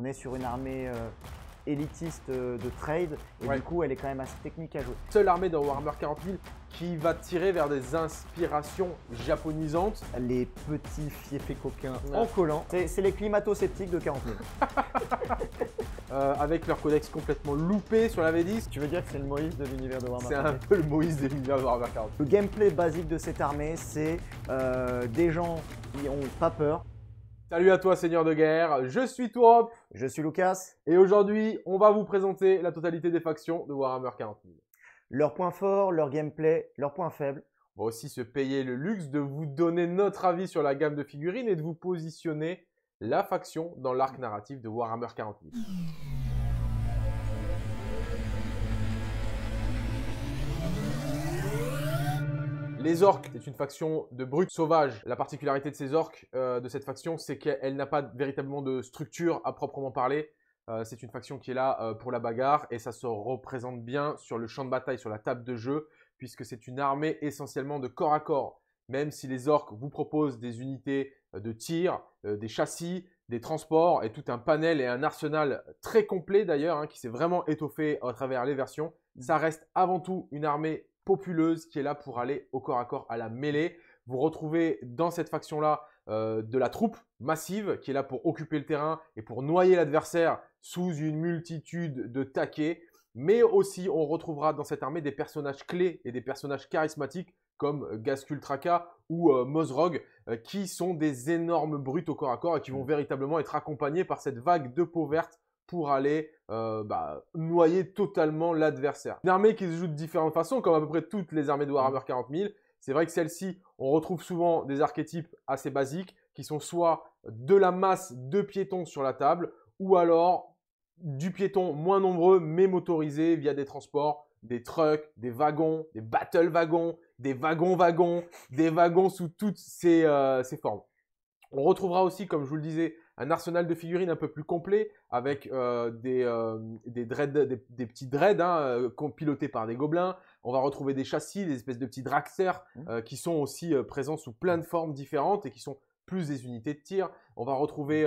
On est sur une armée euh, élitiste euh, de trade et Ouais. du coup, elle est quand même assez technique à jouer. Seule armée dans Warhammer 40 000 qui va tirer vers des inspirations japonisantes. Les petits fiefés coquins Ouais. en collant. C'est les climato-sceptiques de 40 000. euh, avec leur codex complètement loupé sur la V10. tu veux dire que c'est le Moïse de l'univers de Warhammer C'est 40 un 000 peu le Moïse de l'univers de Warhammer 40 Le gameplay basique de cette armée, c'est euh, des gens qui ont pas peur. Salut à toi, Seigneur de guerre. Je suis Tourop. Je suis Lucas. Et aujourd'hui, on va vous présenter la totalité des factions de Warhammer 40 000. Leurs points forts, leur gameplay, leurs points faibles. On va aussi se payer le luxe de vous donner notre avis sur la gamme de figurines et de vous positionner la faction dans l'arc narratif de Warhammer 40 000. Les orques, c'est une faction de brutes sauvages. La particularité de ces orques, euh, de cette faction, c'est qu'elle n'a pas véritablement de structure à proprement parler. Euh, c'est une faction qui est là euh, pour la bagarre et ça se représente bien sur le champ de bataille, sur la table de jeu, puisque c'est une armée essentiellement de corps à corps. Même si les orques vous proposent des unités de tir, des châssis, des transports et tout un panel et un arsenal très complet d'ailleurs, hein, qui s'est vraiment étoffé à travers les versions, ça reste avant tout une armée populeuse qui est là pour aller au corps à corps à la mêlée. Vous retrouvez dans cette faction-là euh, de la troupe massive qui est là pour occuper le terrain et pour noyer l'adversaire sous une multitude de taquets. Mais aussi, on retrouvera dans cette armée des personnages clés et des personnages charismatiques comme euh, Gaskull Traka ou euh, Mozrog, euh, qui sont des énormes brutes au corps à corps et qui vont véritablement être accompagnés par cette vague de peau verte pour aller euh, bah, noyer totalement l'adversaire. Une armée qui se joue de différentes façons, comme à peu près toutes les armées de Warhammer 40 000. C'est vrai que celle-ci, on retrouve souvent des archétypes assez basiques, qui sont soit de la masse de piétons sur la table, ou alors du piéton moins nombreux, mais motorisé via des transports, des trucks, des wagons, des battle wagons, des wagons-wagons, des wagons sous toutes ces, euh, ces formes. On retrouvera aussi, comme je vous le disais, un arsenal de figurines un peu plus complet avec euh, des, euh, des, des, des petits dreads hein, euh, pilotés par des gobelins. On va retrouver des châssis, des espèces de petits dragsters euh, qui sont aussi présents sous plein de formes différentes et qui sont plus des unités de tir. On va retrouver,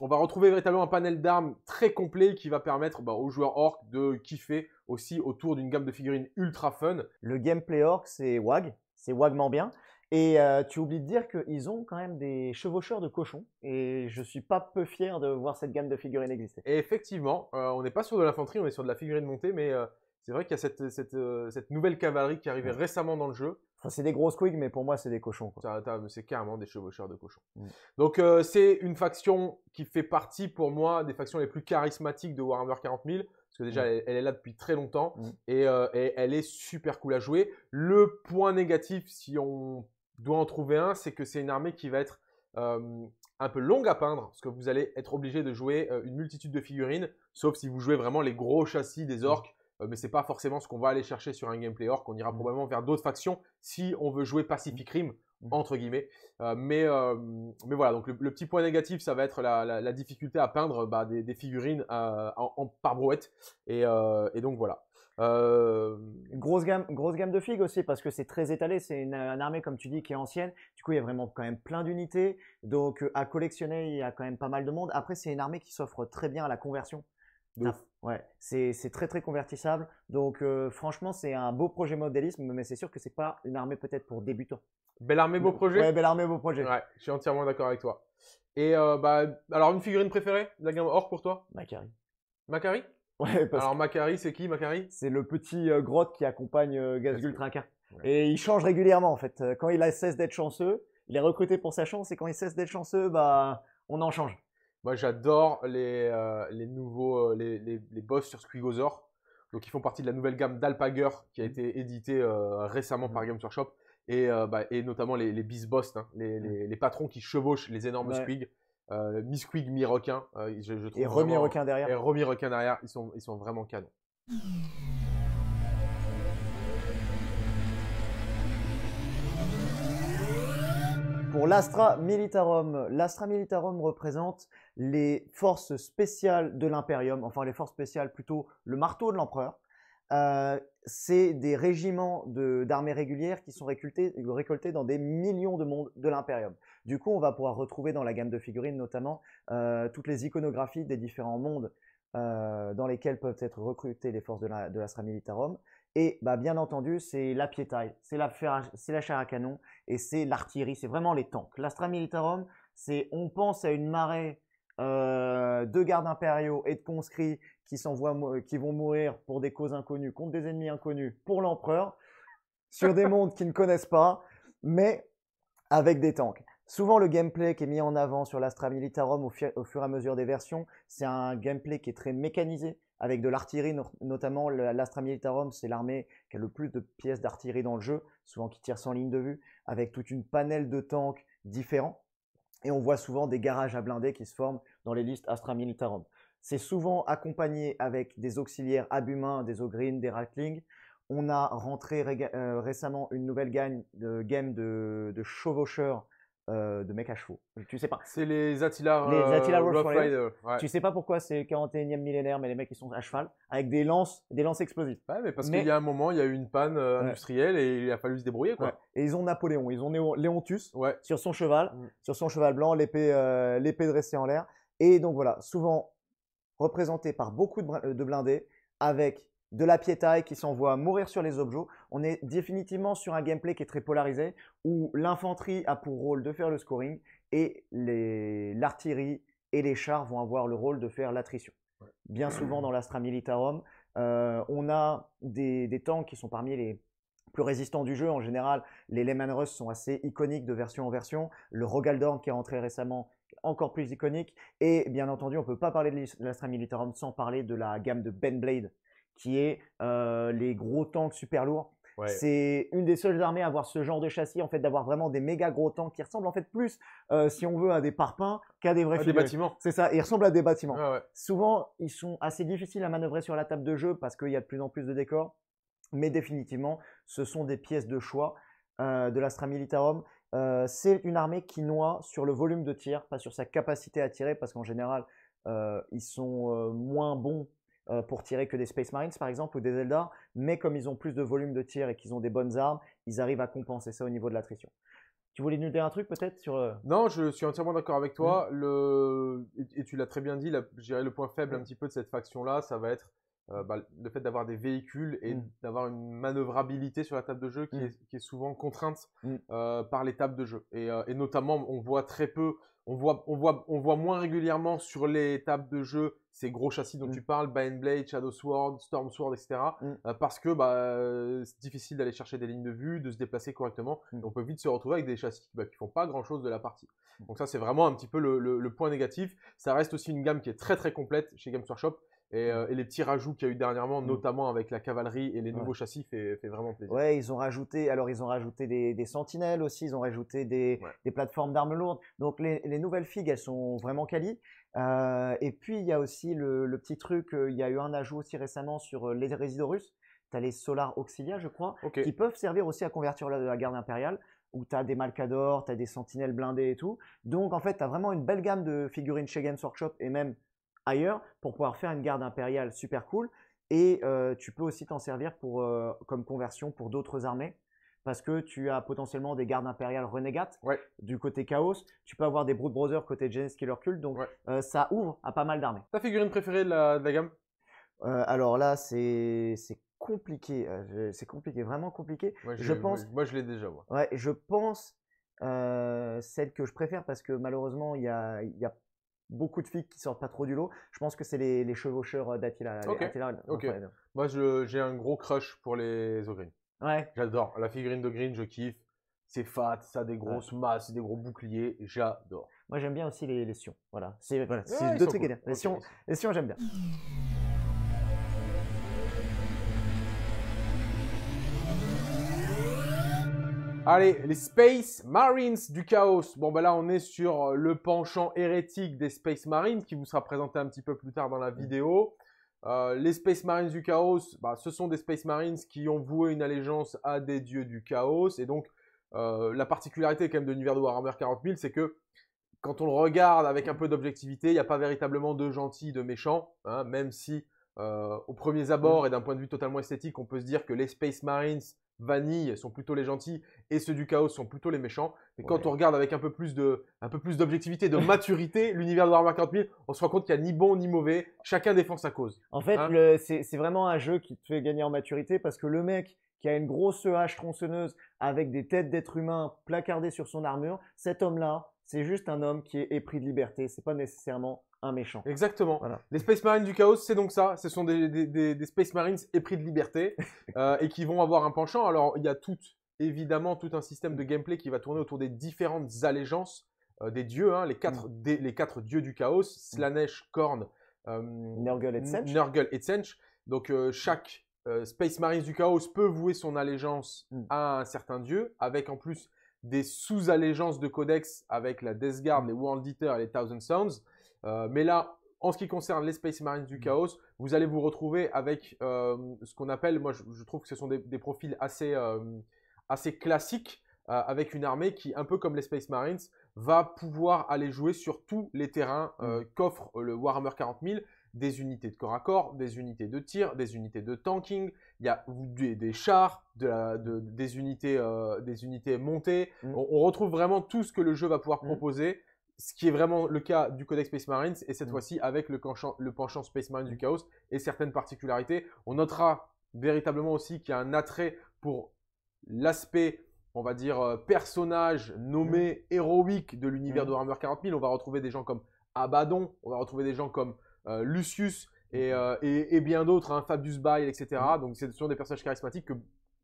on va retrouver véritablement un panel d'armes très complet qui va permettre bah, aux joueurs orques de kiffer aussi autour d'une gamme de figurines ultra fun. Le gameplay orc, c'est WAG, c'est wagment bien. Et euh, tu oublies de dire qu'ils ont quand même des chevaucheurs de cochons. Et je suis pas peu fier de voir cette gamme de figurines exister. Et effectivement, euh, on n'est pas sur de l'infanterie, on est sur de la figurine montée, mais euh, c'est vrai qu'il y a cette, cette, cette nouvelle cavalerie qui est arrivée Ouais. récemment dans le jeu. Enfin, c'est des gros squigs, mais pour moi, c'est des cochons. C'est carrément des chevaucheurs de cochons. Mm. Donc c'est une faction qui fait partie pour moi des factions les plus charismatiques de Warhammer 40 000. Parce que déjà, Mm. elle, est là depuis très longtemps Mm. et, euh, et elle est super cool à jouer. Le point négatif, si on doit en trouver un, c'est que c'est une armée qui va être euh, un peu longue à peindre. Parce que vous allez être obligé de jouer euh, une multitude de figurines, sauf si vous jouez vraiment les gros châssis des orques. Euh, mais c'est pas forcément ce qu'on va aller chercher sur un gameplay orc. On ira Mm. probablement vers d'autres factions si on veut jouer Pacific Rim Mm. entre guillemets. Euh, mais, mais voilà, donc le, le petit point négatif, ça va être la, la- la difficulté à peindre bah, des, des figurines en, en- par brouette. Et, et donc voilà. Euh, Grosse gamme, grosse gamme de figues aussi, parce que c'est très étalé. C'est une, une armée, comme tu dis, qui est ancienne. Du coup, il y a vraiment quand même plein d'unités. Donc, euh, à collectionner, il y a quand même pas mal de monde. Après, c'est une armée qui s'offre très bien à la conversion. Ouais, c'est très très convertissable. Donc, euh, franchement, c'est un beau projet modélisme, mais c'est sûr que c'est pas une armée peut-être pour débutants. Belle armée, beau projet. Ouais, belle armée, beau projet. Ouais, je suis entièrement d'accord avec toi. Et bah, alors une figurine préférée de la gamme Orc pour toi? Macari. Macari Ouais, parce Alors Macari, c'est qui Macari C'est le petit euh, grotte qui accompagne euh, Gazgul. Trinquin. Ouais. Et il change régulièrement en fait. Quand il a cesse d'être chanceux, il est recruté pour sa chance et quand il cesse d'être chanceux, bah on en change. Moi, j'adore les, euh, les nouveaux euh, les, les, les boss sur Squigozor. Donc, ils font partie de la nouvelle gamme d'Alpager qui a été éditée récemment par Games Workshop. Et, bah, et notamment les, les Beast Boss, hein, les, les, les patrons qui chevauchent les énormes Ouais. squigs. Euh, mi-squig, mi-requin. euh, je, je trouve Et remis vraiment- requin derrière. Et remis requin derrière. Ils sont, ils sont vraiment canons. Pour l'Astra Militarum, l'Astra Militarum représente les forces spéciales de l'Imperium, enfin les forces spéciales plutôt le marteau de l'empereur. euh, c'est des régiments d'armées régulières qui sont récoltés, récoltés, dans des millions de mondes de l'Imperium. Du coup, on va pouvoir retrouver dans la gamme de figurines notamment euh, toutes les iconographies des différents mondes euh, dans lesquels peuvent être recrutées les forces de l'Astra Militarum. Et bah, bien entendu, c'est la piétaille, c'est la, la chair à canon et c'est l'artillerie, c'est vraiment les tanks. L'Astra Militarum, c'est on pense à une marée euh, de gardes impériaux et de conscrits qui, qui vont mourir pour des causes inconnues, contre des ennemis inconnus, pour l'empereur, sur des mondes qu'ils ne connaissent pas, mais avec des tanks. Souvent, le gameplay qui est mis en avant sur l'Astra Militarum au, au, fur et à mesure des versions, c'est un gameplay qui est très mécanisé, avec de l'artillerie, notamment l'Astra Militarum, c'est l'armée qui a le plus de pièces d'artillerie dans le jeu, souvent qui tire sans ligne de vue, avec toute une panelle de tanks différents. Et on voit souvent des garages à blindés qui se forment dans les listes Astra Militarum. C'est souvent accompagné avec des auxiliaires Abumain, des Ogryn, des Ratling. On a rentré euh, récemment une nouvelle gamme de, game de chevaucheurs euh, de mecs à chevaux. Tu sais pas. C'est les Attila, les euh, Attila Rough Rider. Tu sais pas pourquoi c'est le 41e millénaire, mais les mecs ils sont à cheval avec des lances, des lances explosives. Ouais, mais parce qu'il y a un moment, il y a eu une panne euh, industrielle et il a fallu se débrouiller quoi. Et ils ont Napoléon, ils ont Léontus sur son cheval, mm. sur son cheval blanc, l'épée, l'épée dressée en l'air. Et donc voilà, souvent représenté par beaucoup de blindés avec de la piétaille qui s'envoie mourir sur les objets. On est définitivement sur un gameplay qui est très polarisé où l'infanterie a pour rôle de faire le scoring et l'artillerie et les chars vont avoir le rôle de faire l'attrition. Bien souvent dans l'Astra Militarum, euh, on a des, tanks qui sont parmi les plus résistants du jeu. En général, les Lehman Russ sont assez iconiques de version en version. Le Rogaldorn qui est rentré récemment encore plus iconique. Et bien entendu, on ne peut pas parler de l'Astra Militarum sans parler de la gamme de Ben Blade qui est euh, les gros tanks super lourds. C'est une des seules armées à avoir ce genre de châssis, en fait, d'avoir vraiment des méga gros tanks qui ressemblent en fait plus, euh, si on veut, à des parpaings qu'à des vrais à des bâtiments. C'est ça, ils ressemblent à des bâtiments. Souvent, ils sont assez difficiles à manœuvrer sur la table de jeu parce qu'il y a de plus en plus de décors, mais définitivement, ce sont des pièces de choix euh, de l'Astra Militarum. c'est une armée qui noie sur le volume de tir, pas sur sa capacité à tirer, parce qu'en général, ils sont moins bons euh, pour tirer que des Space Marines par exemple ou des Eldar, mais comme ils ont plus de volume de tir et qu'ils ont des bonnes armes, ils arrivent à compenser ça au niveau de l'attrition. Tu voulais nous dire un truc peut-être sur... Euh, non, je suis entièrement d'accord avec toi. Mmh. Le... Et, tu l'as très bien dit, je le point faible un mmh. petit peu de cette faction-là, ça va être euh, bah, le fait d'avoir des véhicules et mmh. d'avoir une manœuvrabilité sur la table de jeu qui, est, qui est, souvent contrainte par les tables de jeu. Et, et, notamment, on voit très peu, on voit, on voit, on voit moins régulièrement sur les tables de jeu ces gros châssis dont mm. tu parles, Bane Blade, Shadow Sword, Storm Sword, etc. Mm. Euh, parce que bah, c'est difficile d'aller chercher des lignes de vue, de se déplacer correctement. Mm. On peut vite se retrouver avec des châssis bah, qui font pas grand chose de la partie. Donc ça, c'est vraiment un petit peu le, point négatif. Ça reste aussi une gamme qui est très très complète chez Games Workshop. Et, euh, et, les petits rajouts qu'il y a eu dernièrement, notamment avec la cavalerie et les nouveaux châssis, fait, fait, vraiment plaisir. Ouais, ils ont rajouté, alors ils ont rajouté des, sentinelles aussi, ils ont rajouté des, des plateformes d'armes lourdes. Donc les, les, nouvelles figues, elles sont vraiment quali. Euh, et puis, il y a aussi le, petit truc, euh, il y a eu un ajout aussi récemment sur les Résidorus. Tu as les Solar Auxilia, je crois, qui peuvent servir aussi à convertir la, la garde impériale, où tu as des Malcador, tu as des sentinelles blindées et tout. Donc, en fait, tu as vraiment une belle gamme de figurines chez Games Workshop et même ailleurs pour pouvoir faire une garde impériale super cool. Et tu peux aussi t'en servir pour, comme conversion pour d'autres armées parce que tu as potentiellement des gardes impériales renégates du côté chaos. Tu peux avoir des Brood Brothers côté Genesis Killer Cult. Donc euh, ça ouvre à pas mal d'armées. Ta figurine préférée de la, gamme? Euh, Alors là, c'est compliqué. Euh, c'est compliqué, vraiment compliqué. Moi, je pense. Moi, je l'ai déjà. Moi. Ouais, je pense celle que je préfère parce que malheureusement, il y a, y a beaucoup de filles qui sortent pas trop du lot. Je pense que c'est les, les, chevaucheurs d'Attila. Moi, j'ai un gros crush pour les Ogres. Ouais. J'adore. La figurine de Green, je kiffe. C'est fat, ça a des grosses masses, des gros boucliers. J'adore. Moi, j'aime bien aussi les, les sions. Voilà. C'est voilà, deux trucs cool. Les sions, les sions j'aime bien. Allez, les Space Marines du chaos. Bon, ben là, on est sur le penchant hérétique des Space Marines qui vous sera présenté un petit peu plus tard dans la vidéo. Euh, les Space Marines du chaos, bah, ce sont des Space Marines qui ont voué une allégeance à des dieux du chaos. Et donc, euh, la particularité quand même de l'univers de Warhammer 40 000, c'est que quand on le regarde avec un peu d'objectivité, il n'y a pas véritablement de gentils, de méchants, hein, même si euh, au premier abord et d'un point de vue totalement esthétique, on peut se dire que les Space Marines vanille sont plutôt les gentils et ceux du chaos sont plutôt les méchants. Mais quand on regarde avec un peu plus de, un peu plus d'objectivité, de maturité, l'univers de Warhammer 40 000, on se rend compte qu'il n'y a ni bon ni mauvais. Chacun défend sa cause. En fait, Hein c'est vraiment un jeu qui te fait gagner en maturité parce que le mec qui a une grosse hache tronçonneuse avec des têtes d'êtres humains placardées sur son armure, cet homme-là, c'est juste un homme qui est épris de liberté. C'est pas nécessairement un méchant. Exactement. Voilà. Les Space Marines du Chaos, c'est donc ça. Ce sont des, des- des- des Space Marines épris de liberté euh, et qui vont avoir un penchant. Alors, il y a tout, évidemment, tout un système de gameplay qui va tourner autour des différentes allégeances euh, des dieux, hein, les, quatre, Mm. des- les quatre dieux du Chaos, Slanesh, Korn, euh, Nurgle et Tsench. Nurgle et Tsench. Donc, euh, chaque Space Marines du Chaos peut vouer son allégeance Mm. à un certain dieu, avec en plus des sous-allégeances de codex avec la Death Guard, Mm. les World Eater et les Thousand Sounds. Euh, mais là, en ce qui concerne les Space Marines du Mm. Chaos, vous allez vous retrouver avec euh, ce qu'on appelle, moi je, je trouve que ce sont des, des profils assez, euh, assez classiques, avec une armée qui, un peu comme les Space Marines, va pouvoir aller jouer sur tous les terrains Mm. qu'offre le Warhammer 40 000, des unités de corps à corps, des unités de tir, des unités de tanking, il y a des, des chars, de la- de- des, unités, euh, des unités montées. Mm. On, on retrouve vraiment tout ce que le jeu va pouvoir Mm. proposer, ce qui est vraiment le cas du Codex Space Marines, et cette Mm. fois-ci avec le penchant, le penchant Space Marines du Chaos et certaines particularités. On notera véritablement aussi qu'il y a un attrait pour l'aspect, on va dire, euh, personnage nommé héroïque de l'univers Mm. de Warhammer 40 000. On va retrouver des gens comme Abaddon, on va retrouver des gens comme euh, Lucius et, euh, et- et bien d'autres, hein, Fabius Bile, etc. Donc, ce sont des personnages charismatiques que,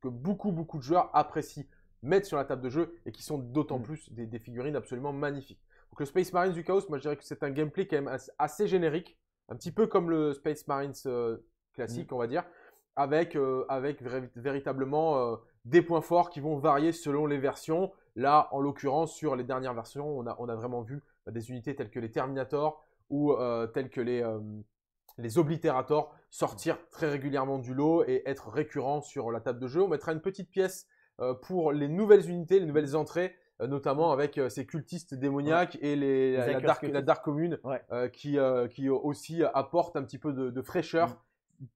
que beaucoup, beaucoup de joueurs apprécient mettre sur la table de jeu et qui sont d'autant Mm. plus des, des figurines absolument magnifiques. Donc, le Space Marines du Chaos, moi je dirais que c'est un gameplay quand même assez, générique, un petit peu comme le Space Marines euh, classique, on va dire, avec, euh, avec véritablement euh, des points forts qui vont varier selon les versions. Là, en l'occurrence, sur les dernières versions, on a, on a vraiment vu euh, des unités telles que les Terminators ou telles que les, les Obliterators sortir très régulièrement du lot et être récurrents sur la table de jeu. On mettra une petite pièce pour les nouvelles unités, les nouvelles entrées, notamment avec euh, ces cultistes démoniaques et les, Les la, dark, la cultistes. Dark Commune Ouais. euh, qui, euh, qui aussi apportent un petit peu de, de fraîcheur.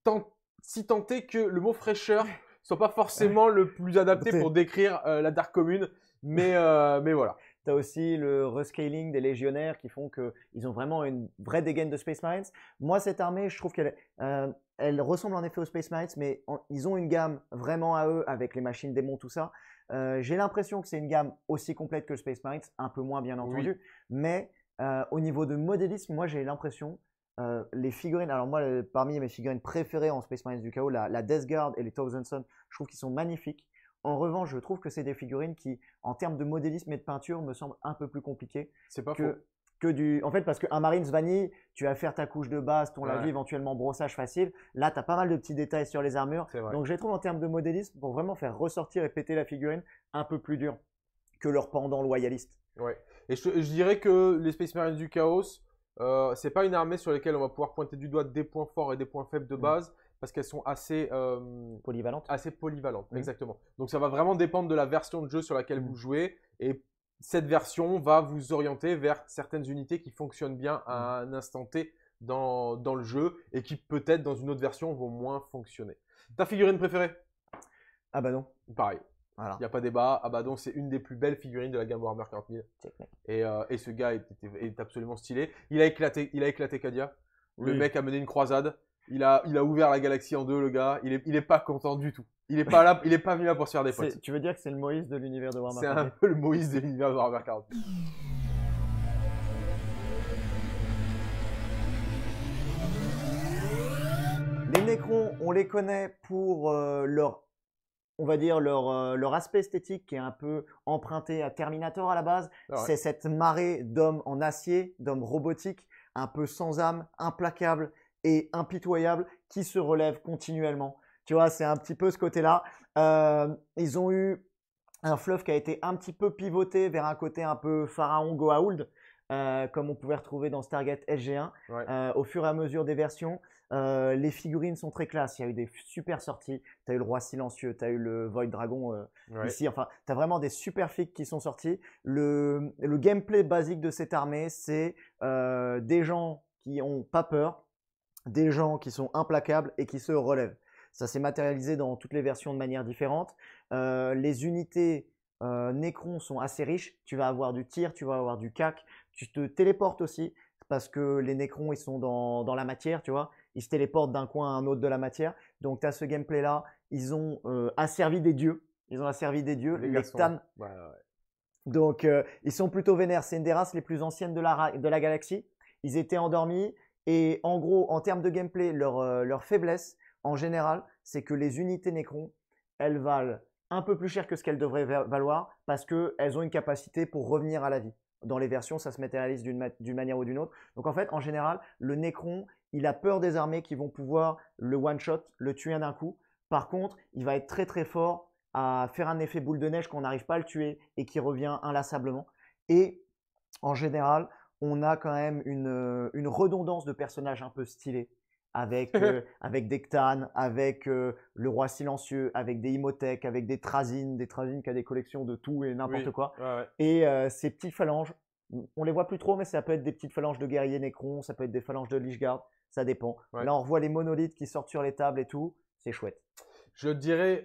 Tant- si tant est que le mot fraîcheur soit pas forcément le plus adapté pour décrire euh, la Dark Commune, mais, euh, mais voilà. Tu as aussi le rescaling des légionnaires qui font qu'ils ont vraiment une vraie dégaine de Space Marines. Moi, cette armée, je trouve qu'elle euh, elle ressemble en effet aux Space Marines, mais en- ils ont une gamme vraiment à eux avec les machines démons, tout ça. Euh, J'ai l'impression que c'est une gamme aussi complète que le Space Marines, un peu moins bien entendu. Mais euh, au niveau de modélisme, moi, j'ai l'impression. euh, les figurines, alors moi, le- parmi mes figurines préférées en Space Marines du chaos, la, la Death Guard et les Thousand Sons, je trouve qu'ils sont magnifiques. En revanche, je trouve que c'est des figurines qui, en termes de modélisme et de peinture, me semblent un peu plus compliquées C'est pas faux. Que, du. En fait, parce qu'un Marines Vanille, tu vas faire ta couche de base, ton lavis, éventuellement brossage facile. Là, tu as pas mal de petits détails sur les armures. Donc, je les trouve en termes de modélisme pour vraiment faire ressortir et péter la figurine un peu plus dur que leur pendant loyaliste. Ouais. Et je, je dirais que les Space Marines du Chaos, euh, c'est pas une armée sur laquelle on va pouvoir pointer du doigt des points forts et des points faibles de Mm. base, parce qu'elles sont assez, euh, Polyvalente. assez polyvalentes. Mhm. Exactement. Donc ça va vraiment dépendre de la version de jeu sur laquelle Mhm. vous jouez, et cette version va vous orienter vers certaines unités qui fonctionnent bien à un instant T dans, dans le jeu, et qui peut-être dans une autre version vont moins fonctionner. Ta figurine préférée? Ah bah non. Pareil. Voilà. Il n'y a pas débat. Abaddon, c'est une des plus belles figurines de la gamme Warhammer 40 000. Check, mec. Et, euh, et ce gars est, est- est absolument stylé. Il a éclaté, il a éclaté Kadia. Le Oui. mec a mené une croisade. Il a, il a ouvert la galaxie en deux, le gars. Il est, il est pas content du tout. Il est pas là, il est pas venu là pour se faire des potes. Tu veux dire que c'est le Moïse de l'univers de Warhammer C'est un 40 peu le Moïse de l'univers de Warhammer 40 000. Les Necrons, on les connaît pour euh, leur, on va dire leur, euh, leur aspect esthétique qui est un peu emprunté à Terminator à la base. Ah ouais. C'est cette marée d'hommes en acier, d'hommes robotiques, un peu sans âme, implacables et impitoyables, qui se relèvent continuellement. Tu vois, c'est un petit peu ce côté-là. Euh, ils ont eu un fluff qui a été un petit peu pivoté vers un côté un peu pharaon Goa'uld, euh, comme on pouvait retrouver dans Stargate SG1 Ouais. euh, au fur et à mesure des versions. Euh, les figurines sont très classes. Il y a eu des super sorties. Tu as eu le Roi Silencieux, tu as eu le Void Dragon euh, Ouais. ici. Enfin, tu as vraiment des super figues qui sont sortis. Le, le gameplay basique de cette armée, c'est euh, des gens qui ont pas peur, des gens qui sont implacables et qui se relèvent. Ça s'est matérialisé dans toutes les versions de manière différente. Euh, les unités euh, Necron sont assez riches. Tu vas avoir du tir, tu vas avoir du cac. Tu te téléportes aussi parce que les Necrons, ils sont dans, la matière, tu vois. Ils se téléportent d'un coin à un autre de la matière. Donc, tu as ce gameplay-là. Ils ont euh, asservi des dieux. Ils ont asservi des dieux. Les, Donc, euh, ils sont plutôt vénères. C'est une des races les plus anciennes de la, de la galaxie. Ils étaient endormis. Et en gros, en termes de gameplay, leur, leur faiblesse, en général, c'est que les unités Necron, elles valent un peu plus cher que ce qu'elles devraient valoir parce qu'elles ont une capacité pour revenir à la vie. Dans les versions, ça se matérialise d'une manière ou d'une autre. Donc en fait, en général, le Necron, il a peur des armées qui vont pouvoir le one-shot, le tuer d'un coup. Par contre, il va être très très fort à faire un effet boule de neige qu'on n'arrive pas à le tuer et qui revient inlassablement. Et en général, on a quand même une, une redondance de personnages un peu stylés avec, euh, avec des Ctan, avec euh, le roi silencieux, avec des Imhotep, avec des Trazines, des Trazines qui a des collections de tout et n'importe quoi. Et euh, ces petites phalanges, on les voit plus trop, mais ça peut être des petites phalanges de guerriers Necron, ça peut être des phalanges de Lichgard, ça dépend. Là, on voit les monolithes qui sortent sur les tables et tout, c'est chouette. Je dirais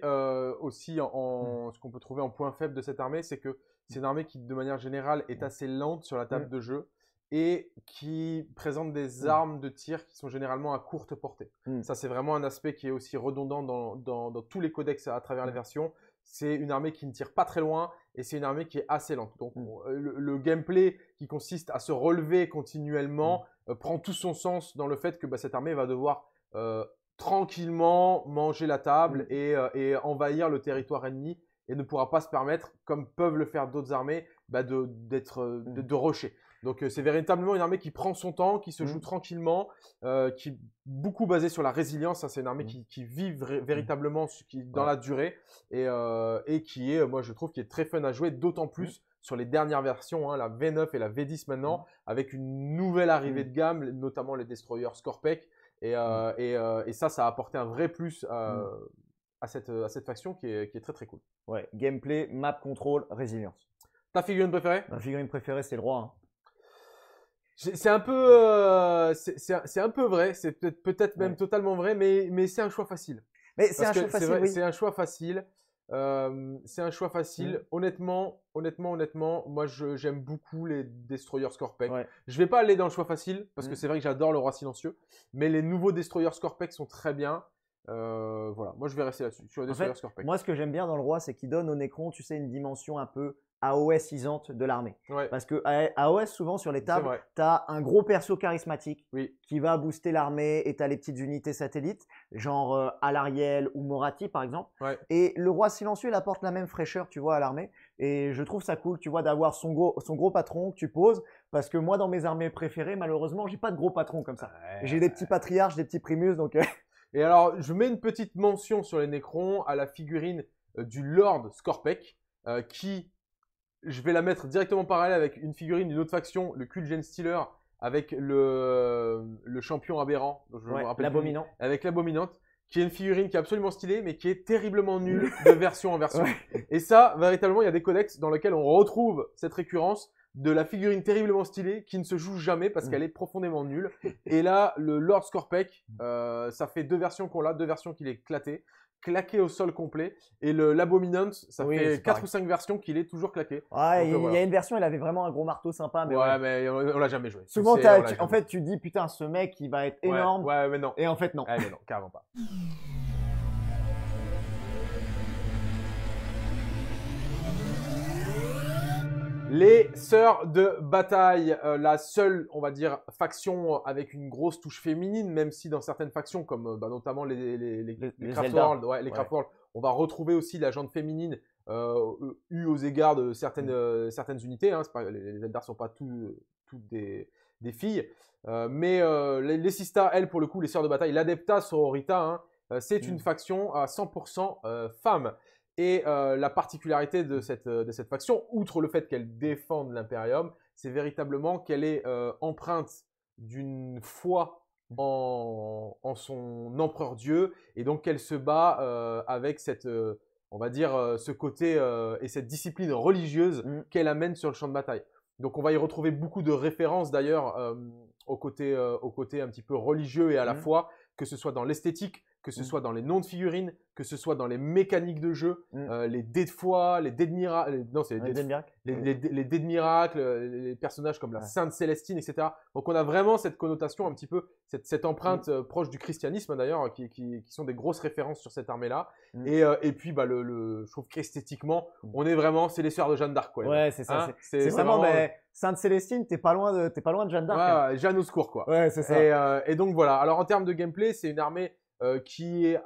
aussi en, mmh. ce qu'on peut trouver en point faible de cette armée, c'est que c'est une armée qui, de manière générale, est mmh. assez lente sur la table mmh. de jeu et qui présentent des mmh. armes de tir qui sont généralement à courte portée. Mmh. Ça, c'est vraiment un aspect qui est aussi redondant dans, dans, tous les codex à travers les mmh. versions. C'est une armée qui ne tire pas très loin et c'est une armée qui est assez lente. Donc, euh, le, gameplay qui consiste à se relever continuellement euh, prend tout son sens dans le fait que bah, cette armée va devoir euh, tranquillement manger la table et, et, envahir le territoire ennemi et ne pourra pas se permettre, comme peuvent le faire d'autres armées, bah, de, d'être, de, de rusher. Donc euh, c'est véritablement une armée qui prend son temps, qui se joue mmh. tranquillement, euh, qui est beaucoup basée sur la résilience. Hein. c'est une armée mmh. qui, vit mmh. véritablement qui, dans la durée et, euh, et, qui est, moi je trouve, qui est très fun à jouer, d'autant plus sur les dernières versions, hein, la V9 et la V10 maintenant, avec une nouvelle arrivée de gamme, notamment les destroyers Scorpec. Et, et, et, ça, ça a apporté un vrai plus à, cette, à cette faction qui est, qui est très très cool. Ouais, gameplay, map control, résilience. Ta figurine préférée? Ma figurine préférée, c'est le roi. Hein. C'est un peu, euh, c'est un peu vrai, c'est peut-être peut-être même totalement vrai, mais, mais c'est un choix facile. Mais c'est un, choix facile. C'est un choix facile. c'est un choix facile. Honnêtement, honnêtement, honnêtement, moi j'aime beaucoup les Destroyers Scorpec. Je vais pas aller dans le choix facile parce que mm. c'est vrai que j'adore le roi silencieux, mais les nouveaux Destroyers Scorpec sont très bien. Euh, voilà, moi je vais rester là-dessus, sur Destroyers Scorpec. Moi ce que j'aime bien dans le roi, c'est qu'il donne au Necron, tu sais, une dimension un peu AOS isante de l'armée. Parce que AOS, souvent sur les tables, tu as un gros perso charismatique qui va booster l'armée et tu as les petites unités satellites, genre euh, Alariel ou Morati par exemple. Et le roi silencieux, il apporte la même fraîcheur, tu vois, à l'armée. Et je trouve ça cool, tu vois, d'avoir son gros, son gros patron que tu poses. Parce que moi, dans mes armées préférées, malheureusement, j'ai pas de gros patron comme ça. J'ai des petits patriarches, des petits primus, donc. Euh. et alors, je mets une petite mention sur les Necrons à la figurine euh, du Lord Scorpec, qui je vais la mettre directement parallèle avec une figurine d'une autre faction, le Cult Gen Stealer, avec le, le champion aberrant. l'abominant. Avec l'abominante, qui est une figurine qui est absolument stylée, mais qui est terriblement nulle de version en version. Et ça, véritablement, il y a des codex dans lesquels on retrouve cette récurrence de la figurine terriblement stylée qui ne se joue jamais parce mm. qu'elle est profondément nulle. Et là, le Lord Scorpec, euh, ça fait deux versions qu'on l'a, deux versions qu'il est éclaté claqué au sol complet. Et le l'Abominant, ça fait 4 ou 5 versions qu'il est toujours claqué. Il y a une version, il avait vraiment un gros marteau sympa. Mais ouais, mais on, l'a jamais joué. Souvent, en fait, tu dis, putain, ce mec, il va être énorme. Ouais, mais non. Et en fait, non. Mais non, carrément pas. Les sœurs de bataille, euh, la seule, on va dire, faction avec une grosse touche féminine, même si dans certaines factions, comme euh, bah, notamment les, les, les, les, on va retrouver aussi la jante féminine euh, eu aux égards de certaines, mm. euh, certaines unités. Hein, pas, les, Eldar sont pas tous toutes des, des filles. mais les, Sista, elles, pour le coup, les sœurs de bataille, l'Adepta Sororita, hein, c'est une mm. faction à 100% femmes. Et euh, la particularité de cette, euh, de cette faction, outre le fait qu'elle défende l'Imperium, c'est véritablement qu'elle est euh, empreinte d'une foi en, en, son empereur Dieu, et donc qu'elle se bat avec cette, on va dire, ce côté et cette discipline religieuse mm. qu'elle amène sur le champ de bataille. Donc on va y retrouver beaucoup de références d'ailleurs au côté, au côté un petit peu religieux et à la Mhm. fois, que ce soit dans l'esthétique, que ce Mhm. soit dans les noms de figurines, que ce soit dans les mécaniques de jeu, Mhm. euh, les dés de foi, les dés de miracle, non c'est les Ouais, dés de Miracle les, les, les dés de miracle, euh, les personnages comme la Ouais. Sainte Célestine, etc. Donc on a vraiment cette connotation un petit peu, cette, cette empreinte Mm. euh, proche du christianisme d'ailleurs, qui, qui, qui sont des grosses références sur cette armée-là. Mm. Et, euh, et puis bah, le, le, je trouve qu'esthétiquement, Mm. on est vraiment, c'est les sœurs de Jeanne d'Arc. mecs. Ouais, c'est ça. Hein c'est- c'est vraiment, mais Sainte Célestine, t'es pas loin de, t'es pas loin de Jeanne d'Arc. hein. ouais, ouais, Jeanne au secours quoi. Ouais, c'est ça. Et, euh, et donc voilà. Alors en termes de gameplay, c'est une armée euh, qui est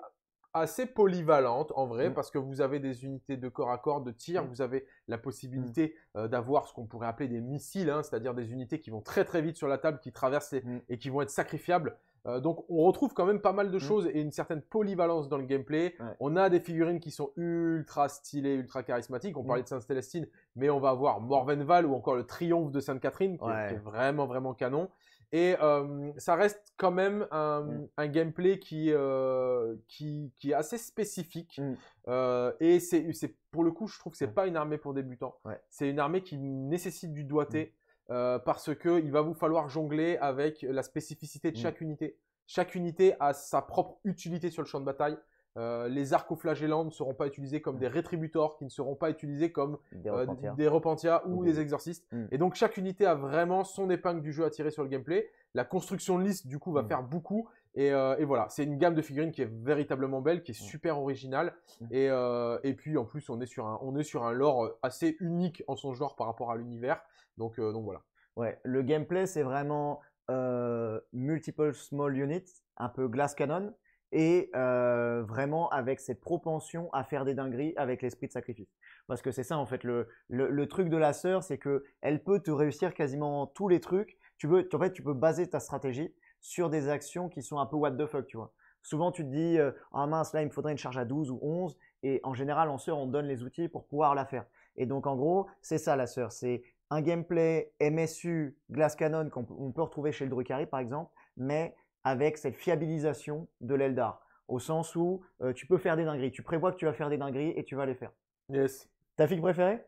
assez polyvalente en vrai Mm. parce que vous avez des unités de corps à corps, de tir, Mm. vous avez la possibilité euh, d'avoir ce qu'on pourrait appeler des missiles, hein, c'est-à-dire des unités qui vont très très vite sur la table, qui traversent les- et qui vont être sacrifiables. Euh, donc on retrouve quand même pas mal de choses et une certaine polyvalence dans le gameplay. Ouais. On a des figurines qui sont ultra stylées, ultra charismatiques. On parlait de Sainte-Célestine, mais on va avoir Morvenval ou encore le Triomphe de Sainte-Catherine, qui, est- Ouais. qui est vraiment vraiment canon. Et euh, ça reste quand même un, Mm. un gameplay qui, euh, qui, qui est assez spécifique. Mm. Euh, et c'est, c'est, pour le coup, je trouve que c'est Mm. pas une armée pour débutants. Ouais. C'est une armée qui nécessite du doigté euh, parce que il va vous falloir jongler avec la spécificité de Mm. chaque unité. Chaque unité a sa propre utilité sur le champ de bataille. Euh, les arcoflagellants ne seront pas utilisés comme Mm. des rétributors, qui ne seront pas utilisés comme Des euh, repentirs. des repentia ou Ou des exorcistes. Mm. Et donc chaque unité a vraiment son épingle du jeu à tirer sur le gameplay. La construction de liste du coup va Mm. faire beaucoup. Et, euh, et voilà, c'est une gamme de figurines qui est véritablement belle, qui est Mm. super originale. Mm. Et, euh, et puis en plus on est sur un, on est sur un lore assez unique en son genre par rapport à l'univers. Donc, euh, donc voilà. Ouais, le gameplay, c'est vraiment euh, multiple small units, un peu glass cannon, et euh, vraiment avec cette propension à faire des dingueries avec l'esprit de sacrifice. Parce que c'est ça, en fait, le, le, truc de la sœur, c'est que elle peut te réussir quasiment tous les trucs. Tu veux, en fait, tu peux baser ta stratégie sur des actions qui sont un peu what the fuck, tu vois. Souvent, tu te dis, euh, ah mince, là, il me faudrait une charge à 12 ou 11, et en général, en sœur, on donne les outils pour pouvoir la faire. Et donc, en gros, c'est ça la sœur, c'est un gameplay MSU Glass Cannon qu'on peut- retrouver chez le Drukhari par exemple, mais avec cette fiabilisation de l'Eldar. Au sens où euh, tu peux faire des dingueries. Tu prévois que tu vas faire des dingueries et tu vas les faire. Yes. Ta fille préférée?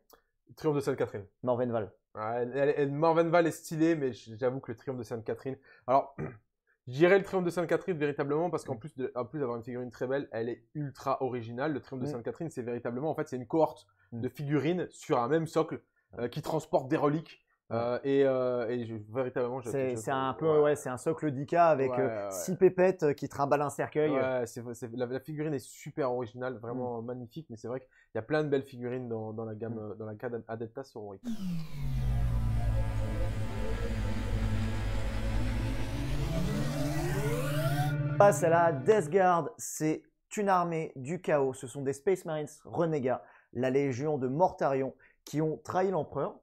Triomphe de Sainte-Catherine. Morvenval. Ouais, Morvenval est stylée, mais j'avoue que le Triomphe de Sainte-Catherine. Alors, je dirais le Triomphe de Sainte-Catherine véritablement parce qu'en plus de- en plus d'avoir une figurine très belle, elle est ultra originale. Le Triomphe de Mm. Sainte-Catherine, c'est véritablement, en fait, c'est une cohorte Mm. de figurines sur un même socle euh, qui transporte des reliques. Euh, et, euh, et je- véritablement, C'est c'est un peu, ouais, c'est un socle d'Ika avec Ouais, euh, ouais. six pépettes euh, qui trimballent un cercueil. Ouais, c'est, c'est- la, la figurine est super originale, vraiment Mm. magnifique, mais c'est vrai qu'il y a plein de belles figurines dans, dans la gamme, dans la gamme Adeptas Sorori. passe à la Death Guard. C'est une armée du chaos. Ce sont des Space Marines renégats, la Légion de Mortarion, qui ont trahi l'empereur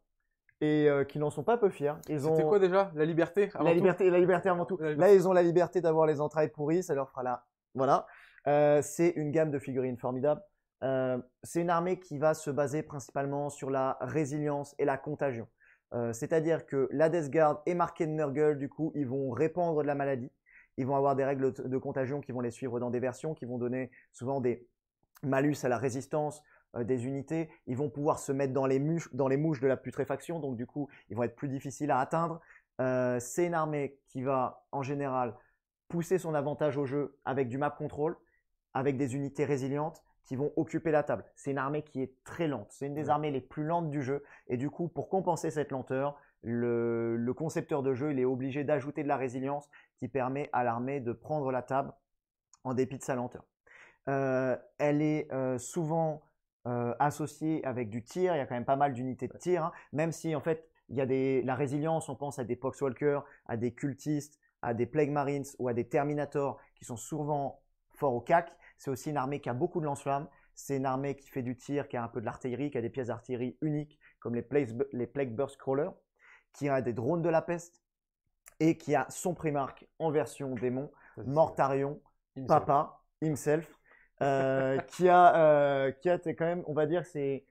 et euh, qui n'en sont pas peu fiers. Ils ont C'était quoi déjà La liberté avant la tout liberté, la liberté avant tout. Liberté. Là, ils ont la liberté d'avoir les entrailles pourries. Ça leur fera la. Voilà. Euh, c'est une gamme de figurines formidable. Euh, c'est une armée qui va se baser principalement sur la résilience et la contagion. Euh, C'est-à-dire que la Death Guard et marquée de Nurgle, du coup, ils vont répandre de la maladie. Ils vont avoir des règles de contagion qui vont les suivre dans des versions, qui vont donner souvent des malus à la résistance des unités. Ils vont pouvoir se mettre dans les, mouches, dans les mouches de la putréfaction, donc du coup, ils vont être plus difficiles à atteindre. Euh, c'est une armée qui va, en général, pousser son avantage au jeu avec du map control, avec des unités résilientes qui vont occuper la table. C'est une armée qui est très lente. C'est une des armées les plus lentes du jeu. Et du coup, pour compenser cette lenteur, le, le concepteur de jeu, il est obligé d'ajouter de la résilience qui permet à l'armée de prendre la table en dépit de sa lenteur. Euh, elle est euh, souvent euh, associée avec du tir. Il y a quand même pas mal d'unités de tir, hein. même si en fait il y a des, la résilience. On pense à des Poxwalkers, à des cultistes, à des Plague Marines ou à des Terminators qui sont souvent forts au cac. C'est aussi une armée qui a beaucoup de lance-flammes. C'est une armée qui fait du tir, qui a un peu de l'artillerie, qui a des pièces d'artillerie uniques comme les, Plague Burst Crawlers, qui a des drones de la peste et qui a son primarque en version démon, Mortarion. Papa, himself, euh, qui a, euh, qui a quand même, on va dire c'est,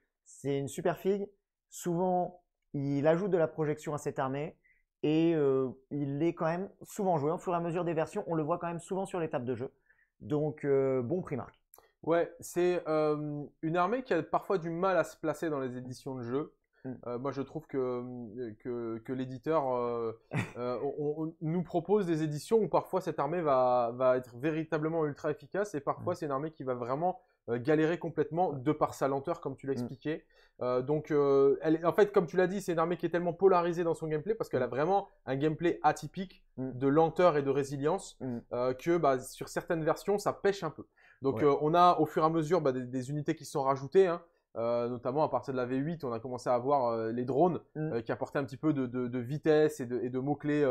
une super figue. Souvent, il ajoute de la projection à cette armée et euh, il est quand même souvent joué. Au fur et à mesure des versions, on le voit quand même souvent sur les tables de jeu. Donc, bon primarque. Ouais, c'est une armée qui a parfois du mal à se placer dans les éditions de jeu. Mm. moi, je trouve que, que, que l'éditeur nous propose des éditions où parfois cette armée va, va être véritablement ultra efficace et parfois c'est une armée qui va vraiment galérer complètement de par sa lenteur, comme tu l'as expliqué. Euh, donc, euh, elle, en fait, comme tu l'as dit, c'est une armée qui est tellement polarisée dans son gameplay parce qu'elle a mm. vraiment un gameplay atypique mm. de lenteur et de résilience mm. euh, que bah, sur certaines versions, ça pêche un peu. Donc, on a au fur et à mesure bah, des, unités qui sont rajoutées. Hein. Notamment à partir de la V8, on a commencé à avoir les drones qui apportaient un petit peu de, vitesse et de, mots-clés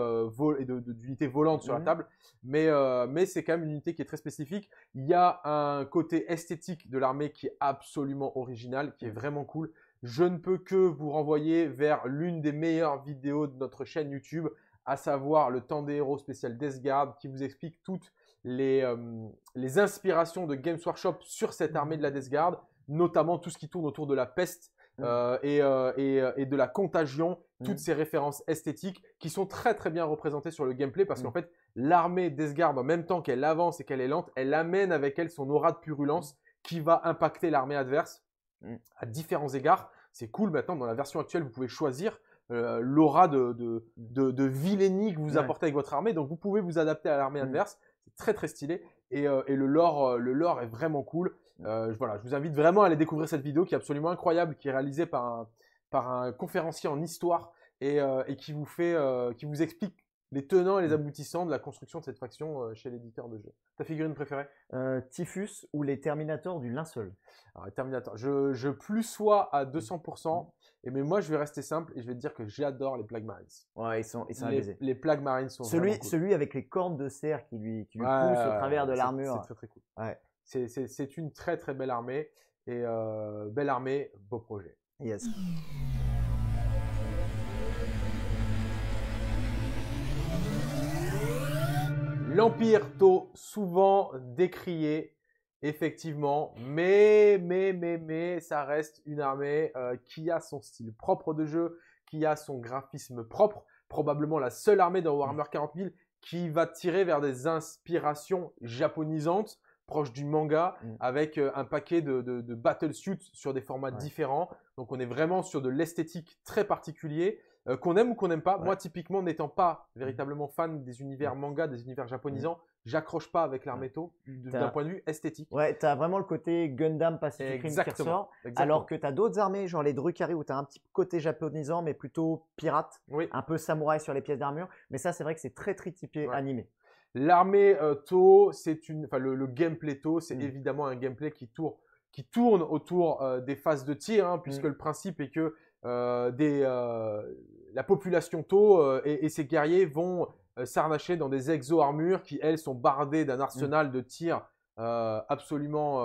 et d'unités volantes sur la table. Mais, mais c'est quand même une unité qui est très spécifique. Il y a un côté esthétique de l'armée qui est absolument original, qui est vraiment cool. Je ne peux que vous renvoyer vers l'une des meilleures vidéos de notre chaîne YouTube, à savoir le temps des héros spécial Death Guard, qui vous explique toutes les, euh, les inspirations de Games Workshop sur cette armée de la Death Guard, notamment tout ce qui tourne autour de la peste mm. euh, euh, et, et, de la contagion, mm. toutes ces références esthétiques qui sont très très bien représentées sur le gameplay parce mm. qu'en fait, l'armée Death Guard, en même temps qu'elle avance et qu'elle est lente, elle amène avec elle son aura de purulence qui va impacter l'armée adverse à différents égards. C'est cool maintenant, dans la version actuelle, vous pouvez choisir euh, l'aura de, de, de, vilainie que vous apportez avec votre armée. Donc vous pouvez vous adapter à l'armée adverse. C'est très très stylé. Et, euh, et, le, lore, euh, le lore est vraiment cool. Mm. voilà, je vous invite vraiment à aller découvrir cette vidéo qui est absolument incroyable, qui est réalisée par un, par un conférencier en histoire et, et qui vous fait, qui vous explique les tenants et les aboutissants de la construction de cette faction euh, chez l'éditeur de jeu. Ta figurine préférée? Euh, Typhus ou les Terminators du linceul Alors, les Terminators, je, je plus sois à 200%, et mais moi je vais rester simple et je vais te dire que j'adore les Plague Marines. Ouais, ils sont, ils sont les, les Plague Marines sont celui, cool. Celui avec les cornes de cerf qui lui, qui lui poussent au travers de l'armure. C'est très très cool. Ouais. C'est une très très belle armée, et euh, belle armée, beau projet. Yes. L'Empire tôt, souvent décrié, effectivement, mais, mais, mais, mais, ça reste une armée euh, qui a son style propre de jeu, qui a son graphisme propre, probablement la seule armée dans Warhammer 40 000 qui va tirer vers des inspirations japonisantes, proches du manga, mm. avec euh, un paquet de, de, battle suits sur des formats différents. Donc on est vraiment sur de l'esthétique très particulier. Euh, qu'on aime ou qu'on n'aime pas. Moi, typiquement, n'étant pas mmh. véritablement fan des univers manga, des univers japonisants, j'accroche pas avec l'arméto d'un point de vue esthétique. Ouais, tu as vraiment le côté Gundam Pacific Rim qui ressort, alors que tu as d'autres armées, genre les Drukari, où tu as un petit côté japonisant, mais plutôt pirate, un peu samouraï sur les pièces d'armure. Mais ça, c'est vrai que c'est très, très typé animé. L'armée euh, c'est une, enfin le, gameplay To, c'est mmh. évidemment un gameplay qui tourne, qui tourne autour euh, des phases de tir, hein, puisque le principe est que euh, des, euh, la population euh, et, ses guerriers vont s'arnacher dans des exo-armures qui, elles, sont bardées d'un arsenal de tirs absolument,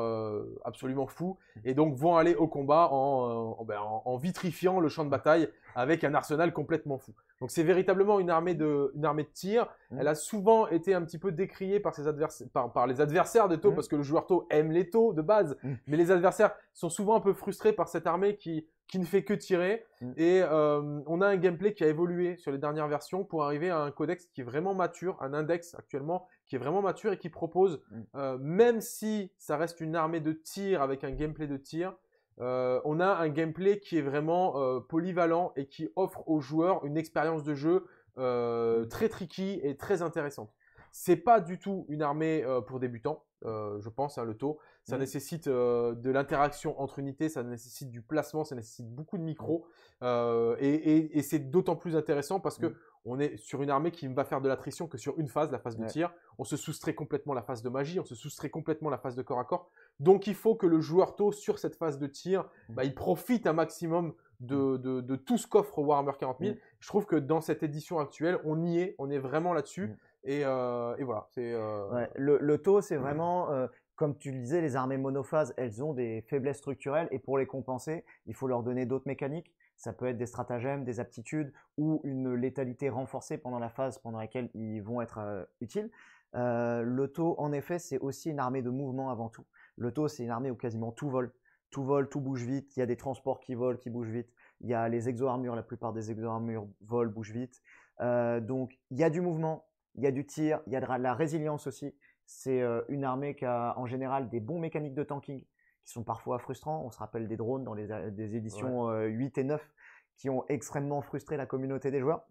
absolument fou et donc vont aller au combat en, ben, en, vitrifiant le champ de bataille avec un arsenal complètement fou. Donc c'est véritablement une armée de, une armée de tir. Mmh. Elle a souvent été un petit peu décriée par, ses adversaires, par, les adversaires de taux, mmh. parce que le joueur taux aime les taux de base, mmh. mais les adversaires sont souvent un peu frustrés par cette armée qui, qui ne fait que tirer. Et euh, on a un gameplay qui a évolué sur les dernières versions pour arriver à un codex qui est vraiment mature, un index actuellement qui est vraiment mature et qui propose, euh, même si ça reste une armée de tir avec un gameplay de tir, euh, on a un gameplay qui est vraiment polyvalent et qui offre aux joueurs une expérience de jeu très tricky et très intéressante. C'est pas du tout une armée pour débutants, je pense, hein, le taux. Ça nécessite de l'interaction entre unités, ça nécessite du placement, ça nécessite beaucoup de micros. et, c'est d'autant plus intéressant parce que on est sur une armée qui ne va faire de l'attrition que sur une phase, la phase de tir. On se soustrait complètement la phase de magie, on se soustrait complètement la phase de corps à corps. Donc il faut que le joueur tôt sur cette phase de tir, mm. bah, il profite un maximum de, de, tout ce qu'offre Warhammer 40 000. Mm. Je trouve que dans cette édition actuelle, on y est, on est vraiment là-dessus. Mm. Et, euh, et, voilà. Euh, le, le taux, c'est vraiment, euh, comme tu le disais, les armées monophases, elles ont des faiblesses structurelles et pour les compenser, il faut leur donner d'autres mécaniques. Ça peut être des stratagèmes, des aptitudes ou une létalité renforcée pendant la phase pendant laquelle ils vont être utiles. Euh, L'auto, en effet, c'est aussi une armée de mouvement avant tout. L'auto, c'est une armée où quasiment tout vole. Tout vole, tout bouge vite. Il y a des transports qui volent, qui bougent vite. Il y a les exo-armures, la plupart des exo-armures volent, bougent vite. Donc, il y a du mouvement, il y a du tir, il y a de la résilience aussi. C'est une armée qui a en général des bons mécaniques de tanking qui sont parfois frustrants. On se rappelle des drones dans les, des éditions 8 euh, et 9 qui ont extrêmement frustré la communauté des joueurs.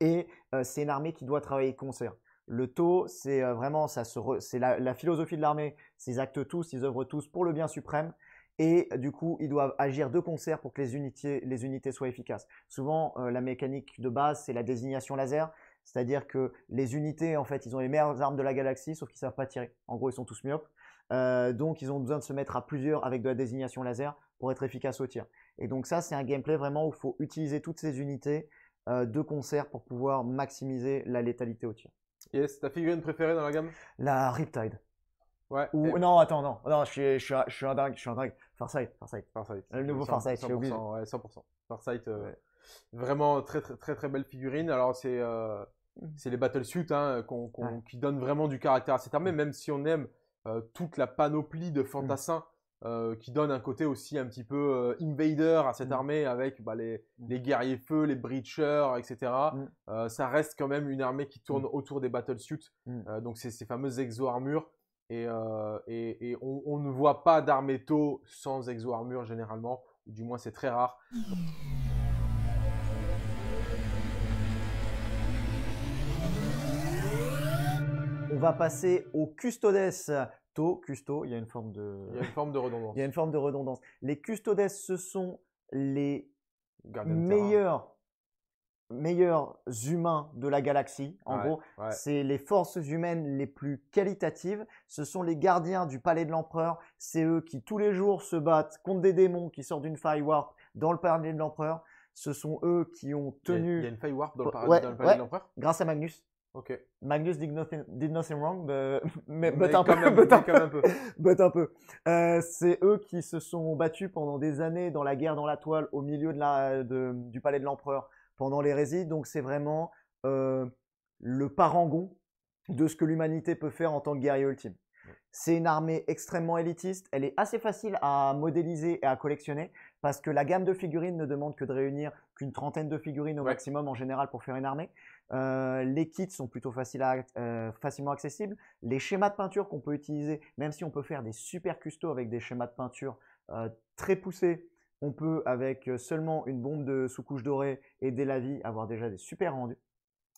Et euh, c'est une armée qui doit travailler concert. Le taux, c'est euh, vraiment ça c'est la, philosophie de l'armée. Ils actent tous, ils œuvrent tous pour le bien suprême. Et du coup, ils doivent agir de concert pour que les unités, les unités soient efficaces. Souvent, euh, la mécanique de base, c'est la désignation laser. C'est-à-dire que les unités, en fait, ils ont les meilleures armes de la galaxie, sauf qu'ils ne savent pas tirer. En gros, ils sont tous myopes. donc, ils ont besoin de se mettre à plusieurs avec de la désignation laser pour être efficaces au tir. Et donc ça, c'est un gameplay vraiment où il faut utiliser toutes ces unités euh, de concert pour pouvoir maximiser la létalité au tir. Yes, ta figurine préférée dans la gamme? La Riptide. Ouais. Ou, Non, attends, non, non, je suis, je suis, je suis un dingue, je suis un dingue. Farsight, Farsight. Farsight. Le nouveau Farsight, j'ai oublié. Ouais, 100%. Farsight, euh, vraiment très, très, très, très belle figurine. Alors, c'est euh, mmh. c'est les battle suits hein, qui donnent vraiment du caractère à cette armée, même si on aime toute la panoplie de mmh. fantassins. Euh, qui donne un côté aussi un petit peu euh, invader à cette mm. armée avec bah, les, mm. les, guerriers feu, les breachers, etc. Mm. Euh, ça reste quand même une armée qui tourne autour des battle suits, donc c'est ces fameuses exo-armures. Et, et, et on, on, ne voit pas d'armée tôt sans exo-armure généralement, ou du moins c'est très rare. va passer au Custodes custo, il y a une forme de. Il y a une forme de redondance. il y a une forme de redondance. Les custodes, ce sont les meilleurs, meilleurs humains de la galaxie. En gros, c'est les forces humaines les plus qualitatives. Ce sont les gardiens du palais de l'empereur. C'est eux qui tous les jours se battent contre des démons qui sortent d'une faille warp dans le palais de l'empereur. Ce sont eux qui ont tenu. Il y a, une faille warp dans le, palais de l'empereur? Grâce à Magnus. Ok. Magnus did nothing, did nothing wrong, mais, but, un peu, but, un peu, but un peu. Euh, c'est eux qui se sont battus pendant des années dans la guerre dans la toile au milieu de la, de, du palais de l'empereur pendant l'hérésie. Donc c'est vraiment euh, le parangon de ce que l'humanité peut faire en tant que guerrier ultime. C'est une armée extrêmement élitiste. Elle est assez facile à modéliser et à collectionner parce que la gamme de figurines ne demande que de réunir qu'une trentaine de figurines au maximum en général pour faire une armée. Euh, les kits sont plutôt euh, facilement accessibles. Les schémas de peinture qu'on peut utiliser, même si on peut faire des super custos avec des schémas de peinture euh, très poussés, on peut avec seulement une bombe de sous-couche dorée et des lavis avoir déjà des super rendus.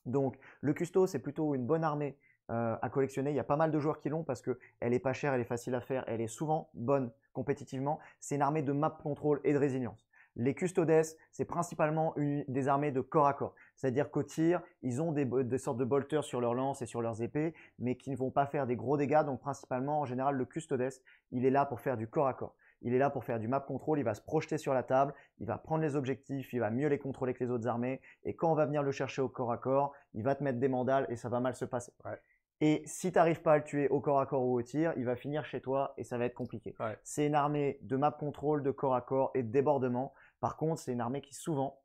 Donc le custo c'est plutôt une bonne armée à collectionner. Il y a pas mal de joueurs qui l'ont parce qu'elle est pas chère, elle est facile à faire, elle est souvent bonne compétitivement. C'est une armée de map control et de résilience. Les custodes, c'est principalement des armées de corps à corps. C'est-à-dire qu'au tir, ils ont des, sortes de bolters sur leurs lances et sur leurs épées, mais qui ne vont pas faire des gros dégâts. Donc principalement, en général, le custodes, il est là pour faire du corps à corps. Il est là pour faire du map control, il va se projeter sur la table, il va prendre les objectifs, il va mieux les contrôler que les autres armées. Et quand on va venir le chercher au corps à corps, il va te mettre des mandales et ça va mal se passer. Et si tu n'arrives pas à le tuer au corps à corps ou au tir, il va finir chez toi et ça va être compliqué. C'est une armée de map control, de corps à corps et de débordement. Par contre, c'est une armée qui souvent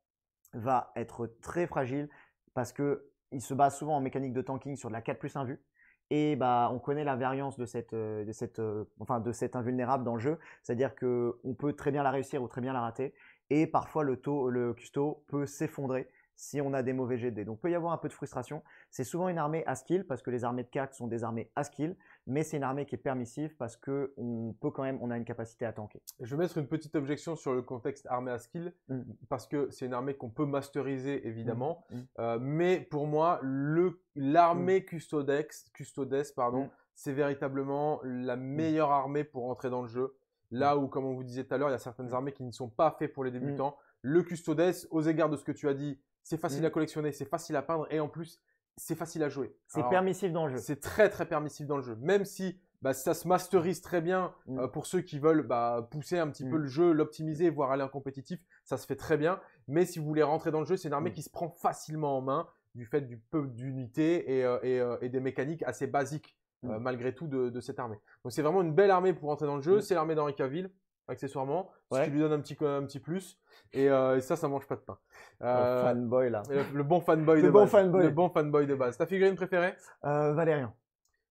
va être très fragile parce qu'il se base souvent en mécanique de tanking sur de la 4 plus 1 vue. Et bah, on connaît la variance de cette, euh, euh, de cette invulnérable dans le jeu. C'est-à-dire qu'on peut très bien la réussir ou très bien la rater. Et parfois, le, taux, le custo peut s'effondrer si on a des mauvais GD. Donc, il peut y avoir un peu de frustration. C'est souvent une armée à skill parce que les armées de CAC sont des armées à skill, mais c'est une armée qui est permissive parce que on peut quand même, on a une capacité à tanker. Je vais mettre une petite objection sur le contexte armée à skill mmh. parce que c'est une armée qu'on peut masteriser évidemment, mmh. Mmh. Euh, mais pour moi, le l'armée custodex, custodes, pardon, c'est véritablement la meilleure armée pour entrer dans le jeu. Là où, comme on vous disait tout à l'heure, il y a certaines armées qui ne sont pas faites pour les débutants. Le custodes, aux égards de ce que tu as dit, c'est facile à mm. collectionner, c'est facile à peindre et en plus, c'est facile à jouer. C'est permissif dans le jeu. C'est très très permissif dans le jeu. Même si bah, ça se masterise très bien mm. euh, pour ceux qui veulent bah, pousser un petit peu mm. le jeu, l'optimiser, voire aller en compétitif, ça se fait très bien. Mais si vous voulez rentrer dans le jeu, c'est une armée qui se prend facilement en main du fait du peu d'unités et, euh, euh, et, des mécaniques assez basiques malgré tout de, cette armée. Donc c'est vraiment une belle armée pour rentrer dans le jeu. C'est l'armée d'Henri Cavill accessoirement, ce qui lui donne un petit, un petit plus. Et, euh, et, ça, ça mange pas de pain. Euh, fanboy là. Le, bon fanboy de bon base. Fanboy. Le bon fanboy de base. Ta figurine préférée? Euh, Valérian.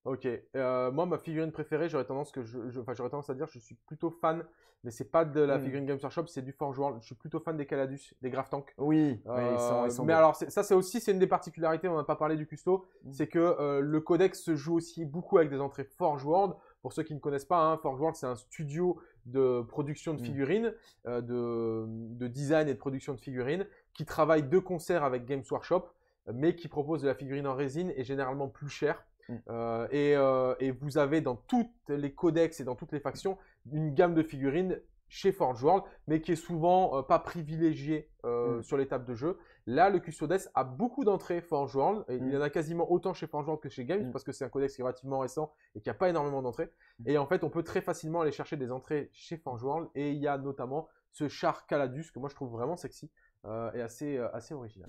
Ok. Euh, moi, ma figurine préférée, j'aurais tendance que je, j'aurais tendance à dire, je suis plutôt fan, mais c'est pas de la hmm. figurine Games Workshop, c'est du Forge World. Je suis plutôt fan des Caladus, des Graph Tank. Oui. ils sont, mais alors, ça, c'est aussi, c'est une des particularités. On n'a pas parlé du custo, hmm. c'est que le codex se joue aussi beaucoup avec des entrées Forge World Pour ceux qui ne connaissent pas, hein, Forge World, c'est un studio de production de Mm. figurines, euh, de, de design et de production de figurines, qui travaille de concert avec Games Workshop, mais qui propose de la figurine en résine et généralement plus chère. Mm. Euh, et, euh, et vous avez dans toutes les codex et dans toutes les factions une gamme de figurines chez Forge World, mais qui est souvent euh, pas privilégiée euh, Mm. sur les tables de jeu. Là, le Custodes a beaucoup d'entrées Forge World, et Mm. il y en a quasiment autant chez Forge World que chez Games, Mm. parce que c'est un codex qui est relativement récent et qui n'a pas énormément d'entrées. Et en fait, on peut très facilement aller chercher des entrées chez Forge World, et il y a notamment ce char Caladus que moi je trouve vraiment sexy euh, et assez, assez original.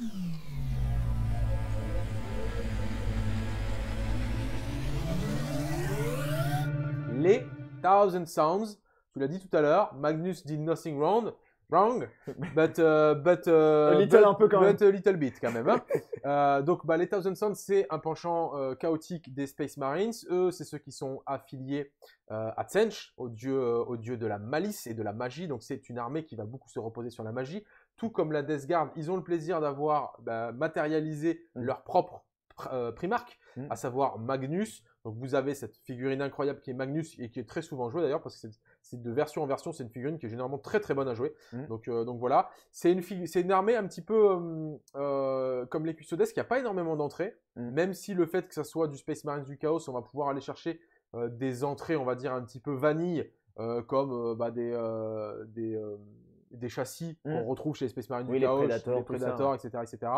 Les Thousand Sounds, tu l'as dit tout à l'heure, Magnus did nothing wrong, wrong but, uh, but, uh, A little but- un peu quand but a little bit quand même. hein. Euh, donc bah, les Thousand Sounds, c'est un penchant euh, chaotique des Space Marines. Eux, c'est ceux qui sont affiliés euh, à Tsench, au dieu, au dieu de la malice et de la magie. Donc c'est une armée qui va beaucoup se reposer sur la magie. Tout comme la Death Guard, ils ont le plaisir d'avoir bah, matérialisé Mm. leur propre pr- primarque, Mm. à savoir Magnus. Donc vous avez cette figurine incroyable qui est Magnus et qui est très souvent jouée d'ailleurs parce que c'est- de version en version, c'est une figurine qui est généralement très très bonne à jouer. Mm. Donc, euh, donc voilà, c'est une, c'est une armée un petit peu euh, euh, comme les Custodes qui a pas énormément d'entrées, Mm. même si le fait que ça soit du Space Marines du Chaos, on va pouvoir aller chercher des entrées, on va dire un petit peu vanille, comme bah, des, des, des châssis Mm. qu'on retrouve chez les Space Marines Oui, du les Chaos, Predators, les Predators, etc., etc.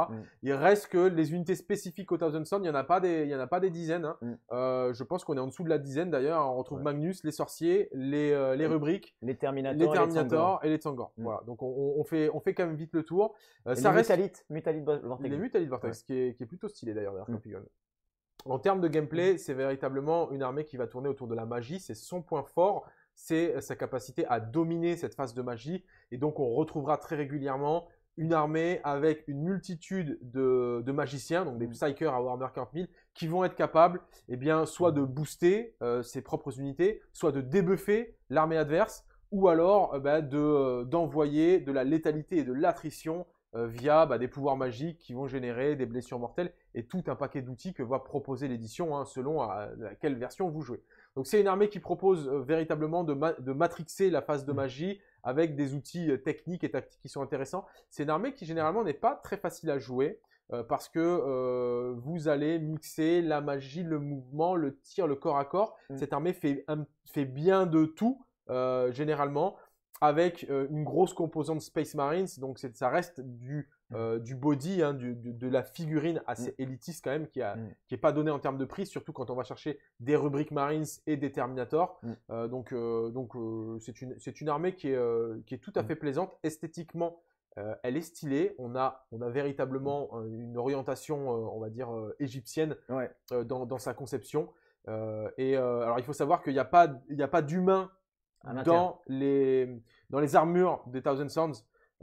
Il reste que les unités spécifiques au Thousand Sun, il n'y en a pas des, il y en a pas des dizaines. hein. Mm. Euh, je pense qu'on est en dessous de la dizaine d'ailleurs. On retrouve Ouais. Magnus, les sorciers, les, euh, les Oui. rubriques, Les Terminators. les et Terminators et les Tsangor. Mm. Voilà. Donc on, fait, on fait quand même vite le tour. Euh, ça les reste Mutalites, Mutalites Vortex. les Mutalites Vortex, qui, est, qui est plutôt stylé d'ailleurs, figurine. En termes de gameplay, c'est véritablement une armée qui va tourner autour de la magie. C'est son point fort, c'est sa capacité à dominer cette phase de magie. Et donc, on retrouvera très régulièrement une armée avec une multitude de, de magiciens, donc des Mm. psychers à Warhammer 40 000, qui vont être capables, eh bien, soit de booster euh, ses propres unités, soit de débuffer l'armée adverse, ou alors euh, bah, de, euh, d'envoyer de la létalité et de l'attrition euh, via bah, des pouvoirs magiques qui vont générer des blessures mortelles et tout un paquet d'outils que va proposer l'édition hein, selon à, à quelle version vous jouez. Donc c'est une armée qui propose euh, véritablement de, ma- de matrixer la phase de Mm. magie avec des outils euh, techniques et tactiques qui sont intéressants. C'est une armée qui généralement n'est pas très facile à jouer euh, parce que euh, vous allez mixer la magie, le mouvement, le tir, le corps à corps. Mm. Cette armée fait, un- fait bien de tout euh, généralement avec une grosse composante Space Marines, donc ça reste du, euh, du body, hein, du- du- de la figurine assez élitiste quand même, qui a, Mm. qui est pas donné en termes de prix, surtout quand on va chercher des rubriques Marines et des Terminators. Mm. Euh, donc euh, donc euh, c'est une, c'est une armée qui est, qui est tout à Mm. fait plaisante. Esthétiquement, elle est stylée. On a, on a véritablement une orientation, on va dire, égyptienne Ouais. dans, dans sa conception. Et alors il faut savoir qu'il n'y a pas, il n'y a pas d'humain dans les, dans les armures des Thousand Sons.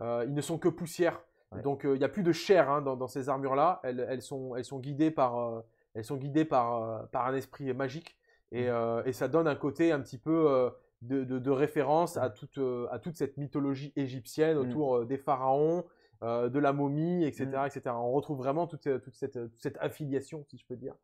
Ils ne sont que poussière. Ouais. Donc euh, il n'y a plus de chair hein, dans, dans ces armures-là. Elles, elles, sont, elles sont guidées par, euh, elles sont guidées par, euh, par un esprit magique. Mm. Et, euh, et ça donne un côté un petit peu euh, de, de- de référence à Mm. toute, euh, à toute cette mythologie égyptienne Mm. autour euh, des pharaons, euh, de la momie, etc., etc. On retrouve vraiment toute, toute, cette, toute cette affiliation, si je peux dire.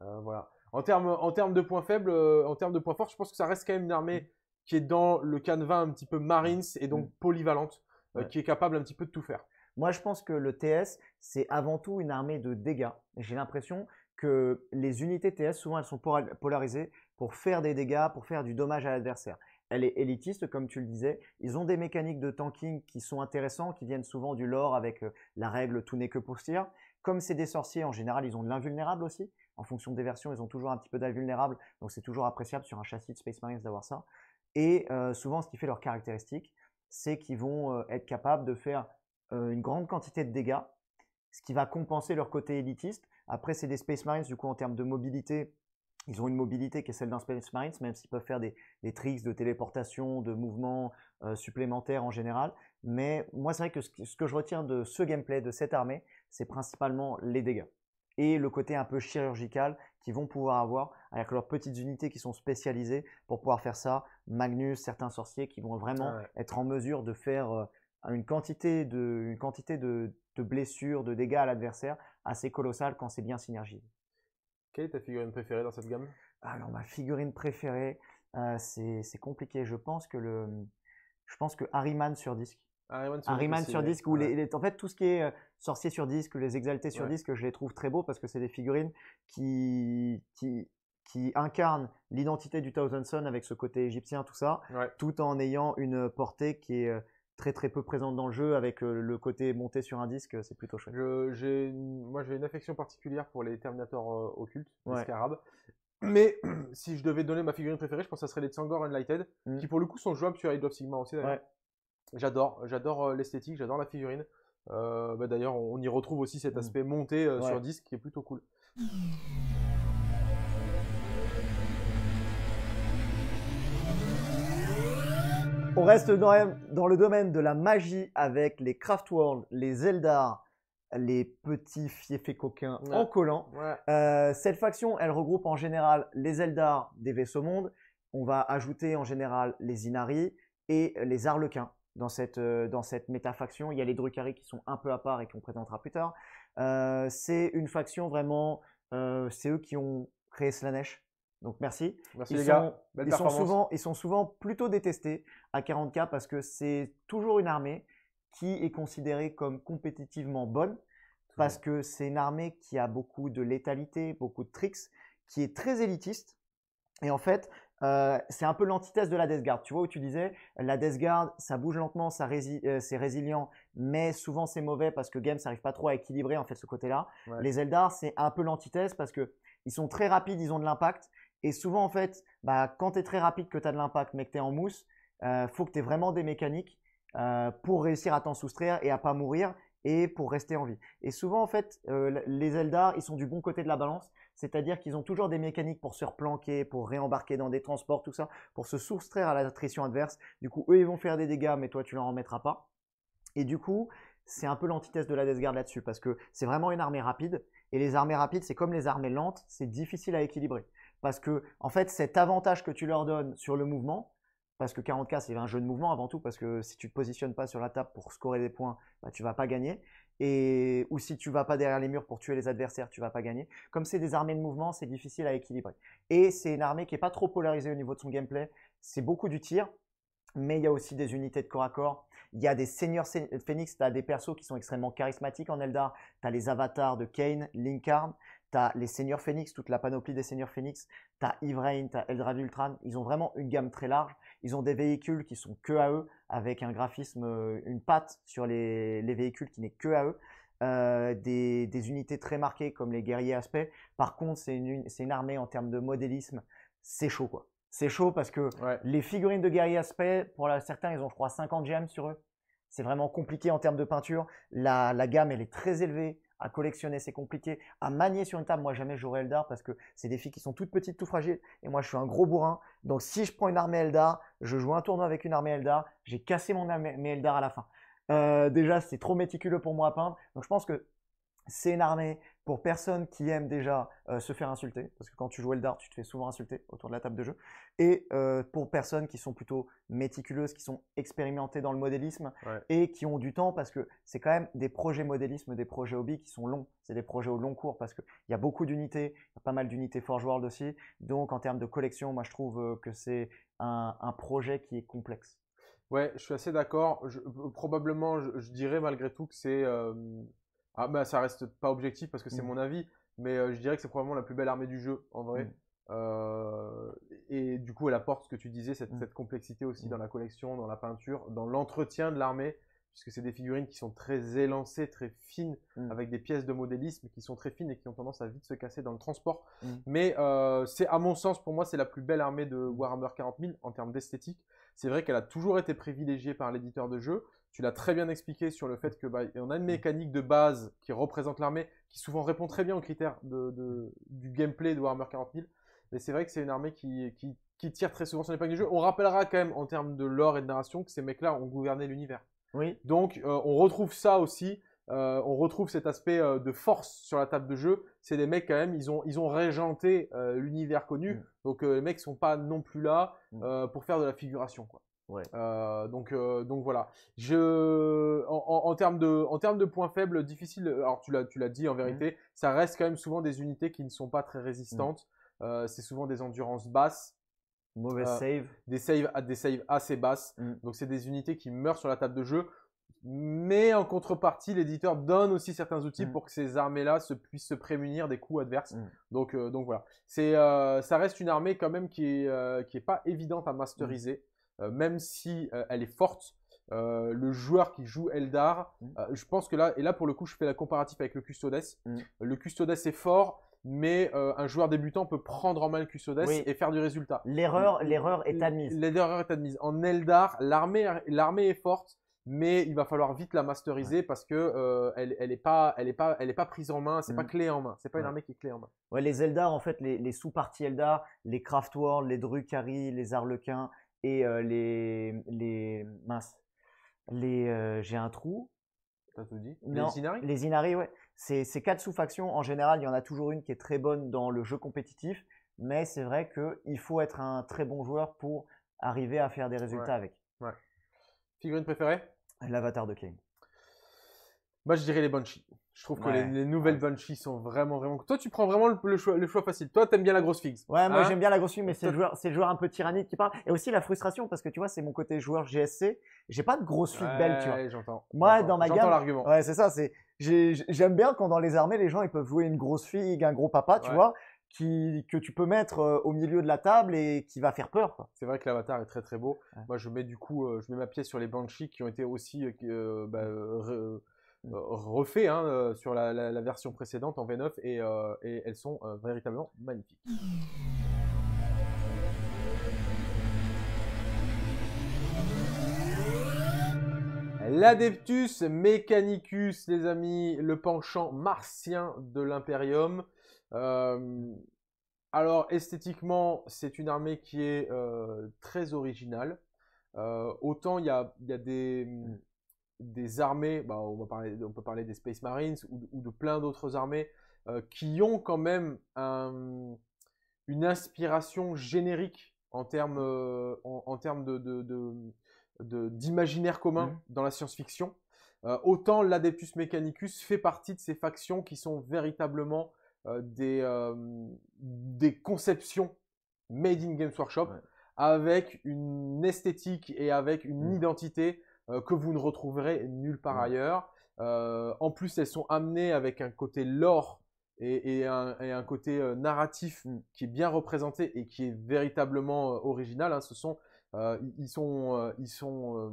Euh, voilà. En termes, en termes de points faibles, euh, en termes de points forts, je pense que ça reste quand même une armée qui est dans le canevas un petit peu Marines et donc polyvalente, euh, Ouais. qui est capable un petit peu de tout faire. Moi, je pense que le TS, c'est avant tout une armée de dégâts. J'ai l'impression que les unités TS, souvent, elles sont polar- polarisées pour faire des dégâts, pour faire du dommage à l'adversaire. Elle est élitiste, comme tu le disais. Ils ont des mécaniques de tanking qui sont intéressants, qui viennent souvent du lore avec euh, la règle tout n'est que pour tir. Comme c'est des sorciers, en général, ils ont de l'invulnérable aussi. En fonction des versions, ils ont toujours un petit peu d'invulnérable. Donc, c'est toujours appréciable sur un châssis de Space Marines d'avoir ça. Et euh, souvent, ce qui fait leur caractéristique, c'est qu'ils vont euh, être capables de faire une grande quantité de dégâts, ce qui va compenser leur côté élitiste. Après, c'est des Space Marines, du coup, en termes de mobilité, ils ont une mobilité qui est celle d'un Space Marines, même s'ils peuvent faire des, des tricks de téléportation, de mouvements euh, supplémentaires en général. Mais moi, c'est vrai que ce, que ce que je retiens de ce gameplay, de cette armée, c'est principalement les dégâts. Et le côté un peu chirurgical qu'ils vont pouvoir avoir avec leurs petites unités qui sont spécialisées pour pouvoir faire ça. Magnus, certains sorciers qui vont vraiment Ah ouais. être en mesure de faire euh, une quantité de, une quantité de, de blessures, de dégâts à l'adversaire assez colossale quand c'est bien synergisé. Quelle est ta figurine préférée dans cette gamme? Alors ma figurine préférée, euh, c'est compliqué. Je pense que le, je pense que Harryman sur disque. Harryman sur, Harryman sur disque, ou Ouais. les, les- en fait tout ce qui est euh, sorcier sur disque, les exaltés sur Ouais. disque, je les trouve très beaux parce que c'est des figurines qui, qui, qui incarnent l'identité du Thousand Sun avec ce côté égyptien, tout ça, Ouais. tout en ayant une portée qui est euh, très très peu présente dans le jeu avec euh, le côté monté sur un disque, c'est plutôt chouette. Je- moi, j'ai une affection particulière pour les Terminator euh, occultes, les Ouais. scarabs. Mais si je devais donner ma figurine préférée, je pense que ça serait les Tsangor Enlighted, Mm. qui pour le coup sont jouables sur Age of Sigma aussi. d'ailleurs. Ouais. J'adore, j'adore euh, l'esthétique, j'adore la figurine. Euh, bah, D'ailleurs, on, y retrouve aussi cet Mm. aspect monté euh, Ouais. sur disque qui est plutôt cool. On reste dans, dans le domaine de la magie avec les Craft World, les Eldar, les petits fiefés coquins Ouais. en collant. Ouais. Euh, cette faction, elle regroupe en général les Eldar des vaisseaux mondes. On va ajouter en général les Inari et les Arlequins. Dans cette, euh, dans cette métafaction, il y a les Drukhari qui sont un peu à part et qu'on présentera plus tard. Euh, c'est une faction vraiment, c'est eux qui ont créé Slanesh. Donc merci. Merci Ils les sont, gars. Belle ils, sont souvent, ils sont souvent plutôt détestés à 40K parce que c'est toujours une armée qui est considérée comme compétitivement bonne parce que c'est une armée qui a beaucoup de létalité, beaucoup de tricks, qui est très élitiste. Et en fait, euh, c'est un peu l'antithèse de la Death Guard. Tu vois où tu disais, la Death Guard, ça bouge lentement, ça rési- euh, c'est résilient, mais souvent c'est mauvais parce que Games n'arrive pas trop à équilibrer en fait ce côté-là. Ouais. Les Eldar, c'est un peu l'antithèse parce que ils sont très rapides, ils ont de l'impact. Et souvent, en fait, bah, quand tu es très rapide, que tu as de l'impact, mais que tu es en mousse, euh, faut que tu aies vraiment des mécaniques euh, pour réussir à t'en soustraire et à pas mourir et pour rester en vie. Et souvent, en fait, euh, les Eldar, ils sont du bon côté de la balance, c'est-à-dire qu'ils ont toujours des mécaniques pour se replanquer, pour réembarquer dans des transports, tout ça, pour se soustraire à l'attrition adverse. Du coup, eux, ils vont faire des dégâts, mais toi, tu leur en mettras pas. Et du coup, c'est un peu l'antithèse de la Death Guard là-dessus, parce que c'est vraiment une armée rapide. Et les armées rapides, c'est comme les armées lentes, c'est difficile à équilibrer. Parce que, en fait, cet avantage que tu leur donnes sur le mouvement, parce que 40K, c'est un jeu de mouvement avant tout, parce que si tu ne te positionnes pas sur la table pour scorer des points, bah, tu vas pas gagner. Et, ou si tu vas pas derrière les murs pour tuer les adversaires, tu vas pas gagner. Comme c'est des armées de mouvement, c'est difficile à équilibrer. Et c'est une armée qui est pas trop polarisée au niveau de son gameplay. C'est beaucoup du tir, mais il y a aussi des unités de corps à corps. Il y a des seigneurs Phoenix, tu as des persos qui sont extrêmement charismatiques en Eldar. Tu as les avatars de Kane, Linkarn, tu as les seigneurs Phoenix, toute la panoplie des seigneurs Phoenix. Tu as Ivrain, tu as Eldrad Ultran. Ils ont vraiment une gamme très large. Ils ont des véhicules qui sont que à eux, avec un graphisme, euh, une patte sur les, les véhicules qui n'est que à eux. Euh, des, des unités très marquées comme les guerriers aspects. Par contre, c'est une, armée en termes de modélisme, c'est chaud quoi. C'est chaud parce que Ouais. les figurines de guerrier aspect, pour la- certains, ils ont, je crois, 50 gemmes sur eux. C'est vraiment compliqué en termes de peinture. La, la gamme, elle est très élevée. À collectionner, c'est compliqué. À manier sur une table, moi, jamais j'aurais Eldar parce que c'est des filles qui sont toutes petites, tout fragiles. Et moi, je suis un gros bourrin. Donc, si je prends une armée Eldar, je joue un tournoi avec une armée Eldar, j'ai cassé mon armée armée Eldar à la fin. Euh, déjà, c'est trop méticuleux pour moi à peindre. Donc, je pense que c'est une armée pour personnes qui aiment déjà euh, se faire insulter, parce que quand tu joues Eldar, tu te fais souvent insulter autour de la table de jeu, et euh, pour personnes qui sont plutôt méticuleuses, qui sont expérimentées dans le modélisme, Ouais. et qui ont du temps, parce que c'est quand même des projets modélisme, des projets hobby qui sont longs, c'est des projets au long cours, parce qu'il y a beaucoup d'unités, il y a pas mal d'unités Forge World aussi, donc en termes de collection, moi je trouve euh, que c'est un, un projet qui est complexe. Ouais, je suis assez d'accord. Probablement, je, je dirais malgré tout que c'est. euh, Ah, bah, ça reste pas objectif parce que c'est Mm. mon avis, mais euh, je dirais que c'est probablement la plus belle armée du jeu en vrai. Mm. Euh, et du coup, elle apporte ce que tu disais, cette, Mm. cette complexité aussi dans la collection, dans la peinture, dans l'entretien de l'armée, puisque c'est des figurines qui sont très élancées, très fines, avec des pièces de modélisme qui sont très fines et qui ont tendance à vite se casser dans le transport. Mais euh, c'est, à mon sens, pour moi, c'est la plus belle armée de Warhammer 40 000 en termes d'esthétique. C'est vrai qu'elle a toujours été privilégiée par l'éditeur de jeu. Tu l'as très bien expliqué sur le fait que bah, on a une mécanique de base qui représente l'armée, qui souvent répond très bien aux critères de, de- du gameplay de Warhammer 40 000. Mais c'est vrai que c'est une armée qui, qui, qui tire très souvent son épingle du jeu. On rappellera quand même en termes de lore et de narration que ces mecs-là ont gouverné l'univers. Oui, Donc euh, on retrouve ça aussi. euh, on retrouve cet aspect euh, de force sur la table de jeu. C'est des mecs quand même, ils ont, ils ont régenté l'univers connu. Mm. Donc les mecs sont pas non plus là Mm. pour faire de la figuration. Quoi. Ouais. Euh, donc, euh, donc voilà. Je, en, en- en termes de, en termes de points faibles, difficile. Alors tu l'as, tu l'as dit en vérité, ça reste quand même souvent des unités qui ne sont pas très résistantes. Euh, c'est souvent des endurances basses. Mauvais save. des saves, à- des saves assez basses. Mm. Donc c'est des unités qui meurent sur la table de jeu. Mais en contrepartie, l'éditeur donne aussi certains outils pour que ces armées-là se, puissent se prémunir des coups adverses. Donc, donc voilà. C'est, ça reste une armée quand même qui est, qui est pas évidente à masteriser, même si euh, elle est forte. Euh, le joueur qui joue Eldar, Mm. euh, je pense que là, et là pour le coup, je fais la comparatif avec le Custodes. Mm. Le Custodes est fort, mais euh, un joueur débutant peut prendre en main le Custodes Oui. et faire du résultat. L'erreur, l'erreur est admise. L'erreur est admise. En Eldar, l'armée, l'armée est forte, mais il va falloir vite la masteriser parce que euh, elle, elle est pas, elle est pas, elle est pas prise en main. C'est pas Mm. clé en main. C'est pas une Ouais. armée qui est clé en main. Ouais, les Eldar, en fait, les, les sous-parties Eldar, les Craftworld, les Drukhari, les Arlequins et euh, les, les. Mince. Les. euh, J'ai un trou. T'as tout dit? Non, Les Inari? Les Inari, ouais. Ces, ces quatre sous-factions, en général, il y en a toujours une qui est très bonne dans le jeu compétitif, mais c'est vrai qu'il faut être un très bon joueur pour arriver à faire des résultats avec. Figurine préférée? L'avatar de Kane. Moi, je dirais les Banshees. Je trouve que les, les nouvelles Ouais. Banshees sont vraiment, vraiment. Toi, tu prends vraiment le, le choix, le choix facile. Toi, t'aimes bien la grosse figue. Ouais, moi Hein j'aime bien la grosse fille, mais c'est le joueur, le joueur un peu tyrannique qui parle. Et aussi la frustration, parce que tu vois, c'est mon côté joueur GSC. J'ai pas de grosse fille belle, tu vois. Ouais, j'entends. Moi, J'entends. dans ma J'entends gamme- l'argument. Ouais, c'est ça. C'est j'ai- j'aime bien quand dans les armées, les gens ils peuvent jouer une grosse figue, un gros papa, tu vois, qui que tu peux mettre euh, au milieu de la table et qui va faire peur. C'est vrai que l'avatar est très très beau. Moi, je mets du coup, euh, je mets ma pièce sur les Banshees qui ont été aussi euh, euh, bah, euh, euh, refaits hein, euh, sur la, version précédente en V9 et, euh, et elles sont véritablement magnifiques. L'Adeptus Mechanicus, les amis, le penchant martien de l'Imperium. Alors, esthétiquement, c'est une armée qui est très originale. Autant il y a des, des armées, bah, on, va parler, on peut parler des Space Marines ou, ou de plein d'autres armées euh, qui ont quand même un- une inspiration générique en termes, euh, en, en termes de, de- de- de- d'imaginaire commun Mhm. dans la science-fiction. Euh, autant l'Adeptus Mechanicus fait partie de ces factions qui sont véritablement des, des conceptions made in Games Workshop Ouais. avec une esthétique et avec une Mm. identité que vous ne retrouverez nulle part ailleurs. Euh, en plus, elles sont amenées avec un côté lore et, et un, et un côté euh, narratif qui est bien représenté et qui est véritablement euh, original. hein. Ce sont, euh, ils- sont, euh, ils sont euh,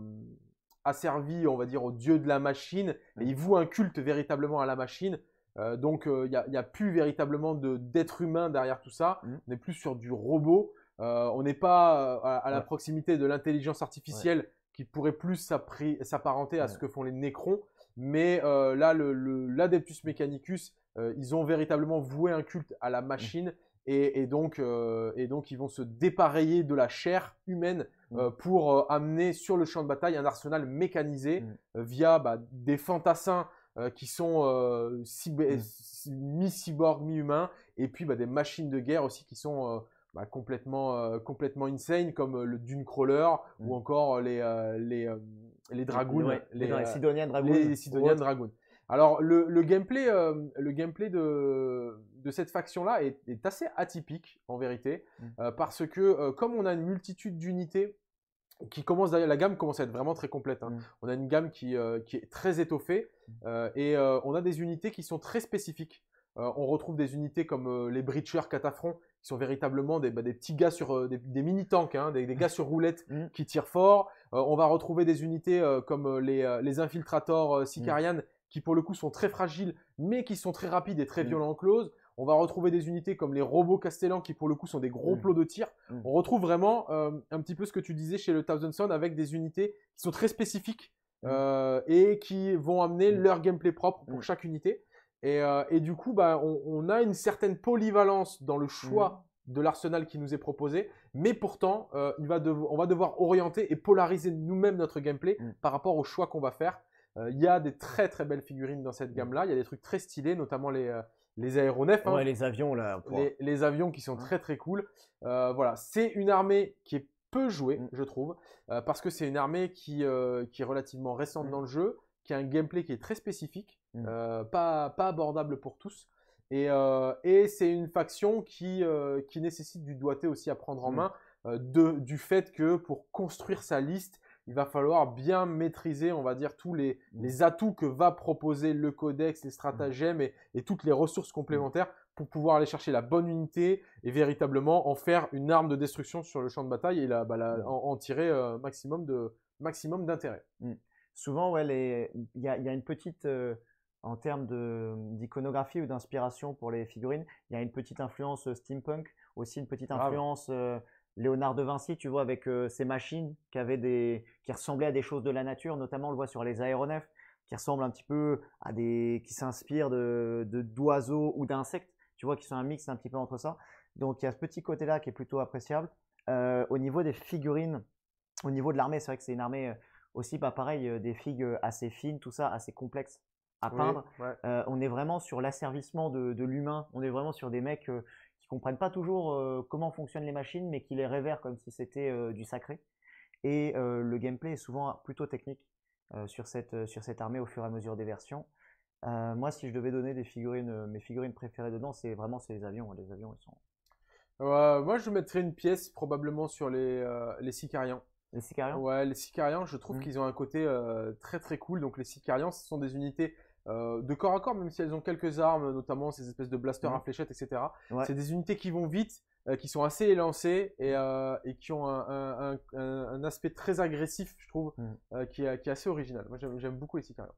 asservis, on va dire, au dieu de la machine et ils vouent un culte véritablement à la machine. Euh, donc, il n'y a, plus véritablement de- d'être humain derrière tout ça. Mm. On n'est plus sur du robot. Euh, on n'est pas euh, à, à la Ouais. proximité de l'intelligence artificielle qui pourrait plus s'apparenter à ce que font les nécrons. Mais euh, là, le- le- l'Adeptus Mechanicus, euh, ils ont véritablement voué un culte à la machine. Et, et donc, euh, et donc, ils vont se dépareiller de la chair humaine euh, pour euh, amener sur le champ de bataille un arsenal mécanisé Mm. euh, via bah, des fantassins qui sont mi-cyborg, mi-humain, et puis bah, des machines de guerre aussi qui sont bah, complètement, euh, complètement insane, comme euh, le Dune Crawler Mm. ou encore les, euh, les, les Dragoons, Ouais, les, euh, Sidonian Dragoon. les Sidonian autres. Dragoon. Alors, le, le gameplay, le gameplay de, de cette faction-là est, est assez atypique, en vérité, Mm. parce que comme on a une multitude d'unités qui commence d'ailleurs, la gamme commence à être vraiment très complète. hein. Mm. On a une gamme qui, euh, qui est très étoffée euh, et euh, on a des unités qui sont très spécifiques. Euh, on retrouve des unités comme euh, les Breachers Catafron, qui sont véritablement des, bah, des petits gars sur euh, des, des mini-tanks, hein, des, des gars sur roulette Mm. qui tirent fort. On va retrouver des unités comme les, les infiltrators euh, Sicarian, qui pour le coup sont très fragiles, mais qui sont très rapides et très Mm. violents en close. On va retrouver des unités comme les robots Castellan, qui pour le coup sont des gros Mm. plots de tir. Mm. On retrouve vraiment un petit peu ce que tu disais chez le Thousand Son avec des unités qui sont très spécifiques Mm. et qui vont amener Mm. leur gameplay propre pour Mm. chaque unité. Et, euh, et du coup, bah, on, on a une certaine polyvalence dans le choix Mm. de l'arsenal qui nous est proposé, mais pourtant, euh, il va devo- on va devoir orienter et polariser nous-mêmes notre gameplay Mm. par rapport au choix qu'on va faire. Euh, Il y a des très très belles figurines dans cette gamme-là. Il y a des trucs très stylés, notamment les, les aéronefs. hein Ouais, les avions là. pour- les, les avions qui sont très très cool. Voilà, c'est une armée qui est peu jouée, je trouve, parce que c'est une armée qui, qui est relativement récente dans le jeu, qui a un gameplay qui est très spécifique, Mm. euh, pas, pas abordable pour tous. Et, euh, et c'est une faction qui, euh, qui nécessite du doigté aussi à prendre en Mm. main, de, du fait que pour construire sa liste, il va falloir bien maîtriser, on va dire, tous les, Mm. les atouts que va proposer le codex, les stratagèmes et, et toutes les ressources complémentaires pour pouvoir aller chercher la bonne unité et véritablement en faire une arme de destruction sur le champ de bataille et la, bah, la- en, en tirer euh, maximum de maximum d'intérêt. Souvent, ouais, les- il y a, il y a une petite, euh, en termes de- d'iconographie ou d'inspiration pour les figurines, il y a une petite influence euh, steampunk, aussi une petite Grave. influence euh, Léonard de Vinci, tu vois, avec euh, ces machines qui, avaient des, qui ressemblaient à des choses de la nature, notamment on le voit sur les aéronefs, qui ressemblent un petit peu à des, qui s'inspirent de, de- d'oiseaux ou d'insectes, tu vois, qui sont un mix un petit peu entre ça. Donc il y a ce petit côté-là qui est plutôt appréciable. Euh, au niveau des figurines, au niveau de l'armée, c'est vrai que c'est une armée aussi, bah, pareil, des figues assez fines, tout ça, assez complexe à Oui, peindre. ouais. Euh, on est vraiment sur l'asservissement de, de l'humain. On est vraiment sur des mecs euh, qui comprennent pas toujours euh, comment fonctionnent les machines, mais qui les révèrent comme si c'était euh, du sacré. Et le gameplay est souvent plutôt technique sur, cette, sur cette armée au fur et à mesure des versions. Moi, si je devais donner des figurines, mes figurines préférées dedans, c'est vraiment c'est les avions. Les avions, ils sont moi, je mettrais une pièce probablement sur les, les Sicariens. les Sicariens? Ouais, les Sicariens, je trouve Mm. qu'ils ont un côté très très cool. Donc les Sicariens, ce sont des unités euh, de corps à corps, même si elles ont quelques armes, notamment ces espèces de blasters à fléchettes, etc. Ouais. C'est des unités qui vont vite, euh, qui sont assez élancées et, euh, et qui ont un, un- un- un- un aspect très agressif, je trouve, Mm. qui, est, qui est assez original. Moi, j'aime beaucoup les Sicariens.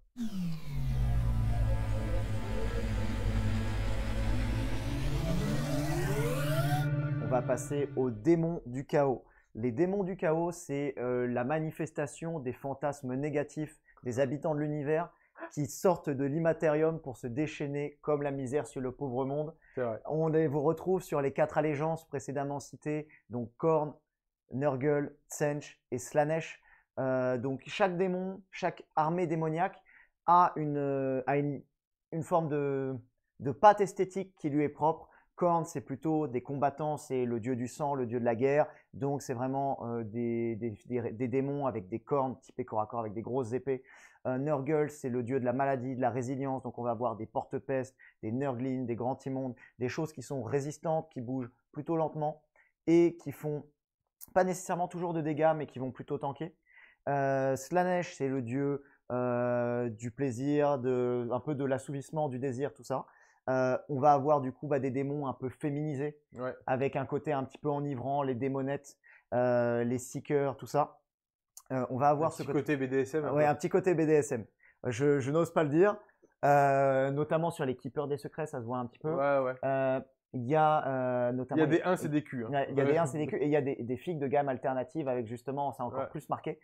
On va passer aux démons du chaos. Les démons du chaos, c'est la manifestation des fantasmes négatifs des habitants de l'univers qui sortent de l'immatérium pour se déchaîner comme la misère sur le pauvre monde. Vrai. On les vous retrouve sur les quatre allégeances précédemment citées, donc Korn, Nurgle, Tsench et Slanesh. Euh, donc chaque démon, chaque armée démoniaque a une, euh, a une, une forme de, de pâte esthétique qui lui est propre. Korn, c'est plutôt des combattants, c'est le dieu du sang, le dieu de la guerre. Donc c'est vraiment euh, des, des, démons avec des cornes typés corps à corps, avec des grosses épées. Euh, Nurgle, c'est le dieu de la maladie, de la résilience. Donc on va avoir des porte-pestes, des Nurglings, des grands immondes, des choses qui sont résistantes, qui bougent plutôt lentement et qui font pas nécessairement toujours de dégâts, mais qui vont plutôt tanker. Euh, Slanesh, c'est le dieu euh, du plaisir, de, un peu de l'assouvissement, du désir, tout ça. Euh, on va avoir du coup bah, des démons un peu féminisés, Ouais. avec un côté un petit peu enivrant, les démonettes, euh, les seekers, tout ça. Euh, on va avoir Un ce petit côté, côté BDSM. un ouais, peu. un petit côté BDSM. Je, je n'ose pas le dire, notamment sur les keepers des secrets, ça se voit un petit peu. Ouais, ouais. Il y a euh, Il notamment y a des les- 1 c'est des Q. hein. il y a, il des Ouais. 1 CDQ et il y a des, des figues de gamme alternatives avec justement, ça encore Ouais. plus marqué.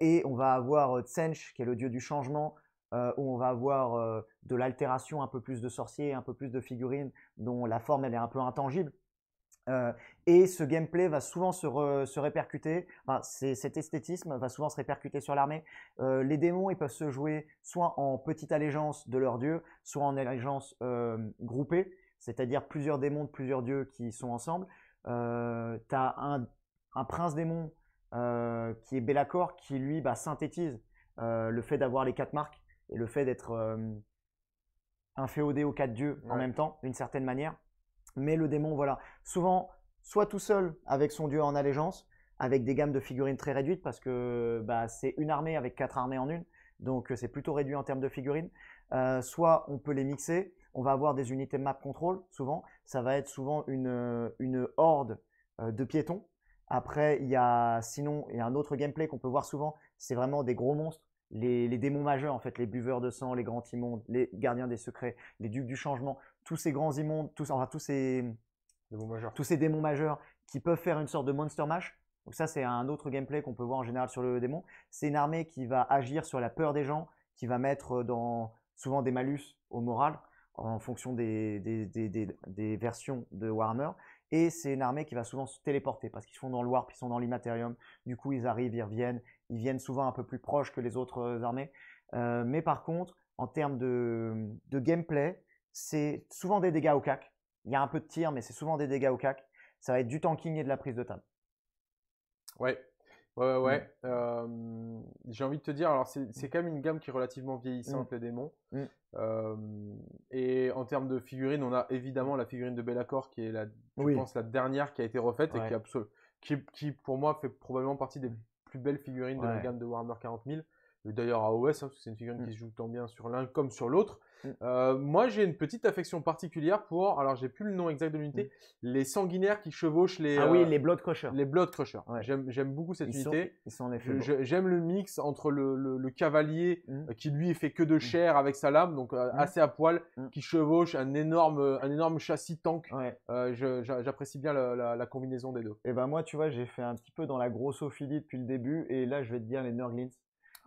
Et on va avoir Tsench, qui est le dieu du changement, euh, où on va avoir euh, de l'altération, un peu plus de sorciers, un peu plus de figurines, dont la forme elle est un peu intangible. Euh, et ce gameplay va souvent se, se répercuter, enfin, cet esthétisme va souvent se répercuter sur l'armée. Les démons, ils peuvent se jouer soit en petite allégeance de leur dieu, soit en allégeance groupée, c'est-à-dire plusieurs démons de plusieurs dieux qui sont ensemble. Tu as un, prince démon qui est Bellacor, qui lui bah, synthétise le fait d'avoir les quatre marques et le fait d'être euh, inféodé aux quatre dieux en Ouais. même temps, d'une certaine manière. Mais le démon, voilà, souvent, soit tout seul avec son dieu en allégeance, avec des gammes de figurines très réduites, parce que bah, c'est une armée avec quatre armées en une, donc euh, c'est plutôt réduit en termes de figurines. Euh, soit on peut les mixer, on va avoir des unités map control, souvent, ça va être souvent une, euh, une horde de piétons. Après, il y a, sinon, il y a un autre gameplay qu'on peut voir souvent, c'est vraiment des gros monstres, les, les démons majeurs, en fait, les buveurs de sang, les grands immondes, les gardiens des secrets, les ducs du changement, tous ces grands immondes, tous, enfin, tous ces, tous ces démons majeurs qui peuvent faire une sorte de monster mash. Donc ça, c'est un autre gameplay qu'on peut voir en général sur le démon. C'est une armée qui va agir sur la peur des gens, qui va mettre dans souvent des malus au moral en fonction des, des, des, des- des versions de Warhammer. Et c'est une armée qui va souvent se téléporter parce qu'ils sont dans le warp, ils sont dans l'immatérium. Du coup, ils arrivent, ils reviennent. Ils viennent souvent un peu plus proches que les autres euh, armées. Euh, mais par contre, en termes de, de gameplay, c'est souvent des dégâts au cac. Il y a un peu de tir, mais c'est souvent des dégâts au cac. Ça va être du tanking et de la prise de table. Ouais. Ouais, ouais. Euh, j'ai envie de te dire, alors c'est quand même une gamme qui est relativement vieillissante, les démons. Euh, et en termes de figurines, on a évidemment la figurine de Bellacore qui est la, je pense, la dernière qui a été refaite et qui, qui, qui, pour moi, fait probablement partie des plus belles figurines de la gamme de Warhammer 40 000 d'ailleurs à OS, hein, parce que c'est une figurine mmh. qui se joue tant bien sur l'un comme sur l'autre. Mmh. Euh, moi, j'ai une petite affection particulière pour, alors j'ai plus le nom exact de l'unité, mmh. les sanguinaires qui chevauchent les. Ah oui, euh, les Blood Crushers. Les Blood Crushers. J'aime beaucoup cette unité. ils sont en effet. J'aime le mix entre le, le, cavalier euh, qui lui fait que de chair avec sa lame, donc assez à poil, qui chevauche un énorme, un énorme châssis tank. J'apprécie bien la, la, combinaison des deux. Et ben moi, tu vois, j'ai fait un petit peu dans la grossophilie depuis le début, et là, je vais te dire les Nurglings.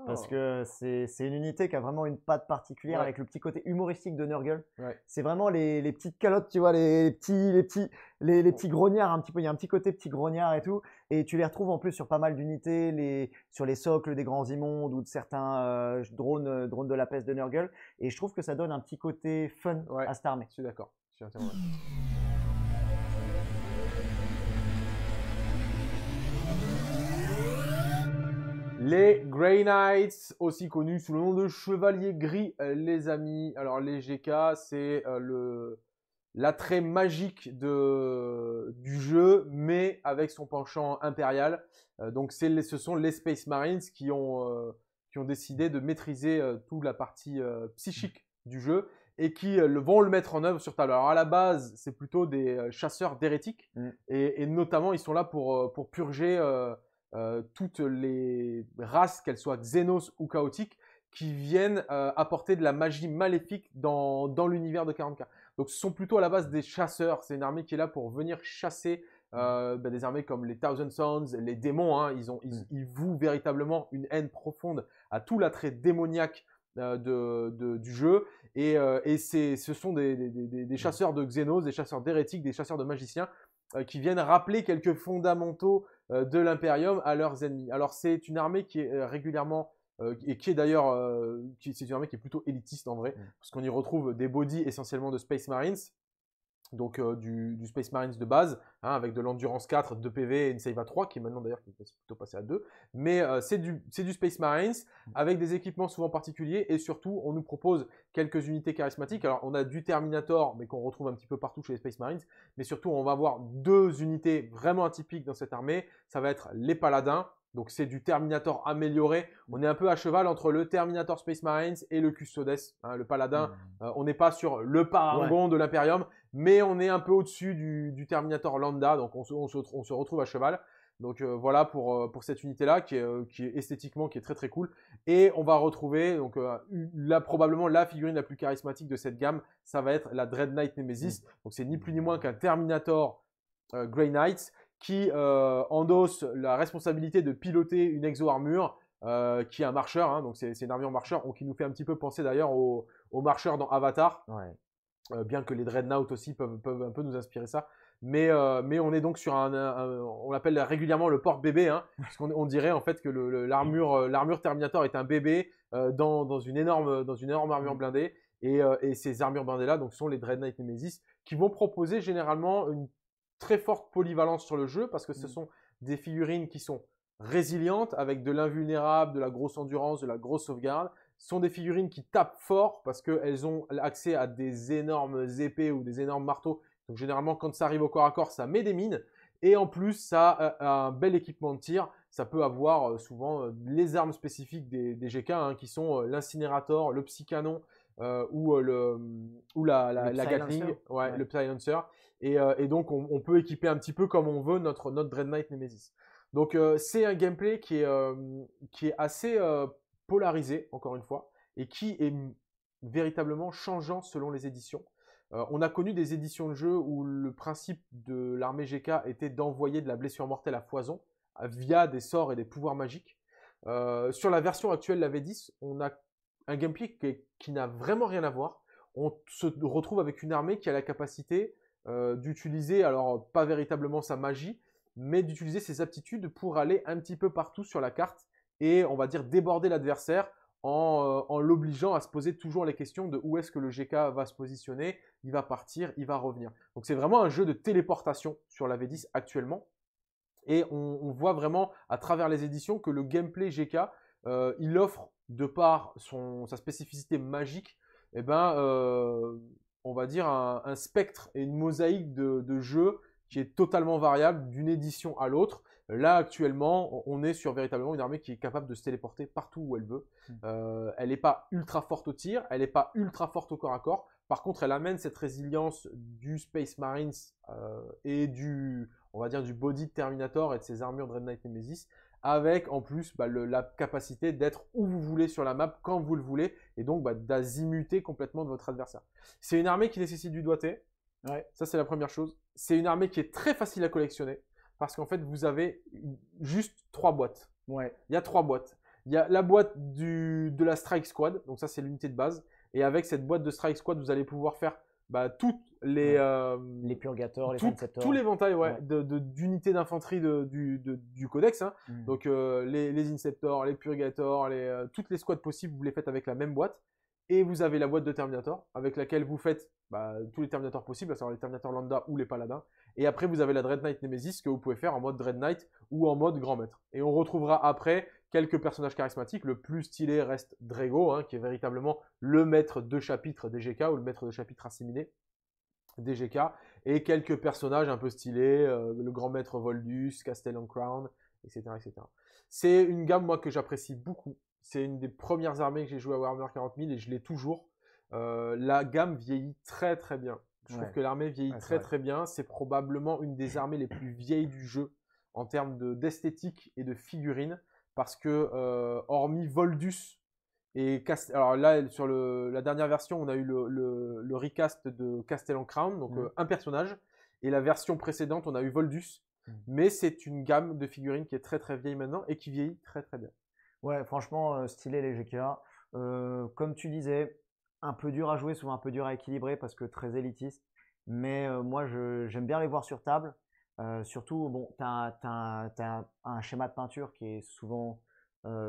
Parce oh. que c'est une unité qui a vraiment une patte particulière avec le petit côté humoristique de Nurgle. C'est vraiment les, les, petites calottes, tu vois, les, petits, les, petits, les, les, petits grognards un petit peu. Il y a un petit côté petit grognard et tout. Et tu les retrouves en plus sur pas mal d'unités, les, sur les socles des grands immondes ou de certains euh, drones, euh, drones de la peste de Nurgle. Et je trouve que ça donne un petit côté fun à cette armée. Je suis d'accord. Les Grey Knights, aussi connus sous le nom de Chevaliers Gris, euh, les amis. Alors les GK, c'est euh, le l'attrait magique de, du jeu, mais avec son penchant impérial. Euh, donc ce sont les Space Marines qui ont, qui ont décidé de maîtriser toute la partie psychique du jeu et qui vont le mettre en œuvre sur table. Alors à la base, c'est plutôt des chasseurs d'hérétiques mm. et, et, notamment ils sont là pour, pour purger euh, toutes les races, qu'elles soient xénos ou chaotiques, qui viennent euh, apporter de la magie maléfique dans, dans l'univers de 40K. Donc ce sont plutôt à la base des chasseurs, c'est une armée qui est là pour venir chasser euh, bah, des armées comme les Thousand Sons, les démons, hein. ils, ont, ils, mm. ils, vouent véritablement une haine profonde à tout l'attrait démoniaque de, du jeu. Et, et ce sont des, des, des, chasseurs de Xénos, des chasseurs d'hérétiques, des chasseurs de magiciens qui viennent rappeler quelques fondamentaux de l'Imperium à leurs ennemis. Alors c'est une armée qui est euh, régulièrement euh, et qui est d'ailleurs c'est une armée qui est plutôt élitiste en vrai mm. parce qu'on y retrouve des bodies essentiellement de Space Marines donc du, Space Marines de base, hein, avec de l'endurance 4, 2 PV et une save à 3, qui est maintenant d'ailleurs plutôt passer à 2. Mais c'est du, du, Space Marines, avec des équipements souvent particuliers, et surtout, on nous propose quelques unités charismatiques. Alors, on a du Terminator, mais qu'on retrouve un petit peu partout chez les Space Marines, mais surtout, on va avoir deux unités vraiment atypiques dans cette armée. Ça va être les Paladins, donc c'est du Terminator amélioré. On est un peu à cheval entre le Terminator Space Marines et le Custodes, hein, le Paladin. Mm. Euh, on n'est pas sur le parangon de l'Imperium, mais on est un peu au-dessus du, Terminator Lambda, donc on se, retrouve à cheval. Donc euh, voilà pour, euh, pour cette unité-là qui est, qui est esthétiquement qui est très très cool. Et on va retrouver donc là probablement la figurine la plus charismatique de cette gamme, ça va être la Dread Knight Nemesis. Mm. Donc c'est ni plus ni moins qu'un Terminator Grey Knight qui euh, endosse la responsabilité de piloter une exo-armure euh, qui est un marcheur, hein, donc c'est une armure marcheur, qui nous fait un petit peu penser d'ailleurs aux au marcheurs dans Avatar, euh, bien que les Dreadnought aussi peuvent, peuvent, un peu nous inspirer ça. Mais, mais on est donc sur un, on l'appelle régulièrement le porte-bébé, hein, parce qu'on on dirait en fait que l'armure l'armure Terminator est un bébé dans, dans, une énorme, dans une énorme armure mm. blindée. Et, et, ces armures blindées là donc sont les Dread Knight Nemesis qui vont proposer généralement une très forte polyvalence sur le jeu parce que ce mm. sont des figurines qui sont résilientes avec de l'invulnérable, de la grosse endurance, de la grosse sauvegarde. Ce sont des figurines qui tapent fort parce qu'elles ont accès à des énormes épées ou des énormes marteaux. Donc généralement quand ça arrive au corps à corps, ça met des mines. Et en plus, ça a un bel équipement de tir. Ça peut avoir euh, souvent euh, les armes spécifiques des, GK, hein, qui sont euh, l'incinérateur, le psycanon ou, le, ou la, la, Gatling, ouais, le silencer. Euh, et, donc, on, peut équiper un petit peu comme on veut notre, notre Dread Knight Nemesis. Donc, euh, c'est un gameplay qui est, euh, qui est assez polarisé, encore une fois, et qui est véritablement changeant selon les éditions. on a connu des éditions de jeu où le principe de l'armée GK était d'envoyer de la blessure mortelle à foison via des sorts et des pouvoirs magiques. sur la version actuelle la V10, on a un gameplay qui n'a vraiment rien à voir. On se retrouve avec une armée qui a la capacité euh, d'utiliser, alors pas véritablement sa magie, mais d'utiliser ses aptitudes pour aller un petit peu partout sur la carte et on va dire déborder l'adversaire en, euh, l'obligeant à se poser toujours les questions de où est-ce que le GK va se positionner, il va partir, il va revenir. Donc c'est vraiment un jeu de téléportation sur la V10 actuellement. Et on, voit vraiment à travers les éditions que le gameplay GK, euh, il offre, de par son, sa spécificité magique, eh ben, euh, on va dire un, spectre et une mosaïque de, jeux qui est totalement variable d'une édition à l'autre. Là, actuellement, on est sur véritablement une armée qui est capable de se téléporter partout où elle veut. Hmm. Euh, elle n'est pas ultra forte au tir, elle n'est pas ultra forte au corps à corps. Par contre, elle amène cette résilience du Space Marines et du, on va dire, du body de Terminator et de ses armures Dread Knight Nemesis, avec en plus bah, la capacité d'être où vous voulez sur la map, quand vous le voulez, et donc bah, d'azimuter complètement de votre adversaire. C'est une armée qui nécessite du doigté. Ouais. Ça, c'est la première chose. C'est une armée qui est très facile à collectionner, parce qu'en fait, vous avez juste trois boîtes. Ouais. Il y a trois boîtes. Il y a la boîte du, de la Strike Squad, donc ça, c'est l'unité de base. Et avec cette boîte de Strike Squad, vous allez pouvoir faire bah, toutes les euh, les purgators, les tout, l'éventail ouais, d'unités d'infanterie du, du, codex. Hein. Hmm. Donc euh, les, les Inceptors, les Purgators, les, euh, toutes les squads possibles, vous les faites avec la même boîte. Et vous avez la boîte de Terminator avec laquelle vous faites bah, tous les Terminators possibles, à savoir les Terminators lambda ou les Paladins. Et après, vous avez la Dread Knight Nemesis que vous pouvez faire en mode Dread Knight ou en mode Grand Maître. Et on retrouvera après quelques personnages charismatiques. Le plus stylé reste Drago, hein, qui est véritablement le maître de chapitre des GK ou le maître de chapitre assimilé des GK. Et quelques personnages un peu stylés, euh, le grand maître Voldus, Castellan Crown, etc. etc. C'est une gamme, moi, que j'apprécie beaucoup. C'est une des premières armées que j'ai joué à Warhammer 40 000 et je l'ai toujours. Euh, la gamme vieillit très très bien. Je trouve que l'armée vieillit très très bien. C'est probablement une des armées les plus vieilles du jeu en termes d'esthétique et de figurines. Parce que, euh, hormis Voldus, et alors là, sur le, la dernière version, on a eu le, le, recast de Castellan Crown, donc mmh. euh, un personnage. Et la version précédente, on a eu Voldus. Mmh. Mais c'est une gamme de figurines qui est très très vieille maintenant et qui vieillit très très bien. Ouais, franchement, euh, stylé les GK. comme tu disais, un peu dur à jouer, souvent un peu dur à équilibrer parce que très élitiste. Mais moi, j'aime bien les voir sur table. Surtout, bon, tu as, un schéma de peinture qui est souvent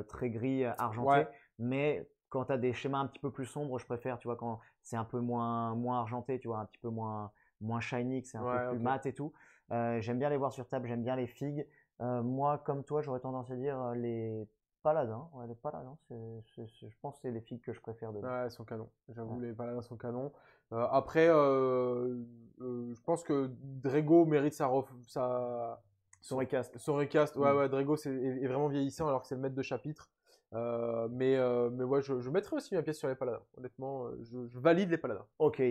très gris, argenté. Mais quand tu as des schémas un petit peu plus sombres, je préfère, tu vois, quand c'est un peu moins, moins argenté, tu vois, un petit peu moins, moins shiny, que c'est un peu plus mat et tout. j'aime bien les voir sur table, j'aime bien les figues. moi, comme toi, j'aurais tendance à dire les paladins. Ouais, les paladins, je pense que c'est les figues que je préfère de Ouais, elles sont canons. J'avoue, les paladins sont canons. Après, je pense que Drago mérite sa, sa... son recast. Son recast, ouais, mmh. ouais, Drago est, est, vraiment vieillissant alors que c'est le maître de chapitre. Euh, mais, euh, mais ouais, je, je, mettrai aussi ma pièce sur les paladins. Honnêtement, euh, je, je valide les paladins. Ok.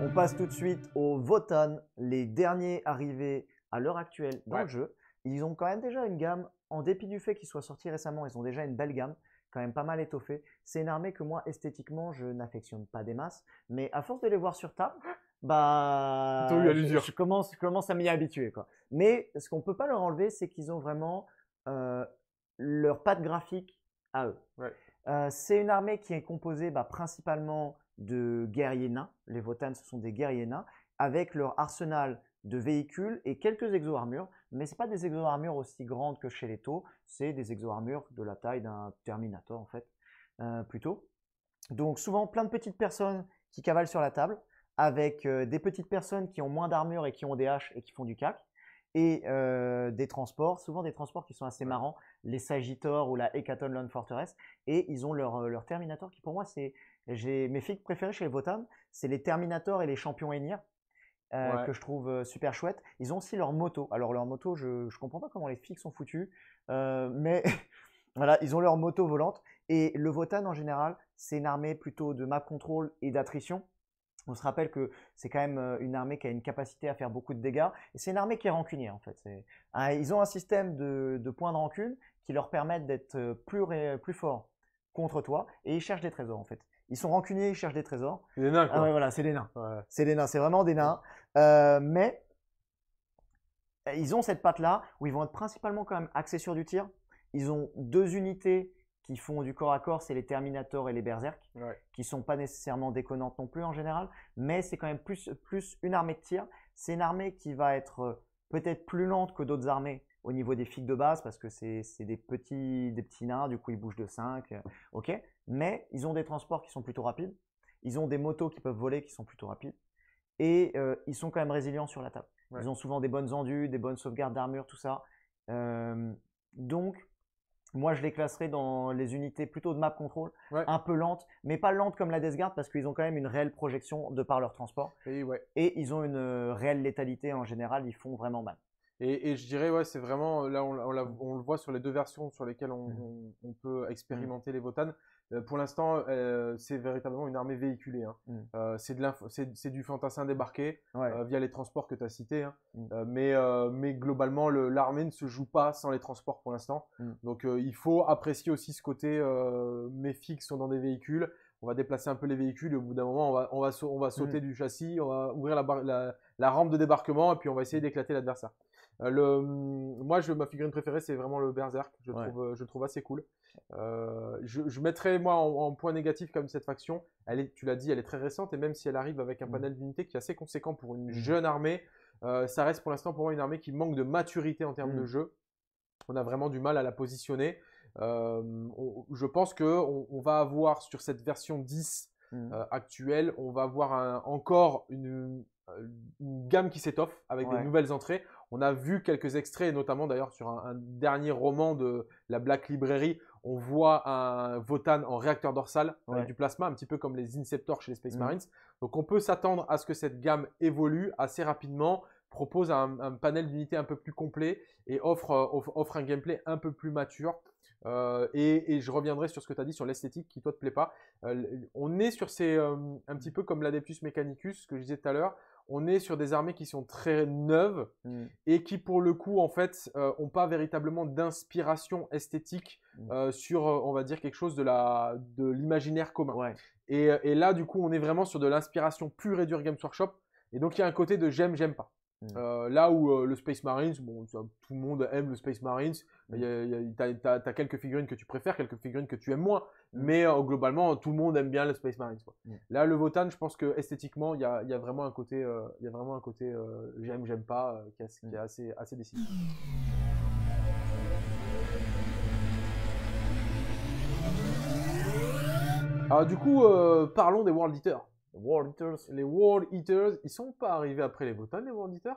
On passe tout de suite aux Votan, les derniers arrivés à l'heure actuelle dans le jeu. Ils ont quand même déjà une gamme, en dépit du fait qu'ils soient sortis récemment, ils ont déjà une belle gamme, quand même pas mal étoffée. C'est une armée que moi, esthétiquement, je n'affectionne pas des masses, mais à force de les voir sur table, bah, je, commence, je commence à m'y habituer. Quoi. Mais ce qu'on peut pas leur enlever, c'est qu'ils ont vraiment euh, leur patte graphique à eux. Euh, c'est une armée qui est composée bah, principalement de guerriers nains. Les Votans, ce sont des guerriers nains, avec leur arsenal de véhicules et quelques exo-armures. Mais ce pas des exo-armures aussi grandes que chez les Taux, c'est des exo-armures de la taille d'un Terminator en fait, euh, plutôt. Donc souvent plein de petites personnes qui cavalent sur la table avec euh, des petites personnes qui ont moins d'armure et qui ont des haches et qui font du cac, et euh, des transports, souvent des transports qui sont assez marrants, les Sagittor ou la Hecaton Lone Fortress, et ils ont leur, leur Terminator qui pour moi c'est, j'ai mes filles préférées chez les Votam, c'est les Terminator et les Champions Enir. Que je trouve super chouette. Ils ont aussi leur moto. Alors leur moto, je ne comprends pas comment les filles sont foutues, mais voilà, ils ont leur moto volante. Et le Votan en général, c'est une armée plutôt de map control et d'attrition. On se rappelle que c'est quand même euh, une armée qui a une capacité à faire beaucoup de dégâts. Et c'est une armée qui est rancunière en fait. ils ont un système de, points de rancune qui leur permettent d'être euh, plus, plus forts contre toi. Et ils cherchent des trésors en fait. Ils sont rancuniers, ils cherchent des trésors. C'est des nains quoi. Ah ouais, voilà, c'est des nains. C'est des nains, c'est vraiment des nains. Euh, mais ils ont cette patte là où ils vont être principalement quand même axés sur du tir. Ils ont deux unités qui font du corps à corps, c'est les Terminators et les Berserk, qui sont pas nécessairement déconnantes non plus en général, mais c'est quand même plus, plus une armée de tir. C'est une armée qui va être euh, peut-être plus lente que d'autres armées au niveau des figues de base, parce que c'est des petits, des petits nains, du coup ils bougent de 5, euh, ok, mais ils ont des transports qui sont plutôt rapides. Ils ont des motos qui peuvent voler, qui sont plutôt rapides. Et euh, ils sont quand même résilients sur la table. Ouais. Ils ont souvent des bonnes endus, des bonnes sauvegardes d'armure, tout ça. Euh, donc, moi, je les classerais dans les unités plutôt de map control, Ouais. un peu lentes, mais pas lentes comme la Death Guard parce qu'ils ont quand même une réelle projection de par leur transport. Et ouais. Et ils ont une réelle létalité en général, ils font vraiment mal. Et, et je dirais, ouais, c'est vraiment, là, on, on l'a- on le voit sur les deux versions sur lesquelles on, Mhm. on- peut expérimenter les Votan. Euh, pour l'instant, euh, c'est véritablement une armée véhiculée. hein. Mhm. Euh, c'est de c'est c'est du fantassin débarqué Ouais. euh, via les transports que tu as cités. hein. Mhm. Euh, mais, euh, mais globalement, le- l'armée ne se joue pas sans les transports pour l'instant. Mhm. Donc euh, il faut apprécier aussi ce côté, euh, mes fixes sont dans des véhicules. On va déplacer un peu les véhicules et au bout d'un moment, on va, on va, on va sauter du châssis, on va ouvrir la, la, la rampe de débarquement et puis on va essayer d'éclater l'adversaire. Euh, le, moi, je, ma figurine préférée, c'est vraiment le Berserk. Je, Ouais. trouve, je le trouve assez cool. Euh, je, je mettrais, moi, en, en point négatif comme cette faction. Elle est, tu l'as dit, elle est très récente et même si elle arrive avec un Mm. panel d'unités qui est assez conséquent pour une Mm. jeune armée, euh, ça reste pour l'instant pour moi une armée qui manque de maturité en termes Mm. de jeu. On a vraiment du mal à la positionner. Euh, on- je pense que on, on va avoir sur cette version 10 Mhm. euh, actuelle, on va avoir un- encore une, euh, une gamme qui s'étoffe avec des Ouais. nouvelles entrées. On a vu quelques extraits, notamment d'ailleurs sur un, un dernier roman de la Black Library, on voit un Votan en réacteur dorsal avec Ouais. du plasma, un petit peu comme les Inceptors chez les Space Mhm. Marines. Donc on peut s'attendre à ce que cette gamme évolue assez rapidement, propose un, un panel d'unités un peu plus complet et offre, euh, offre, offre un gameplay un peu plus mature. Euh, et, et je reviendrai sur ce que tu as dit sur l'esthétique qui toi te plaît pas. Euh, on est sur ces, euh, un petit peu comme l'Adeptus Mechanicus, que je disais tout à l'heure, on est sur des armées qui sont très neuves Mhm. et qui pour le coup en fait euh, ont pas véritablement d'inspiration esthétique Mm. euh, sur euh, on va dire quelque chose de la de l'imaginaire commun. Ouais. Et, et là du coup on est vraiment sur de l'inspiration pure et dure Games Workshop et donc il y a un côté de j'aime j'aime pas. Mm. Euh, là où euh, le Space Marines, bon, tout le monde aime le Space Marines. Mm. Il y a- il y a- T'as t'as- t'as quelques figurines que tu préfères, quelques figurines que tu aimes moins, Mm. mais euh, globalement tout le monde aime bien le Space Marines. quoi. Là, le Votan, je pense que esthétiquement, il y a, y a vraiment un côté, il y a vraiment un côté j'aime, j'aime pas, qui, est, assez- qui est assez, assez décisif. Alors du coup, parlons des World Eaters. World Eaters. Les World Eaters, ils sont pas arrivés après les Votan, les World Eaters?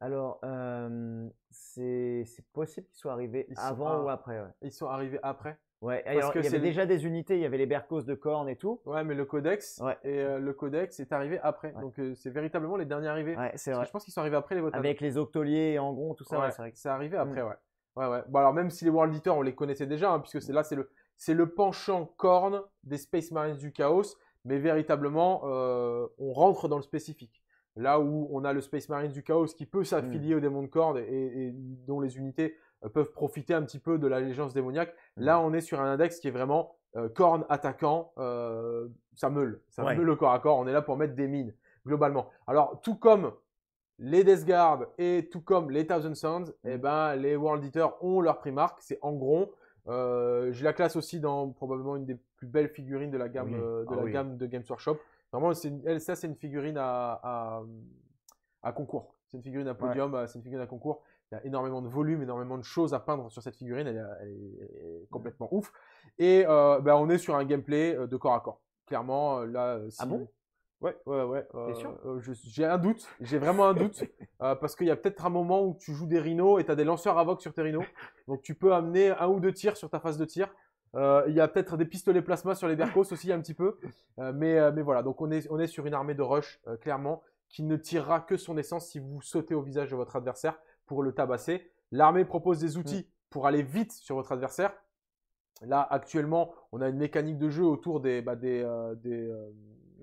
Alors, euh, c'est possible qu'ils soient arrivés Ils avant ou après. Ouais. Ils sont arrivés après? Ouais, Parce alors, que il y avait déjà des unités, il y avait les Berkos de Korn et tout. Ouais, mais le Codex, Ouais. et euh, le Codex est arrivé après. Ouais. Donc euh, c'est véritablement les derniers arrivés. Ouais, c'est vrai. que je pense qu'ils sont arrivés après les Votan. Avec les Octoliers et Angon, tout ça, ouais, c'est vrai. que- c'est arrivé après, ouais. Ouais, ouais. Bon, alors même si les World Eaters, on les connaissait déjà, hein, puisque c'est là, c'est le, c'est le penchant corne des Space Marines du Chaos, mais véritablement, euh, on rentre dans le spécifique. Là où on a le Space Marines du Chaos qui peut s'affilier Mm. au démon de Corne et, et dont les unités euh, peuvent profiter un petit peu de l'allégeance démoniaque. Mm. Là, on est sur un index qui est vraiment euh, corne attaquant, euh, ça meule, ça Ouais. meule le corps à corps. On est là pour mettre des mines, globalement. Alors, tout comme les Death Guard et tout comme les Thousand Sons, Mm. eh ben, les World Eaters ont leur primarque, c'est Angron. Euh, je la classe aussi dans probablement une des plus belles figurines de la gamme, Oui. euh, de Ah la oui. gamme de Games Workshop. Vraiment, elle, ça, c'est une figurine à, à, à concours. C'est une figurine à podium, euh, c'est une figurine à concours. Il y a énormément de volume, énormément de choses à peindre sur cette figurine. Elle, est- elle est, elle est complètement ouf. Et euh, ben, on est sur un gameplay euh, de corps à corps. Clairement, là. euh, si- Ah bon? Ouais, ouais, ouais. euh, euh, J'ai un doute. J'ai vraiment un doute. euh, parce qu'il y a peut-être un moment où tu joues des rhinos et tu as des lanceurs AVOC sur tes rhinos. Donc tu peux amener un ou deux tirs sur ta phase de tir. Euh, Il y a peut-être des pistolets plasma sur les Berkos aussi un petit peu. Euh, mais, euh, mais voilà, donc on est, on est sur une armée de rush, clairement, qui ne tirera que son essence si vous sautez au visage de votre adversaire pour le tabasser. L'armée propose des outils pour aller vite sur votre adversaire. Là, actuellement, on a une mécanique de jeu autour des... Bah, des, euh, des euh,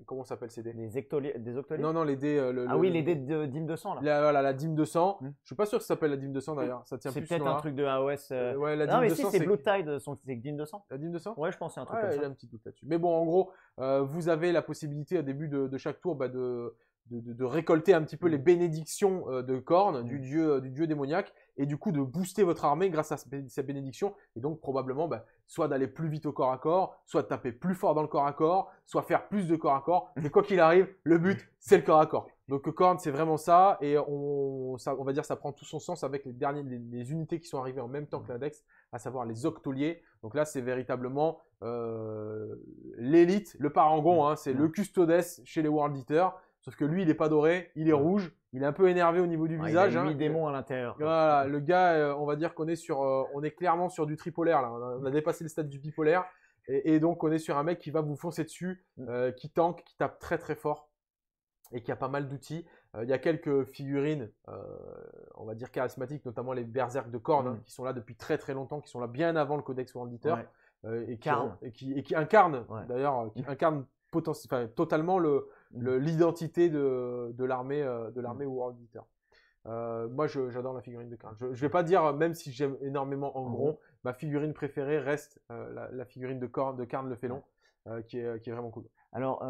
comment s'appelle ces dés? Des, Ectoliers, des Non, non, les dés... euh, le- Ah le- oui, le- les dés de Dîme 200 là. La, voilà, la dîme 200. Hmm. Je suis pas sûr que ça s'appelle la dîme 200 d'ailleurs. Ça tient C'est plus peut-être ce nom-là. un truc de AOS. euh, Euh, ouais, la Non, mais 200, si, c'est Blue Tide, son- c'est Dîme 200. La dîme 200 Ouais, je pense c'est un truc Ouais, comme un petit doute là-dessus. Mais bon, en gros, euh, vous avez la possibilité au début de, de chaque tour bah, de, de, récolter un petit peu Mm. les bénédictions de Korn, Mm. du, dieu, du dieu démoniaque, et du coup de booster votre armée grâce à ces bénédictions, et donc probablement bah, soit d'aller plus vite au corps à corps, soit de taper plus fort dans le corps à corps, soit faire plus de corps à corps. Mais quoi qu'il arrive, le but, c'est le corps à corps. Donc Korn, c'est vraiment ça, et on, ça, on va dire ça prend tout son sens avec les, derniers, les, les unités qui sont arrivées en même temps que l'index, à savoir les octoliers. Donc là, c'est véritablement l'élite, le parangon, Mm. hein, c'est Mm. le custodes chez les World Eaters. Sauf que lui, il est pas doré, il est Mm. rouge, il est un peu énervé au niveau du Ouais, visage. il a hein. huit démons à l'intérieur. Voilà, le gars, euh, on va dire qu'on est sur, euh, on est clairement sur du tripolaire là. On a, on a dépassé le stade du bipolaire, et, et donc on est sur un mec qui va vous foncer dessus, Mm. euh, qui tank, qui tape très très fort, et qui a pas mal d'outils. Il y a quelques figurines, on va dire charismatiques, notamment les berserk de Korn, Mm. hein, qui sont là depuis très très longtemps, qui sont là bien avant le Codex World Eater, Ouais. et, qui, et, incarnent Ouais. d'ailleurs, qui incarnent poten- enfin, totalement le, Mm. le- l'identité de, de l'armée euh, de l'armée World Eater. Euh, moi, j'adore la figurine de Karn. Je, je vais pas dire, même si j'aime énormément en gros, ma figurine préférée reste euh, la, la figurine de, Korn, de Karn le Félon, euh, qui, est, qui est vraiment cool. Alors,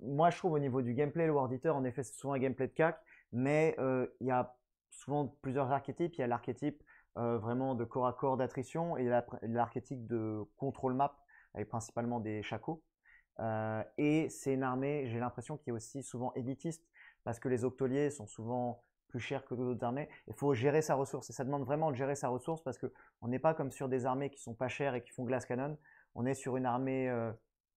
moi, je trouve au niveau du gameplay, le World Eater, en effet, c'est souvent un gameplay de CAC, mais il y a souvent plusieurs archétypes. Il y a l'archétype vraiment de corps à corps d'attrition et l'archétype de control map, avec principalement des chacos. Euh, et c'est une armée, j'ai l'impression, qui est aussi souvent élitiste, parce que les octoliers sont souvent plus chers que d'autres armées. Il faut gérer sa ressource, et ça demande vraiment de gérer sa ressource, parce qu'on n'est pas comme sur des armées qui sont pas chères et qui font glass cannon. On est sur une armée euh,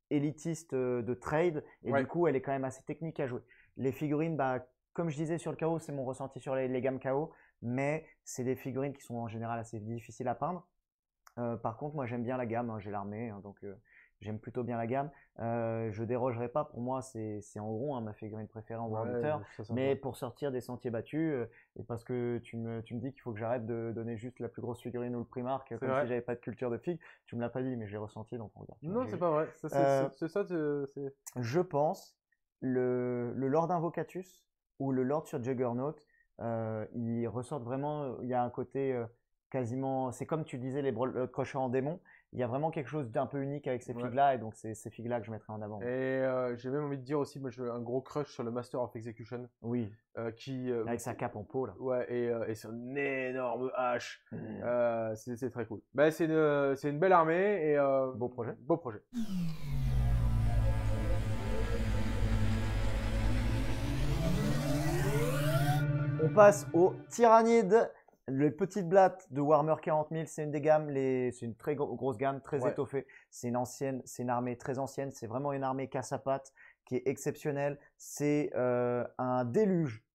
élitiste euh, de trade, et Ouais. du coup, elle est quand même assez technique à jouer. Les figurines, bah, comme je disais sur le KO, c'est mon ressenti sur les, les gammes KO, mais c'est des figurines qui sont en général assez difficiles à peindre. Par contre, moi j'aime bien la gamme, hein, j'ai l'armée, hein, donc j'aime plutôt bien la gamme. Euh, je dérogerai pas, pour moi c'est en gros hein, ma figurine préférée en World Ouais, Mais pour sortir des sentiers battus, euh, et parce que tu me, tu me dis qu'il faut que j'arrête de donner juste la plus grosse figurine ou le Primark, comme vrai. si j'avais pas de culture de figue, tu me l'as pas dit, mais j'ai ressenti, donc on regarde. tu vois, non, c'est pas vrai. C'est, Euh, c'est- ça, je pense, le, le Lord Invocatus ou le Lord sur Juggernaut, ils ressortent vraiment, il y a un côté quasiment, c'est comme tu disais les en démon, il y a vraiment quelque chose d'un peu unique avec ces Ouais. figues-là, et donc c'est ces figues-là que je mettrai en avant. Et euh, j'ai même envie de dire aussi, moi, j'ai un gros crush sur le Master of Execution, Oui, euh, qui, euh, avec sa cape en peau là. ouais, et, et une énorme hache. Mmh. C'est très cool. Bah, c'est une, une belle armée et Beau projet. Beau projet. On passe au Tyrannide. Le petite blatte de Warhammer 40 000, c'est une des gammes, les- c'est une très gro- grosse gamme, très Ouais. étoffée. C'est une ancienne, c'est une armée très ancienne. C'est vraiment une armée casse à pattes qui est exceptionnelle. C'est euh, un déluge,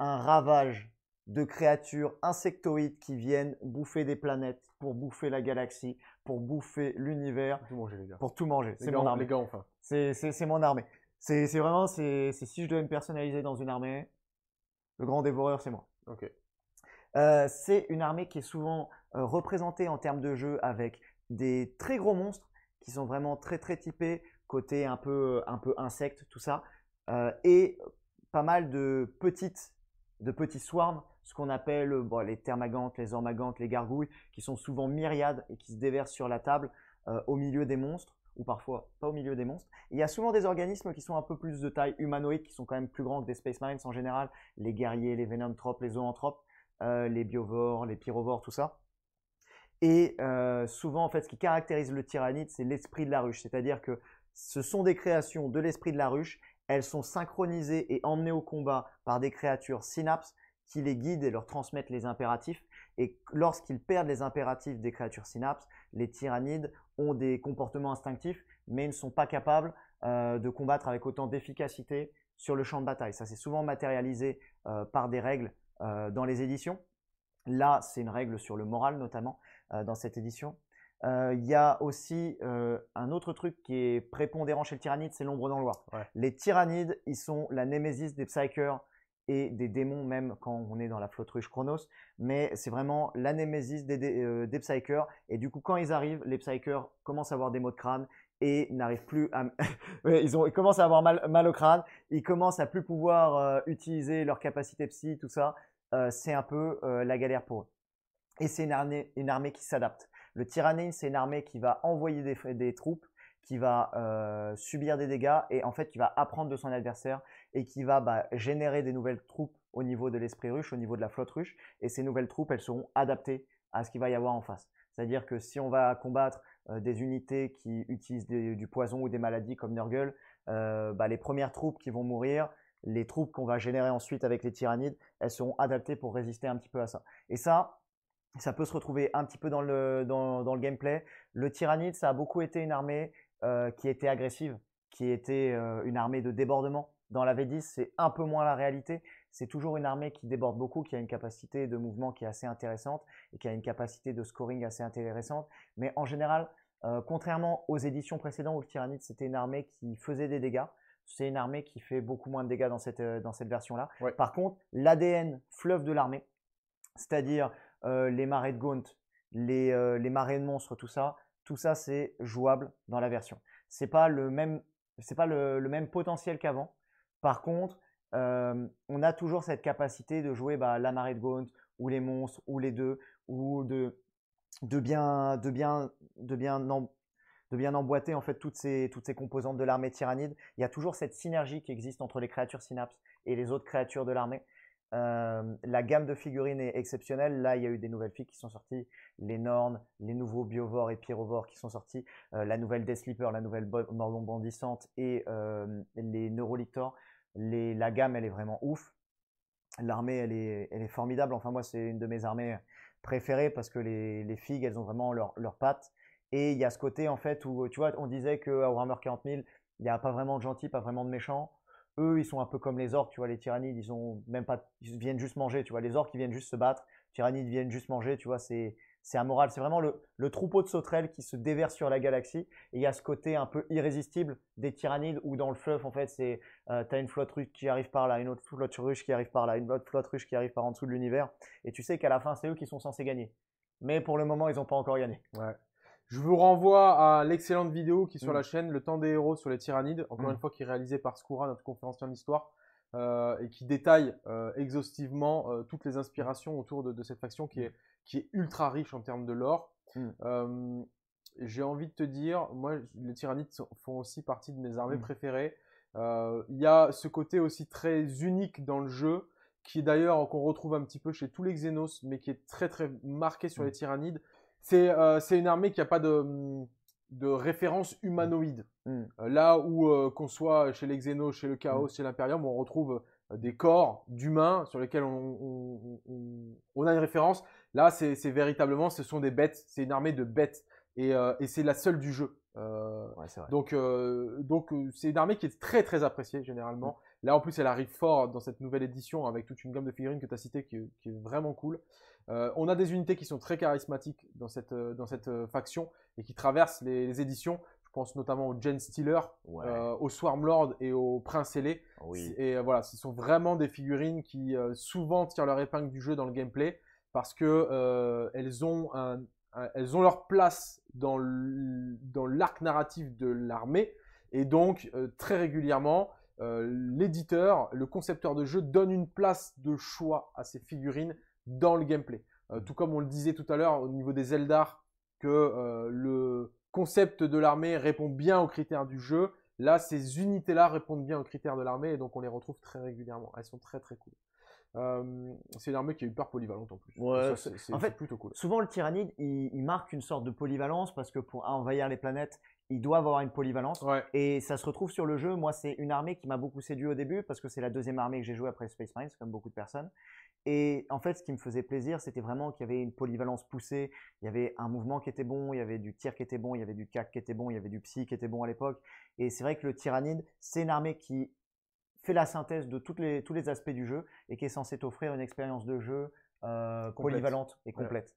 un ravage de créatures insectoïdes qui viennent bouffer des planètes pour bouffer la galaxie, pour bouffer l'univers, Tout manger, les gars. pour tout manger. Les C'est mon armée. les gars faim. C'est mon armée. C'est vraiment, c'est si je devais me personnaliser dans une armée, le grand dévoreur, c'est moi. Ok. Euh, c'est une armée qui est souvent euh, représentée en termes de jeu avec des très gros monstres qui sont vraiment très très typés, côté un peu, un peu insectes, tout ça, euh, et pas mal de petites, de petits swarms, ce qu'on appelle euh, les thermagantes, les ormagantes, les gargouilles, qui sont souvent myriades et qui se déversent sur la table euh, au milieu des monstres ou parfois pas au milieu des monstres. Il y a souvent des organismes qui sont un peu plus de taille humanoïde, qui sont quand même plus grands que des Space Marines en général, les guerriers, les Venomtropes, les Zoanthropes, euh, les biovores, les pyrovores, tout ça. Et euh, souvent, en fait, ce qui caractérise le tyrannide, c'est l'esprit de la ruche. C'est-à-dire que ce sont des créations de l'esprit de la ruche. Elles sont synchronisées et emmenées au combat par des créatures synapses qui les guident et leur transmettent les impératifs. Et lorsqu'ils perdent les impératifs des créatures synapses, les tyrannides ont des comportements instinctifs, mais ne sont pas capables euh, de combattre avec autant d'efficacité sur le champ de bataille. Ça, c'est souvent matérialisé par des règles euh, dans les éditions. Là, c'est une règle sur le moral, notamment, euh, dans cette édition. Euh, Il y a aussi un autre truc qui est prépondérant chez le tyrannide, c'est l'ombre dans le loir. Ouais. Les tyrannides, ils sont la némésis des psychers et des démons, même quand on est dans la flotte ruche Chronos. Mais c'est vraiment la némésis des, des, des psychers. Et du coup, quand ils arrivent, les psychers commencent à avoir des maux de crâne et n'arrivent plus à. Ils, ont, ils commencent à avoir mal, mal au crâne. Ils commencent à plus pouvoir euh, utiliser leur capacité psy, tout ça. Euh, c'est un peu euh, la galère pour eux. Et c'est une armée, une armée qui s'adapte. Le tyrannide, c'est une armée qui va envoyer des, des troupes, qui va subir des dégâts et en fait qui va apprendre de son adversaire et qui va bah, générer des nouvelles troupes au niveau de l'esprit ruche, au niveau de la flotte ruche. Et ces nouvelles troupes, elles seront adaptées à ce qu'il va y avoir en face. C'est-à-dire que si on va combattre des unités qui utilisent du poison ou des maladies comme Nurgle, euh, bah, les premières troupes qui vont mourir, les troupes qu'on va générer ensuite avec les tyrannides, elles seront adaptées pour résister un petit peu à ça. Et ça, ça peut se retrouver un petit peu dans le, dans, le gameplay. Le Tyrannide, ça a beaucoup été une armée euh, qui était agressive, qui était euh, une armée de débordement. Dans la V10, c'est un peu moins la réalité. C'est toujours une armée qui déborde beaucoup, qui a une capacité de mouvement qui est assez intéressante et qui a une capacité de scoring assez intéressante. Mais en général, euh, contrairement aux éditions précédentes où le Tyrannide, c'était une armée qui faisait des dégâts, c'est une armée qui fait beaucoup moins de dégâts dans cette, dans cette version-là. Par contre, l'ADN fleuve de l'armée, c'est-à-dire euh, les marées de Gaunt, les, euh, les marées de monstres, tout ça, tout ça c'est jouable dans la version. C'est pas le même, c'est pas le, même potentiel qu'avant. Par contre, euh, on a toujours cette capacité de jouer bah, la marée de Gaunt ou les monstres ou les deux ou de, de bien, de bien, de bien, de bien emboîter en fait toutes ces, toutes ces composantes de l'armée tyrannide. Il y a toujours cette synergie qui existe entre les créatures synapses et les autres créatures de l'armée. Euh, la gamme de figurines est exceptionnelle. Là, il y a eu des nouvelles figues qui sont sorties, les Nornes, les nouveaux Biovores et Pyrovores qui sont sortis, euh, la nouvelle Death Sleeper, la nouvelle Mordon Bandissante et euh, les Neurolictors. Les, la gamme, elle est vraiment ouf. L'armée, elle est, elle est formidable. Enfin, moi, c'est une de mes armées parce que les, les figues, elles ont vraiment leurs leur pattes. Et il y a ce côté, en fait, où, tu vois, on disait qu'à Warhammer 40 000, il n'y a pas vraiment de gentils, pas vraiment de méchants. Eux, ils sont un peu comme les orques, tu vois, les tyrannides, ils ont même pas, ils viennent juste manger, tu vois, les orques, ils viennent juste se battre, tyrannides viennent juste manger, tu vois, c'est, c'est amoral, c'est vraiment le, le, troupeau de sauterelles qui se déverse sur la galaxie, et il y a ce côté un peu irrésistible des tyrannides, où dans le fleuve, en fait, c'est, euh, t'as une flotte russe qui arrive par là, une autre flotte russe qui arrive par là, une autre flotte russe qui arrive par en dessous de l'univers, et tu sais qu'à la fin, c'est eux qui sont censés gagner. Mais pour le moment, ils n'ont pas encore gagné. Ouais. Je vous renvoie à l'excellente vidéo qui est sur mm. la chaîne Le temps des héros sur les tyrannides, encore mm. une fois qui est réalisée par Skoura, notre conférencier d'histoire, euh, et qui détaille euh, exhaustivement euh, toutes les inspirations autour de, cette faction qui est, qui est ultra riche en termes de lore. Mm. J'ai envie de te dire, moi, les tyrannides font aussi partie de mes armées préférées. Il y a ce côté aussi très unique dans le jeu, qui d'ailleurs qu'on retrouve un petit peu chez tous les Xenos, mais qui est très très marqué sur les tyrannides. C'est une armée qui n'a pas de, de référence humanoïde. Hmm. Euh, là où euh, qu'on soit chez les Xenos, chez le Chaos, hmm. chez l'Imperium, on retrouve des corps d'humains sur lesquels on, on, a une référence. Là, c'est véritablement, ce sont des bêtes. C'est une armée de bêtes. Et, et c'est la seule du jeu. donc, donc c'est une armée qui est très très appréciée généralement. Hmm. Là, en plus, elle arrive fort dans cette nouvelle édition avec toute une gamme de figurines que tu as citées qui, qui, est vraiment cool. Euh, on a des unités qui sont très charismatiques dans cette, euh, dans cette euh, faction et qui traversent les, éditions. Je pense notamment au Gen Stealer, au Swarmlord et au Prince Ailé. Et voilà, ce sont vraiment des figurines qui souvent tirent leur épingle du jeu dans le gameplay parce que elles, ont elles ont leur place dans l'arc narratif de l'armée. Et donc, très régulièrement, l'éditeur, le concepteur de jeu donne une place de choix à ces figurines dans le gameplay. Euh, tout comme on le disait tout à l'heure au niveau des Eldar, que euh, le concept de l'armée répond bien aux critères du jeu. Là, ces unités-là répondent bien aux critères de l'armée et donc on les retrouve très régulièrement. Elles sont très très cool. Euh, c'est une armée qui est hyper polyvalente en plus. Ouais, c'est en fait plutôt cool. Souvent le tyrannide, il, marque une sorte de polyvalence parce que pour envahir les planètes, il doit avoir une polyvalence. Et ça se retrouve sur le jeu. Moi, c'est une armée qui m'a beaucoup séduit au début parce que c'est la deuxième armée que j'ai jouée après Space Marines, comme beaucoup de personnes. Et en fait, ce qui me faisait plaisir, c'était vraiment qu'il y avait une polyvalence poussée. Il y avait un mouvement qui était bon, il y avait du tir qui était bon, il y avait du cac qui était bon, il y avait du psy qui était bon à l'époque. Et c'est vrai que le tyrannide, c'est une armée qui fait la synthèse de toutes les, tous les aspects du jeu et qui est censée t'offrir une expérience de jeu euh, polyvalente et complète.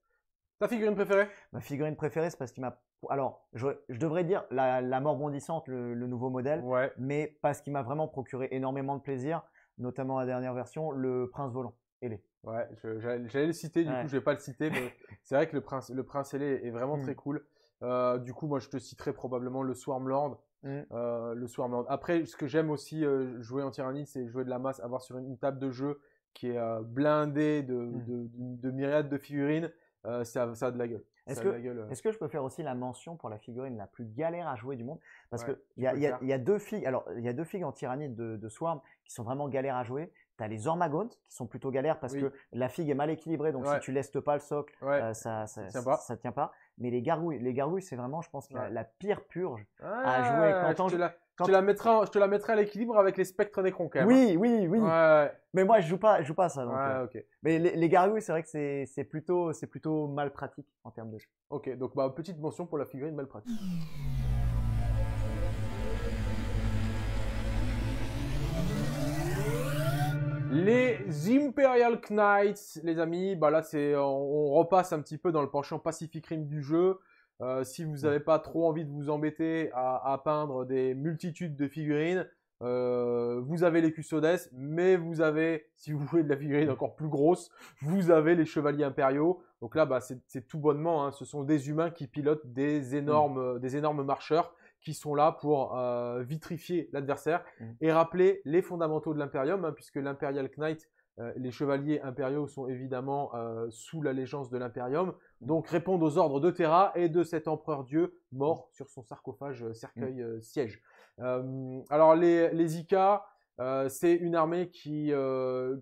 Ta figurine préférée? Ma figurine préférée, c'est parce qu'il m'a. Alors, je, devrais dire la, mort bondissante, le, nouveau modèle, mais parce qu'il m'a vraiment procuré énormément de plaisir, notamment la dernière version, le prince volant. Ouais, j'allais le citer, du coup je vais pas le citer, mais c'est vrai que le prince, le prince ailé est vraiment très mm. cool. Euh, du coup, moi je te citerai probablement le Swarmlord. Mm. Euh, le Swarmlord. Après, ce que j'aime aussi euh, jouer en tyrannide, c'est jouer de la masse, avoir sur une, table de jeu qui est blindée de, mm. de, de, myriades de figurines. ça, ça a de la gueule. Est-ce que, est que, je peux faire aussi la mention pour la figurine la plus galère à jouer du monde? Parce qu'il y, a, y, a, y a deux figues, alors il y a deux figues en tyrannide de, de Swarm qui sont vraiment galères à jouer. Tu as les Ormagontes qui sont plutôt galères parce que la figue est mal équilibrée, donc si tu laisses pas le socle, euh, ça, ça, tient pas. Mais les gargouilles, les gargouilles, c'est vraiment, je pense, la, pire purge à jouer. Quand je, te la, Je, te la mettrai, je te la mettrai à l'équilibre avec les spectres Necron quand même. Hein. Oui, oui, oui. Ouais. Mais moi, je joue pas, je joue pas ça. Donc, euh. Mais les, les gargouilles, c'est vrai que c'est plutôt, c'est plutôt mal pratique en termes de jeu. Ok, donc bah, petite mention pour la figurine mal pratique. Les Imperial Knights, les amis, bah là c'est on, on repasse un petit peu dans le penchant Pacific Rim du jeu. Euh, si vous n'avez pas trop envie de vous embêter à, à peindre des multitudes de figurines, euh, vous avez les Custodes, mais vous avez, si vous voulez de la figurine encore plus grosse, vous avez les Chevaliers Impériaux. Donc là, bah, c'est tout bonnement, hein, ce sont des humains qui pilotent des énormes, des énormes marcheurs qui sont là pour euh, vitrifier l'adversaire Mm. et rappeler les fondamentaux de l'Imperium, hein, puisque l'Imperial Knight, euh, les chevaliers impériaux sont évidemment euh, sous l'allégeance de l'Imperium, donc répondent aux ordres de Terra et de cet empereur dieu mort sur son sarcophage cercueil siège. Alors les, les Ika, c'est une armée qui,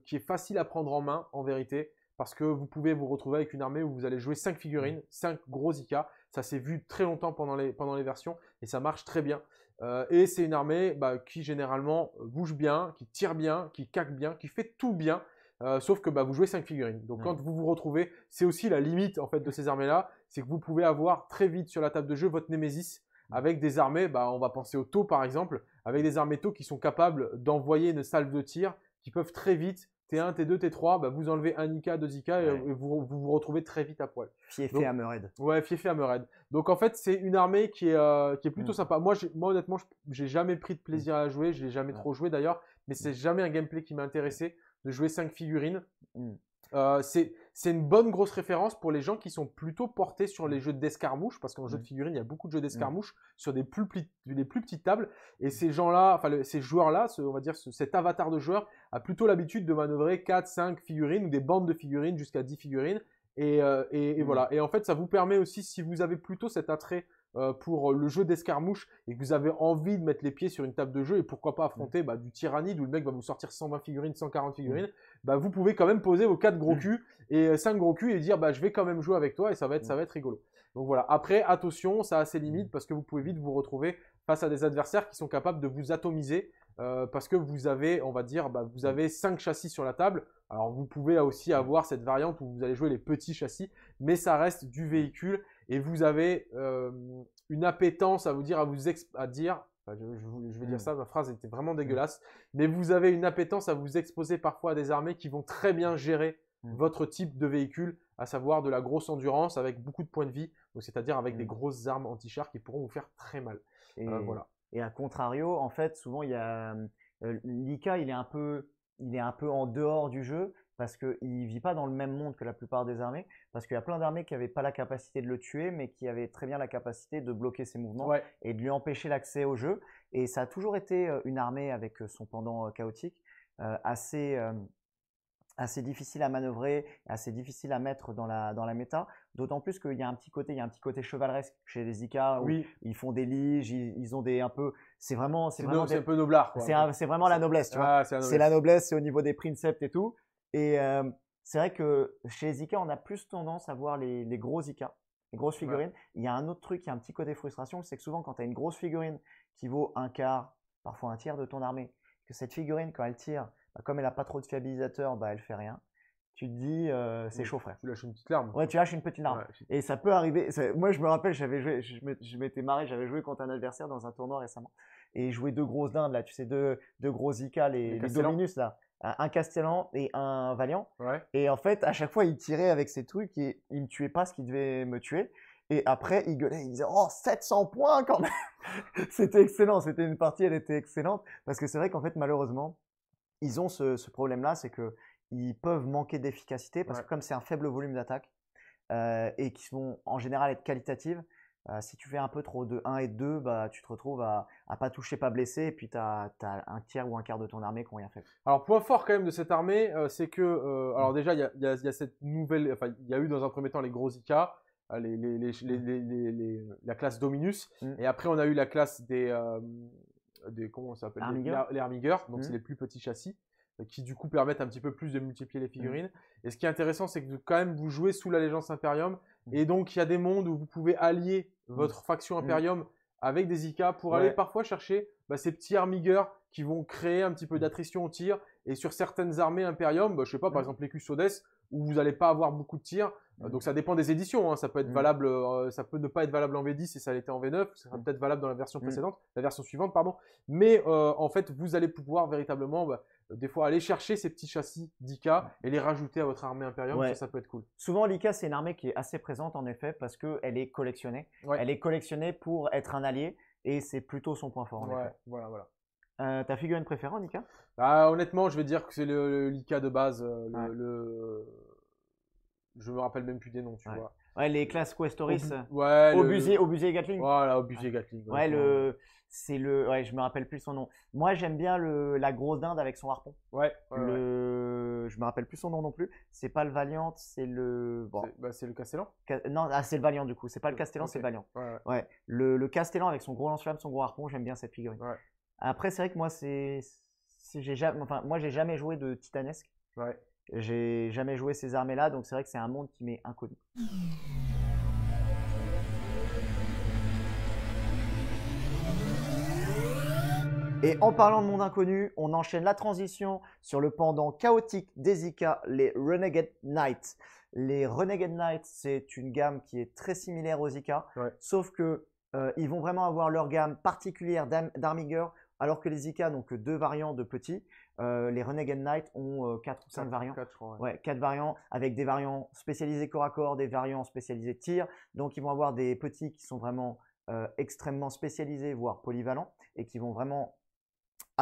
qui est facile à prendre en main en vérité, parce que vous pouvez vous retrouver avec une armée où vous allez jouer 5 figurines, 5 gros Ika. Ça s'est vu très longtemps pendant les, pendant les versions et ça marche très bien. Euh, et c'est une armée bah, qui généralement euh, bouge bien, qui tire bien, qui caque bien, qui fait tout bien. euh, sauf que bah, vous jouez 5 figurines. Donc quand vous vous retrouvez, c'est aussi la limite en fait de ces armées-là, c'est que vous pouvez avoir très vite sur la table de jeu votre Némésis avec des armées, bah, on va penser au taux par exemple, avec des armées taux qui sont capables d'envoyer une salve de tir, qui peuvent très vite, T1, T2, T3, bah, vous enlevez un IK, deux IK et, Ouais. et vous, vous vous retrouvez très vite à poil. Fiefé Donc- Hammerhead. Ouais, Fiefé Hammerhead. Donc en fait, c'est une armée qui est, euh, qui est plutôt Mm. sympa. Moi, moi honnêtement, j'ai jamais pris de plaisir à la jouer. Je l'ai jamais Ouais. trop joué d'ailleurs. Mais c'est jamais un gameplay qui m'a intéressé de jouer 5 figurines. Mm. Euh, c'est c'est une bonne grosse référence pour les gens qui sont plutôt portés sur les jeux d'escarmouche, parce qu'en jeu de Mm. figurines, il y a beaucoup de jeux d'escarmouche sur des plus, des plus petites tables. Et ces gens-là, enfin le- ces joueurs-là, ce- on va dire ce- cet avatar de joueur, a plutôt l'habitude de manœuvrer 4, 5 figurines ou des bandes de figurines jusqu'à 10 figurines. Et, euh, et- et Mm. voilà. Et en fait, ça vous permet aussi, si vous avez plutôt cet attrait euh, pour le jeu d'escarmouche et que vous avez envie de mettre les pieds sur une table de jeu et pourquoi pas affronter bah, du tyrannide où le mec va vous sortir 120 figurines, 140 figurines, bah, vous pouvez quand même poser vos 4 gros culs et 5 gros culs et dire bah, je vais quand même jouer avec toi et ça va être, ça va être rigolo. Donc voilà. Après, attention, ça a ses limites parce que vous pouvez vite vous retrouver face à des adversaires qui sont capables de vous atomiser euh, parce que vous avez, on va dire, bah, vous avez 5 châssis sur la table. Alors vous pouvez aussi avoir cette variante où vous allez jouer les petits châssis, mais ça reste du véhicule et vous avez euh, une appétence à vous dire, à vous à dire, enfin, je, je vous- je vais Mm. dire ça, ma phrase était vraiment dégueulasse, mais vous avez une appétence à vous exposer parfois à des armées qui vont très bien gérer Mm. votre type de véhicule, à savoir de la grosse endurance avec beaucoup de points de vie, donc c'est-à-dire avec Mm. des grosses armes anti-char qui pourront vous faire très mal. Et, Euh, voilà. et à contrario, en fait, souvent, il y a euh, l'IK, il est un peu, il est un peu en dehors du jeu parce qu'il ne vit pas dans le même monde que la plupart des armées. Parce qu'il y a plein d'armées qui n'avaient pas la capacité de le tuer, mais qui avaient très bien la capacité de bloquer ses mouvements Ouais. et de lui empêcher l'accès au jeu. Et ça a toujours été euh, une armée avec euh, son pendant euh, chaotique, euh, assez, euh, assez difficile à manœuvrer, assez difficile à mettre dans la, dans la méta. D'autant plus qu'il y a un petit côté, il y a un petit côté chevaleresque chez les IK où Oui, ils font des liges, ils, ils ont des un peu, c'est vraiment, c'est no- des- un peu noblard. c'est vraiment la noblesse, tu vois. Ah, la C'est la noblesse, c'est au niveau des princeps et tout. Et c'est vrai que chez les IK, on a plus tendance à voir les, les gros IK, les grosses figurines. Il y a un autre truc, il y a un petit côté frustration, c'est que souvent quand tu as une grosse figurine qui vaut un quart, parfois un tiers de ton armée, que cette figurine, quand elle tire, bah, comme elle n'a pas trop de fiabilisateur, bah, elle fait rien. Tu te dis, euh, c'est Oui. chaud, frère. Tu lâches une petite larme. Ouais, tu lâches une petite larme. Ouais. Et ça peut arriver. ça- Moi, je me rappelle, j'avais joué, je m'étais- marré, j'avais joué contre un adversaire dans un tournoi récemment. Et joué deux grosses dindes, là, tu sais, deux, deux gros IK, les, Les. Dominus, là. Un Castellan et un Valiant. Ouais. Et en fait, à chaque fois, il tirait avec ses trucs et il me tuait pas ce qui devait me tuer. Et après, il gueulait, il disait Oh, 700 points quand même C'était excellent, c'était une partie, elle était excellente. Parce que c'est vrai qu'en fait, malheureusement, ils ont ce, ce problème-là, c'est que ils peuvent manquer d'efficacité parce Ouais. que comme c'est un faible volume d'attaque euh, et qui vont en général être qualitatives, euh, si tu fais un peu trop de 1 et 2, bah, tu te retrouves à, à pas toucher, pas blesser, et puis tu as, un tiers ou un quart de ton armée qui n'ont rien fait. Alors, point fort quand même de cette armée, euh, c'est que, euh, alors déjà, il y a, y a- y a cette nouvelle, enfin, il y a eu dans un premier temps les gros IK, euh, les, les, les, les- la classe Dominus, Mm. et après on a eu la classe des, des comment ça s'appelle, les, Armigers. donc Mm. c'est les plus petits châssis, qui du coup permettent un petit peu plus de multiplier les Mm. figurines. Et ce qui est intéressant, c'est que quand même vous jouez sous l'allégeance Imperium, Mm. et donc il y a des mondes où vous pouvez allier votre faction. Imperium avec des IK pour Ouais. aller parfois chercher bah, ces petits armigueurs qui vont créer un petit peu d'attrition au tir. Et sur certaines armées Imperium, bah, je sais pas, par exemple les Custodes, où vous n'allez pas avoir beaucoup de tirs. Donc ça dépend des éditions. hein. Ça peut être valable, euh, ça peut ne pas être valable en V10 et ça l'était en V9. Ça sera peut-être valable dans la version précédente, la version suivante, pardon. Mais euh, en fait, vous allez pouvoir véritablement, bah, des fois, aller chercher ces petits châssis d'IK et les rajouter à votre armée. Ouais. Ça, ça peut être cool. Souvent, l'ICA, c'est une armée qui est assez présente en effet parce qu'elle est collectionnée. Ouais. Elle est collectionnée pour être un allié et c'est plutôt son point fort en Ouais, effet. voilà, voilà. Euh, ta figurine préférée en ICA Ah, honnêtement, je vais dire que c'est le, le l'IK de base. euh, le, le- Je me rappelle même plus des noms, tu vois. Ouais, les classes Questoris. Obu- Ouais, le- Obusier, Obusier et Gatling. Voilà, Obusier Gatling. Ouais, le, c'est le, ouais, je me rappelle plus son nom. Moi, j'aime bien le, la grosse dinde avec son harpon. Ouais, ouais, ouais. le, je me rappelle plus son nom non plus. C'est pas le Valiant, c'est le, bon, C'est bah, le Castellan. Ca- non, ah, c'est le Valiant du coup. C'est pas le Castellan, c'est le Valiant. Ouais, le, le Castellan avec son gros lance-flamme, son gros harpon, j'aime bien cette figurine. Ouais. Après, c'est vrai que moi, c'est, c'est- j'ai jamais, enfin, moi, j'ai jamais joué de titanesque. Ouais. J'ai jamais joué ces armées-là, donc c'est vrai que c'est un monde qui m'est inconnu. Et en parlant de monde inconnu, on enchaîne la transition sur le pendant chaotique des Ika, les Renegade Knights. Les Renegade Knights, c'est une gamme qui est très similaire aux Ika, Ouais. sauf que euh, ils vont vraiment avoir leur gamme particulière d'arm- d'armigueurs, alors que les Ika n'ont que deux variants de petits. Euh, les Renegade Knights ont euh, quatre ou cinq Quatre- variants. ouais. Ouais, quatre variants avec des variants spécialisés corps à corps, des variants spécialisés tir. Donc, ils vont avoir des petits qui sont vraiment euh, extrêmement spécialisés, voire polyvalents, et qui vont vraiment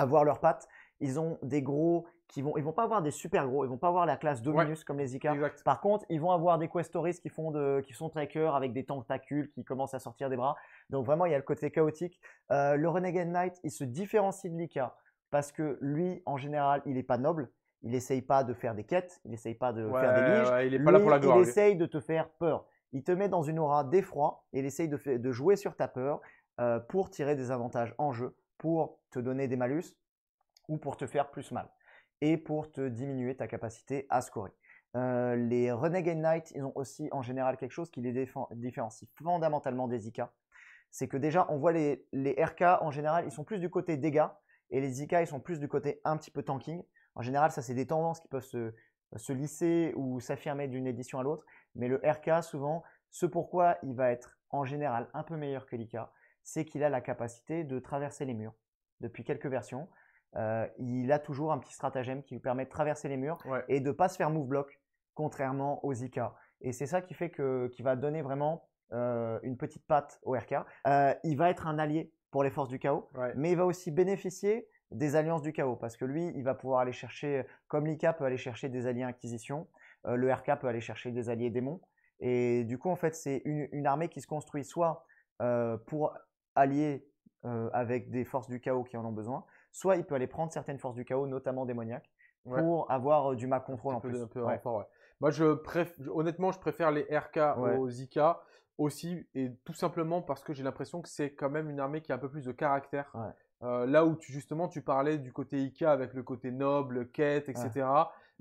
avoir leurs pattes. Ils ont des gros qui vont, ils vont pas avoir des super gros, ils vont pas avoir la classe Dominus comme les. Exact. Par contre, ils vont avoir des Questoris qui font de, qui sont trackers avec des tentacules qui commencent à sortir des bras. Donc vraiment, il y a le côté chaotique. Euh, le Renegade Knight, il se différencie de Lika parce que lui, en général, il n'est pas noble. Il essaye pas de faire des quêtes, il essaye pas de Ouais, faire des liges. ouais, il est pas là pour la gloire. Il lui. essaye de te faire peur. Il te met dans une aura d'effroi et il essaye de jouer sur ta peur euh, pour tirer des avantages en jeu, pour te donner des malus ou pour te faire plus mal et pour te diminuer ta capacité à scorer. Euh, les Renegade Knights, ils ont aussi en général quelque chose qui les différencie fondamentalement des IK. C'est que déjà, on voit les, les RK en général, ils sont plus du côté dégâts et les IK, ils sont plus du côté un petit peu tanking. En général, ça, c'est des tendances qui peuvent se, se lisser ou s'affirmer d'une édition à l'autre. Mais le RK, souvent, ce pourquoi il va être en général un peu meilleur que l'IK, c'est qu'il a la capacité de traverser les murs. Depuis quelques versions, euh, il a toujours un petit stratagème qui lui permet de traverser les murs Ouais. et de pas se faire move block, contrairement aux IK. Et c'est ça qui fait que qui va donner vraiment euh, une petite patte au RK. Euh, il va être un allié pour les forces du chaos, Ouais. mais il va aussi bénéficier des alliances du chaos parce que lui, il va pouvoir aller chercher, comme l'IK peut aller chercher des alliés inquisition, euh, le RK peut aller chercher des alliés démons. Et du coup, en fait, c'est une, une armée qui se construit soit pour allier euh, avec des forces du chaos qui en ont besoin, soit il peut aller prendre certaines forces du chaos, notamment démoniaques, Ouais. pour avoir euh, du map control en peu, plus. un peu Ouais. ouais. Moi, je préf... je- honnêtement, je préfère les RK aux Zika aussi, et tout simplement parce que j'ai l'impression que c'est quand même une armée qui a un peu plus de caractère. Euh, là où tu, justement tu parlais du côté IK avec le côté noble, quête, etc.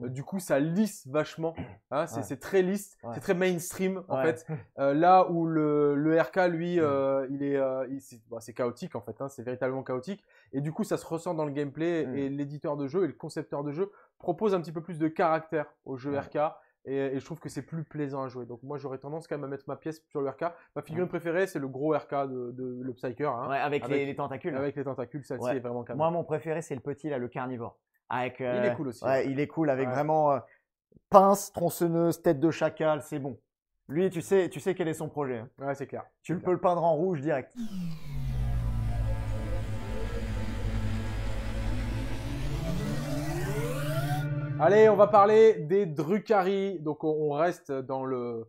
euh, du coup, ça lisse vachement. hein, c'est Ouais. très lisse, Ouais. c'est très mainstream en fait. Euh, là où le, le RK, lui, Mm. euh, il est, euh, c'est bon, c'est chaotique en fait. hein, c'est véritablement chaotique. Et du coup, ça se ressent dans le gameplay. Mm. Et l'éditeur de jeu et le concepteur de jeu propose un petit peu plus de caractère au jeu. RK. Et, et je trouve que c'est plus plaisant à jouer. Donc moi, j'aurais tendance quand même à mettre ma pièce sur le RK. Ma figurine préférée, c'est le gros RK de, de le Psyker. hein, Ouais, avec, Avec- les, les tentacules. Avec les tentacules, celle-ci Ouais. est vraiment canon. Moi, mon préféré, c'est le petit, là, le carnivore. Avec, Il euh, est cool aussi. Ouais, il est cool avec Ouais. vraiment euh, pince, tronçonneuse, tête de chacal, c'est bon. Lui, tu sais, tu sais quel est son projet. hein. Ouais, c'est clair. Tu peux le peindre en rouge direct. Allez, on va parler des Drukhari. Donc on, on reste dans le,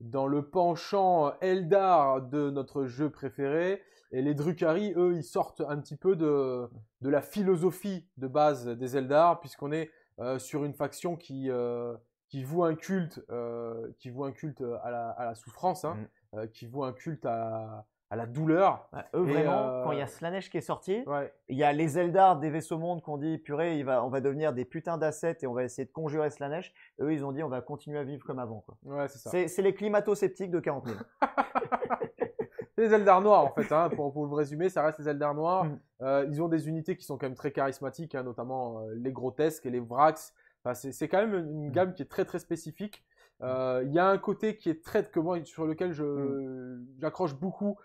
dans le penchant Eldar de notre jeu préféré. Et les Drukhari, eux, ils sortent un petit peu de, de la philosophie de base des Eldar, puisqu'on est euh, sur une faction qui, euh, qui voue un culte, euh, qui voue un culte à la, à la souffrance, hein, Mm. euh, qui voue un culte à, à la douleur. Ouais, eux, Et, vraiment, euh, quand il y a Slanesh qui est sorti, Ouais, il y a les Eldar des vaisseaux mondes qui ont dit purée, il va, on va devenir des putains d'assets et on va essayer de conjurer Slanesh. Eux, ils ont dit on va continuer à vivre comme avant. quoi. ouais c'est ça. C'est c'est les climato-sceptiques de 40 000. les Eldar noirs en fait, hein, pour, pour le résumer, ça reste les Eldar noirs. Mm. Euh, ils ont des unités qui sont quand même très charismatiques, hein, notamment euh, les grotesques et les vrax. Enfin, c'est quand même une Mm. gamme qui est très très spécifique. Euh, Il y a un côté qui est très que moi sur lequel je Mm. j'accroche beaucoup,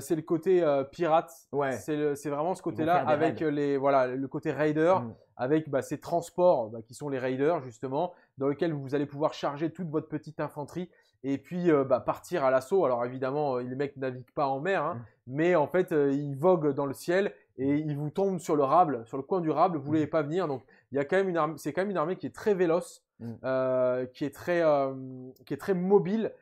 c'est le côté pirate. Ouais. C'est vraiment ce côté-là avec raids. les voilà le côté raider Mm. avec bah, ces transports bah, qui sont les raiders justement, dans lesquels vous allez pouvoir charger toute votre petite infanterie et puis euh, bah, partir à l'assaut. Alors évidemment, euh, les mecs naviguent pas en mer, hein, Mm. mais en fait, euh, ils voguent dans le ciel et ils vous tombent sur le rable, sur le coin du rable. Vous Mm. voulez pas venir, donc il y a quand même une armée, c'est quand même une armée qui est très véloce, Mm. euh, qui est très, qui est très mobile.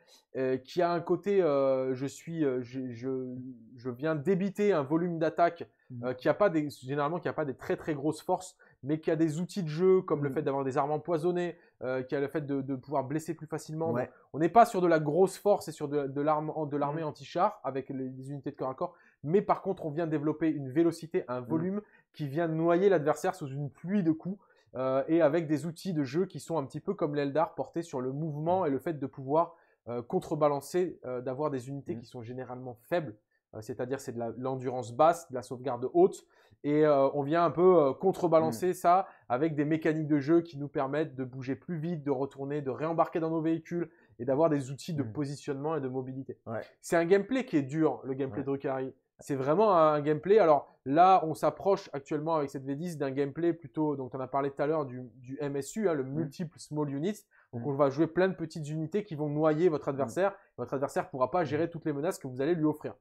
qui a un côté, je suis, je, je, je viens débiter un volume d'attaque Mm. qui a pas des, généralement qui a pas des très très grosses forces, mais qui a des outils de jeu comme le Mm. fait d'avoir des armes empoisonnées, euh, qui a le fait de, de pouvoir blesser plus facilement. Ouais. On n'est pas sur de la grosse force et sur de, l'armée Mm. anti-char avec les, les unités de corps à corps, mais par contre on vient développer une vélocité, un Mm. volume qui vient noyer l'adversaire sous une pluie de coups. euh, et avec des outils de jeu qui sont un petit peu comme l'Eldar portés sur le mouvement et le fait de pouvoir euh, contrebalancer, d'avoir des unités qui sont généralement faibles, c'est-à-dire c'est de l'endurance basse, de la sauvegarde haute, et euh, on vient un peu euh, contrebalancer ça avec des mécaniques de jeu qui nous permettent de bouger plus vite, de retourner, de réembarquer dans nos véhicules et d'avoir des outils de Mm. positionnement et de mobilité. Ouais. C'est un gameplay qui est dur, le gameplay Ouais. de Drukhari. C'est vraiment un gameplay. Alors là, on s'approche actuellement avec cette V10 d'un gameplay plutôt, donc on a parlé tout à l'heure du, du MSU, hein, le Multiple Small Units. Donc Mm. on va jouer plein de petites unités qui vont noyer votre adversaire. Votre adversaire pourra pas gérer toutes les menaces que vous allez lui offrir.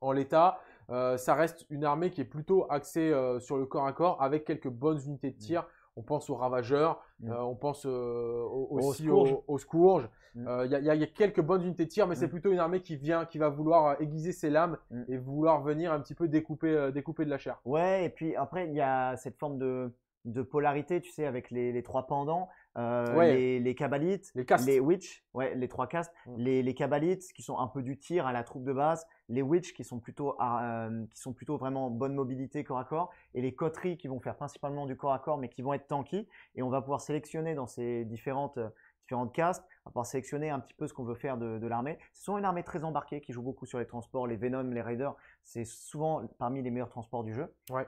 En l'état, euh, ça reste une armée qui est plutôt axée euh, sur le corps à corps avec quelques bonnes unités de tir. On pense aux ravageurs, Mm. euh, on pense au- aussi aux, aux scourges. Mm. Il y, y a- il y a quelques bonnes unités de tir, mais c'est Mm. plutôt une armée qui vient, qui va vouloir aiguiser ses lames Mm. et vouloir venir un petit peu découper, découper de la chair. Ouais, et puis après, il y a cette forme de, de polarité, tu sais, avec les, les trois pendants, euh, Ouais. les, les Kabbalites, Les les Witch, ouais, les trois castes, Mm. les, les Kabbalites qui sont un peu du tir à la troupe de base, les Witch qui sont plutôt, à- euh, qui sont plutôt vraiment bonne mobilité corps à corps, et les coteries qui vont faire principalement du corps à corps mais qui vont être tanky, et on va pouvoir sélectionner dans ces différentes, euh, différentes castes, on va pouvoir sélectionner un petit peu ce qu'on veut faire de, de l'armée. C'est souvent une armée très embarquée qui joue beaucoup sur les transports, les Venom, les Raiders, c'est souvent parmi les meilleurs transports du jeu. Ouais.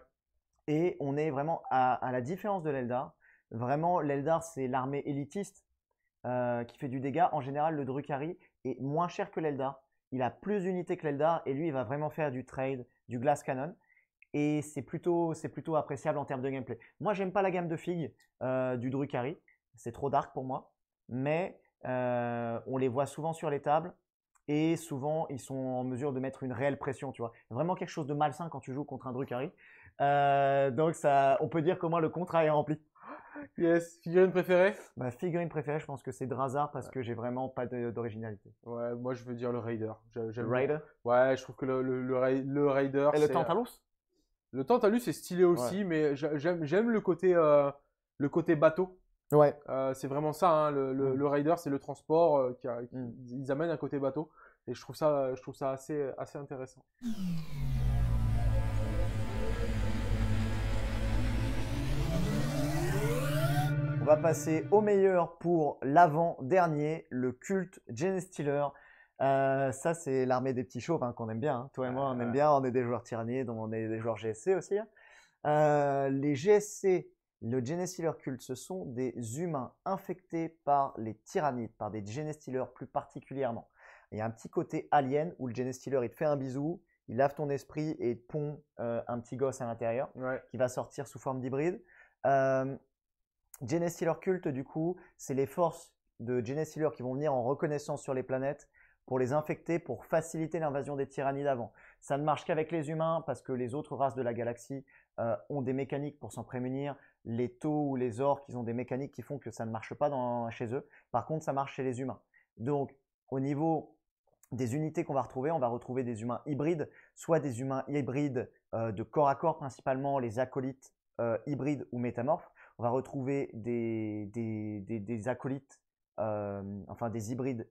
Et on est vraiment à, la différence de l'Eldar. Vraiment, l'Eldar, c'est l'armée élitiste euh, qui fait du dégât. En général, le Drukhari est moins cher que l'Eldar. Il a plus d'unités que l'Eldar et lui, il va vraiment faire du trade, du glass cannon. Et c'est plutôt, plutôt appréciable en termes de gameplay. Moi, j'aime pas la gamme de figues euh, du Drukhari. C'est trop dark pour moi. Mais euh, on les voit souvent sur les tables. Et souvent, ils sont en mesure de mettre une réelle pression, tu vois. Vraiment quelque chose de malsain quand tu joues contre un Drukhari. Euh, donc, ça, on peut dire comment le contrat est rempli. Yes, figurine préférée? Ma figurine préférée, je pense que c'est Drazar parce que j'ai vraiment pas d'originalité. Ouais, moi je veux dire le Raider. Le Raider? Ouais, je trouve que le, le, le, le Raider. et le c'est- Tantalus? Le Tantalus c'est stylé aussi, mais j'a- j'aime le côté, euh, le côté bateau. Ouais. Euh, c'est vraiment ça, hein, le, le, Mm. le Raider, c'est le transport. euh, qui a- qui- Mm. Ils amènent un côté bateau. Et je trouve ça, je trouve ça assez, assez intéressant. Va passer au meilleur pour l'avant-dernier, le culte Genestealer. Euh, ça, c'est l'armée des petits chauves hein, qu'on aime bien. hein. Toi et moi, on aime bien. On est des joueurs tyranniers, donc on est des joueurs GSC aussi. hein. Euh, les GSC, le Genestealer culte, ce sont des humains infectés par les tyrannides, par des Genestealers plus particulièrement. Il y a un petit côté alien où le Genestealer, il te fait un bisou, il lave ton esprit et pond euh, un petit gosse à l'intérieur Ouais. qui va sortir sous forme d'hybride. Euh, Genestealer culte, du coup, c'est les forces de Genestealer qui vont venir en reconnaissance sur les planètes pour les infecter, pour faciliter l'invasion des tyrannides avant. Ça ne marche qu'avec les humains parce que les autres races de la galaxie euh, ont des mécaniques pour s'en prémunir. Les taux ou les orques, ils ont des mécaniques qui font que ça ne marche pas chez eux. Par contre, ça marche chez les humains. Donc, au niveau des unités qu'on va retrouver, on va retrouver des humains hybrides, soit des humains hybrides euh, de corps à corps, principalement les acolytes euh, hybrides ou métamorphes. On va retrouver des, des, des, des acolytes, euh, enfin des hybrides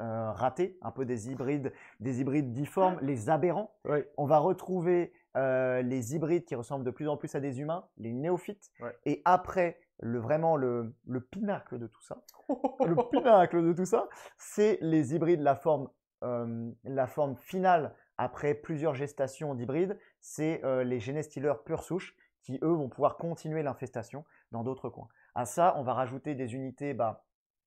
euh, ratés, un peu des hybrides, des hybrides difformes, les aberrants. On va retrouver euh, les hybrides qui ressemblent de plus en plus à des humains, les néophytes. Ouais. Et après, le, vraiment le, le pinacle de tout ça, le pinacle de tout ça, c'est les hybrides, la forme la forme finale après plusieurs gestations d'hybrides, c'est les Genestealers pure souche qui, eux, vont pouvoir continuer l'infestation dans d'autres coins. À ça, on va rajouter des unités, bah,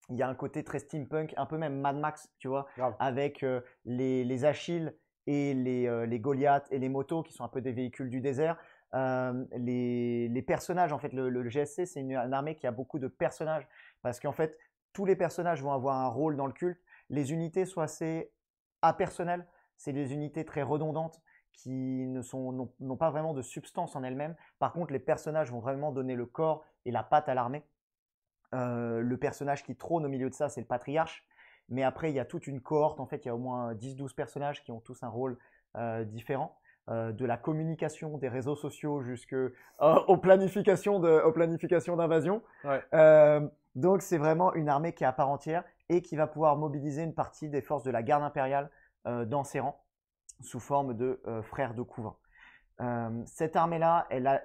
il y a un côté très steampunk, un peu même Mad Max, tu vois, avec les, les, Achilles et les, les Goliaths et les motos qui sont un peu des véhicules du désert. les, les, personnages, en fait, le, GSC, c'est une, une, armée qui a beaucoup de personnages parce qu'en fait, tous les personnages vont avoir un rôle dans le culte. Les unités sont assez apersonnelles, c'est des unités très redondantes qui n'ont pas vraiment de substance en elles-mêmes. Par contre, les personnages vont vraiment donner le corps et la patte à l'armée. Euh, le personnage qui trône au milieu de ça, c'est le patriarche. Mais après, il y a toute une cohorte. En fait, il y a au moins 10-12 personnages qui ont tous un rôle euh, différent. Euh, de la communication, des réseaux sociaux, jusqu'aux planifications d'invasion. donc, c'est vraiment une armée qui est à part entière et qui va pouvoir mobiliser une partie des forces de la garde impériale dans ses rangs sous forme de frères de couvain. cette armée-là, elle,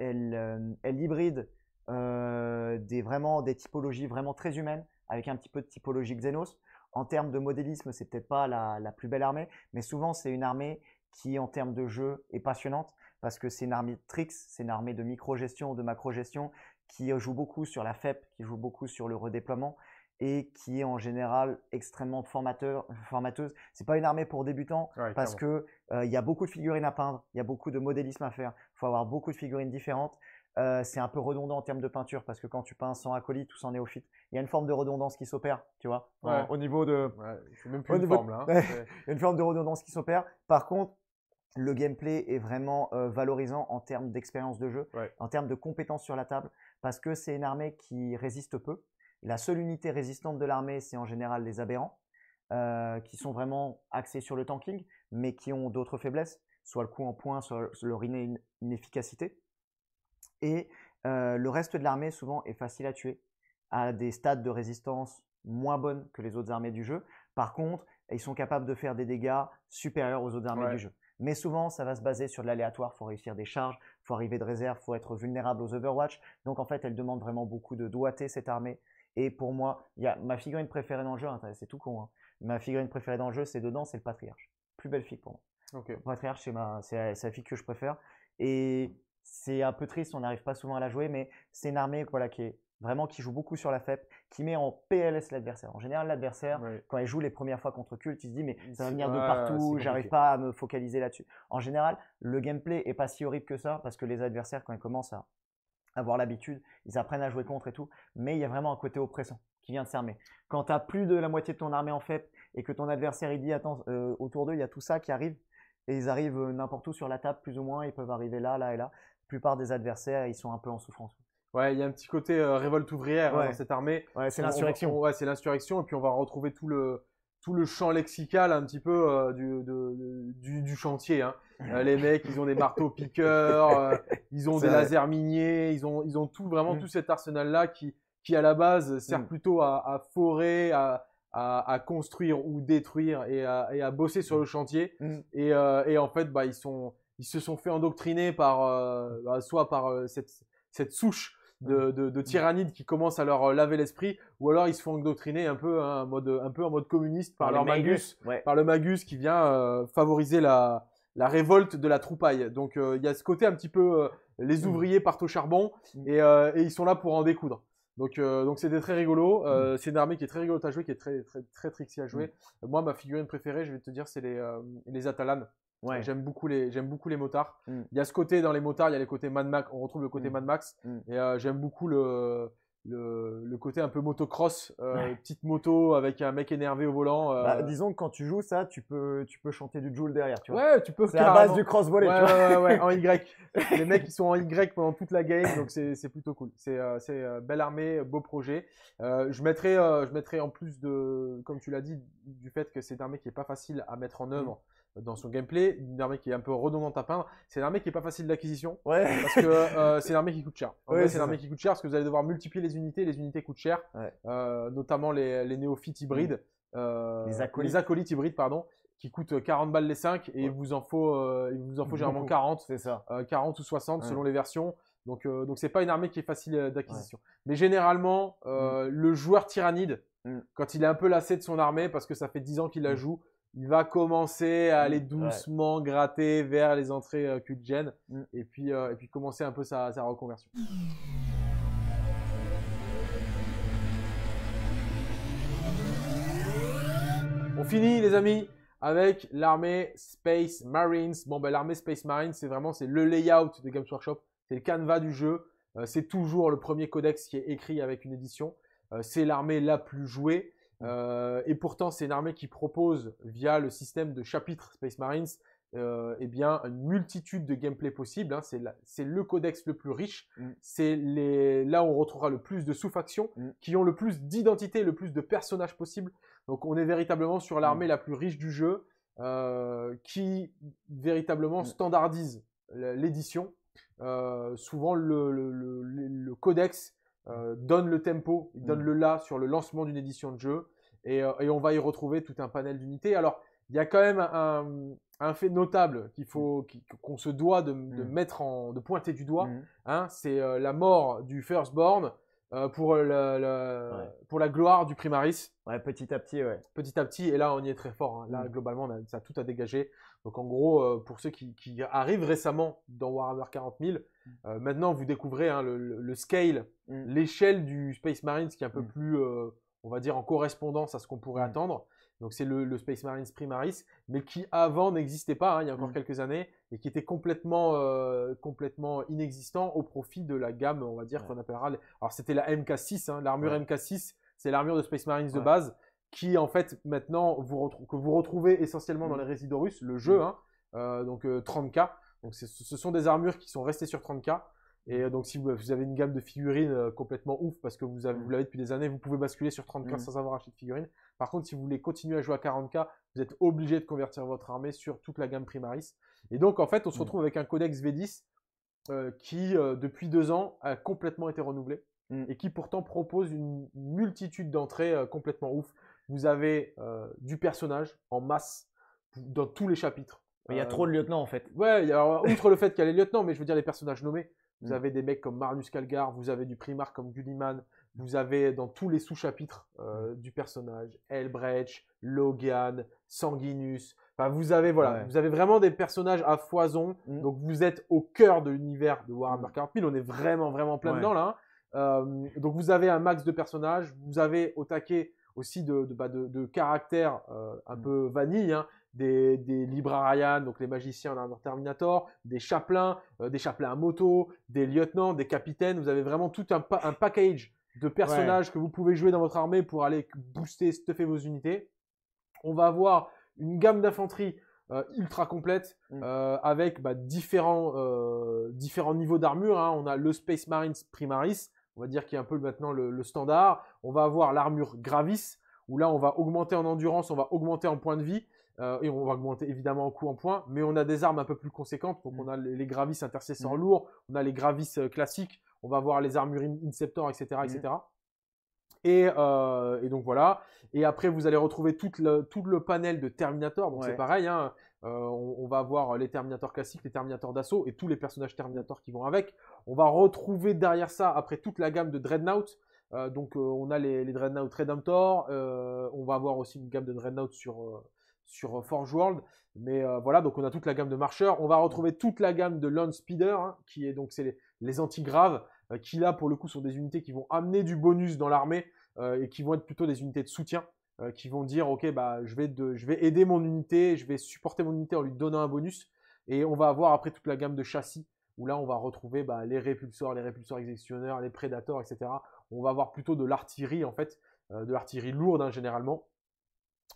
elle, hybride euh, des, vraiment, des typologies vraiment très humaines, avec un petit peu de typologie Xenos. En termes de modélisme, c'est peut-être pas la, la, plus belle armée, mais souvent c'est une armée qui, en termes de jeu, est passionnante parce que c'est une armée de tricks, c'est une armée de micro-gestion, de macro-gestion, qui joue beaucoup sur la FEP, qui joue beaucoup sur le redéploiement et qui est en général extrêmement formateur, formateuse. C'est pas une armée pour débutants parce que euh, il y a beaucoup de figurines à peindre, il y a beaucoup de modélisme à faire. Il faut avoir beaucoup de figurines différentes. Euh, c'est un peu redondant en termes de peinture parce que quand tu peins sans acolyte ou sans néophyte, il y a une forme de redondance qui s'opère, tu vois, au niveau de. Ouais, c'est même plus une forme là. Hein. il y a une forme de redondance qui s'opère. Par contre, le gameplay est vraiment euh, valorisant en termes d'expérience de jeu, en termes de compétences sur la table, parce que c'est une armée qui résiste peu. La seule unité résistante de l'armée, c'est en général les aberrants, euh, qui sont vraiment axés sur le tanking, mais qui ont d'autres faiblesses, soit le coup en point, soit leur inefficacité. Et euh, le reste de l'armée, souvent, est facile à tuer, à des stades de résistance moins bonnes que les autres armées du jeu. Par contre, ils sont capables de faire des dégâts supérieurs aux autres armées du jeu. Mais souvent, ça va se baser sur de l'aléatoire. Il faut réussir des charges, il faut arriver de réserve, il faut être vulnérable aux Overwatch. Donc en fait, elle demande vraiment beaucoup de doigté, cette armée. Et pour moi, il y a ma figurine préférée dans le jeu, hein, c'est tout con. Hein. Ma figurine préférée dans le jeu, c'est dedans, c'est le Patriarche. Plus belle fille pour moi. Le Patriarche, c'est la fille que je préfère. Et c'est un peu triste, on n'arrive pas souvent à la jouer, mais c'est une armée voilà, qui est vraiment qui joue beaucoup sur la FEP, qui met en PLS l'adversaire. En général, l'adversaire, quand il joue les premières fois contre Cult, il se dit mais ça va venir de partout, j'arrive pas à me focaliser là-dessus. En général, le gameplay est pas si horrible que ça parce que les adversaires, quand ils commencent à avoir l'habitude, ils apprennent à jouer contre et tout, mais il y a vraiment un côté oppressant qui vient de s'armer. Quand tu as plus de la moitié de ton armée en FEP et que ton adversaire il dit attends, euh, autour d'eux il y a tout ça qui arrive, et ils arrivent euh, n'importe où sur la table plus ou moins, ils peuvent arriver là, là et là plupart des adversaires, ils sont un peu en souffrance. Ouais, il y a un petit côté euh, révolte ouvrière hein, dans cette armée. Ouais, c'est l'insurrection. Ouais, c'est l'insurrection. Et puis on va retrouver tout le, tout le champ lexical un petit peu euh, du, du, du, chantier. Hein. Euh, les mecs, ils ont des marteaux piqueurs, ils ont des lasers miniers, ils ont, ils ont tout, vraiment mm. tout cet arsenal-là qui, qui à la base sert mm. plutôt à, à forer, à, à, à, construire ou détruire et à, et à bosser sur le chantier. Mm. Et, et en fait, bah, ils sont ils se sont fait endoctriner par euh, bah, soit par euh, cette, cette, souche de, de, de, tyrannides qui commence à leur euh, laver l'esprit, ou alors ils se font endoctriner un peu, hein, en, mode, un peu en mode communiste par, leur magus, par le magus qui vient favoriser la, la révolte de la troupaille. Donc il y a ce côté un petit peu les mmh. ouvriers partent au charbon mmh. et, et, ils sont là pour en découdre. Donc donc c'était très rigolo. Mmh. C'est une armée qui est très rigolote à jouer, qui est très très très tricksy à jouer. Moi ma figurine préférée, je vais te dire, c'est les les Atalanes. Ouais. J'aime beaucoup les j'aime beaucoup les motards. Mm. Il y a ce côté dans les motards, il y a les côtés Mad Max, on retrouve le côté mm. Mad Max mm. et euh, j'aime beaucoup le, le, le côté un peu motocross, euh, petite moto avec un mec énervé au volant. Euh. Bah, disons que quand tu joues ça, tu peux tu peux chanter du Joule derrière, tu vois. Ouais, tu peux. C'est la base du cross volley. Ouais, ouais, ouais, en Y. les mecs ils sont en Y pendant toute la game, donc c'est plutôt cool. C'est c'est belle armée, beau projet. je mettrai je mettrai en plus de comme tu l'as dit du fait que c'est une armée qui est pas facile à mettre en œuvre dans son gameplay, une armée qui est un peu redondante à peindre. C'est une armée qui est pas facile d'acquisition. Ouais. Parce que euh, c'est une armée qui coûte cher. c'est une armée qui coûte cher parce que vous allez devoir multiplier les unités. Les unités coûtent cher. Euh, notamment les, les néophytes hybrides. Mm. Euh, les, acolytes. les, acolytes. hybrides, pardon. Qui coûtent 40 balles les 5 et il vous en faut, il vous en faut généralement 40. C'est ça. 40 ou 60 selon les versions. Donc, donc c'est pas une armée qui est facile d'acquisition. Mais généralement, mm. le joueur tyrannide, mm. quand il est un peu lassé de son armée parce que ça fait 10 ans qu'il la joue, il va commencer à aller Mm, ouais. doucement gratter vers les entrées euh, cul de gêne Mm. et, puis, euh, et puis commencer un peu sa, sa reconversion. On finit les amis avec l'armée Space Marines. Bon ben l'armée Space Marines c'est vraiment c'est le layout de Games Workshop, c'est le canevas du jeu, Euh, c'est toujours le premier codex qui est écrit avec une édition. Euh, c'est l'armée la plus jouée. Euh, et pourtant, c'est une armée qui propose, via le système de chapitres Space Marines, euh, eh bien, une multitude de gameplay possibles. hein. C'est le codex le plus riche. Mm. C'est là où on retrouvera le plus de sous-factions, Mm. qui ont le plus d'identité, le plus de personnages possibles. Donc, on est véritablement sur l'armée la plus riche du jeu, euh, qui véritablement Mm. standardise l'édition. Euh, souvent, le, le- le- le- codex donne le tempo, il donne Mm. le là sur le lancement d'une édition de jeu, et, euh, et on va y retrouver tout un panel d'unités. Alors, il y a quand même un, un fait notable qu'il faut, qui- qu'on se doit de, de Mm. mettre en, de pointer du doigt, hein, c'est euh, la mort du Firstborn euh, pour, le- le- Ouais. pour la gloire du Primaris Ouais, petit à petit, ouais. petit à petit, et là on y est très fort. hein. Là, Mm. globalement, on a, ça a tout à dégager. Donc en gros, euh, pour ceux qui, qui arrivent récemment dans Warhammer 40 000, euh, maintenant vous découvrez hein, le, le- le scale, Mm. l'échelle du Space Marines qui est un peu Mm. plus, euh, on va dire, en correspondance à ce qu'on pourrait Mm. attendre. Donc c'est le, le Space Marines Primaris, mais qui avant n'existait pas, hein, il y a encore quelques années, et qui était complètement, euh, complètement inexistant au profit de la gamme, on va dire, Ouais. qu'on appellera. les- Alors c'était la MK6, hein, l'armure Ouais. MK6, c'est l'armure de Space Marines de base, qui en fait maintenant vous que vous retrouvez essentiellement dans les Résidorus, le jeu, donc euh, 30K. Donc ce sont des armures qui sont restées sur 30K. Et euh, donc si vous, vous avez une gamme de figurines euh, complètement ouf parce que vous, avez- Mm. vous l'avez depuis des années, vous pouvez basculer sur 30K Mm. sans avoir acheté de figurines. Par contre, si vous voulez continuer à jouer à 40K, vous êtes obligé de convertir votre armée sur toute la gamme Primaris. Et donc en fait, on se Mm. retrouve avec un codex V10 euh, qui, euh, depuis deux ans, a complètement été renouvelé et qui pourtant propose une multitude d'entrées euh, complètement ouf. Vous avez du personnage en masse dans tous les chapitres. Mais il y a Euh, trop de lieutenants, en fait. Ouais, il y a- outre le fait qu'il y a les lieutenants, mais je veux dire les personnages nommés. Vous Mm. avez des mecs comme Marnus Calgar, vous avez du Primarch comme Gulliman, vous avez dans tous les sous-chapitres euh, Mm. du personnage Elbrecht, Logan, Sanguinus. Enfin, vous avez voilà, Ouais. vous avez vraiment des personnages à foison. Mm. Donc vous êtes au cœur de l'univers de Warhammer Mm. 40 000. On est vraiment vraiment plein Ouais. dedans là. hein. Euh, donc vous avez un max de personnages, vous avez au taquet aussi de, de, bah, de, de caractères euh, un Mm. peu vanille, hein, des, des librarians, donc les magiciens en Terminator, des chapelains, euh, des chapelains à moto, des lieutenants, des capitaines. Vous avez vraiment tout un, pa- un package de personnages que vous pouvez jouer dans votre armée pour aller booster, stuffer vos unités. On va avoir une gamme d'infanterie euh, ultra complète Mm. euh, avec bah, différents, différents niveaux d'armure. hein. On a le Space Marines Primaris, on va dire qui est un peu maintenant le, le standard. On va avoir l'armure Gravis, où là on va augmenter en endurance, on va augmenter en points de vie. Euh, et on va augmenter évidemment en coût en points, mais on a des armes un peu plus conséquentes. Donc Mm. on a les, les Gravis intercesseurs Mm. lourds, on a les Gravis euh, classiques, on va avoir les armures In- Inceptor, etc. etc. Et, euh, et donc voilà. Et après, vous allez retrouver tout le, tout le panel de Terminator. Donc Ouais. c'est pareil. hein. On, on va avoir les Terminators classiques, les Terminators d'assaut et tous les personnages Terminator qui vont avec. On va retrouver derrière ça, après toute la gamme de Dreadnought. Donc on a les, les Dreadnought Redemptor. on va avoir aussi une gamme de Dreadnought sur, sur Forge World. Mais euh, voilà, donc on a toute la gamme de marcheurs. On va retrouver toute la gamme de Land Speeder, hein, qui est donc c'est les, les antigraves, euh, qui là pour le coup sont des unités qui vont amener du bonus dans l'armée euh, et qui vont être plutôt des unités de soutien, euh, qui vont dire ok bah je vais je vais aider mon unité, je vais supporter mon unité en lui donnant un bonus. Et on va avoir après toute la gamme de châssis où là on va retrouver bah, les répulsors, les répulsors exécutionneurs, les prédateurs, etc. On va avoir plutôt de l'artillerie en fait, euh, de l'artillerie lourde hein, généralement.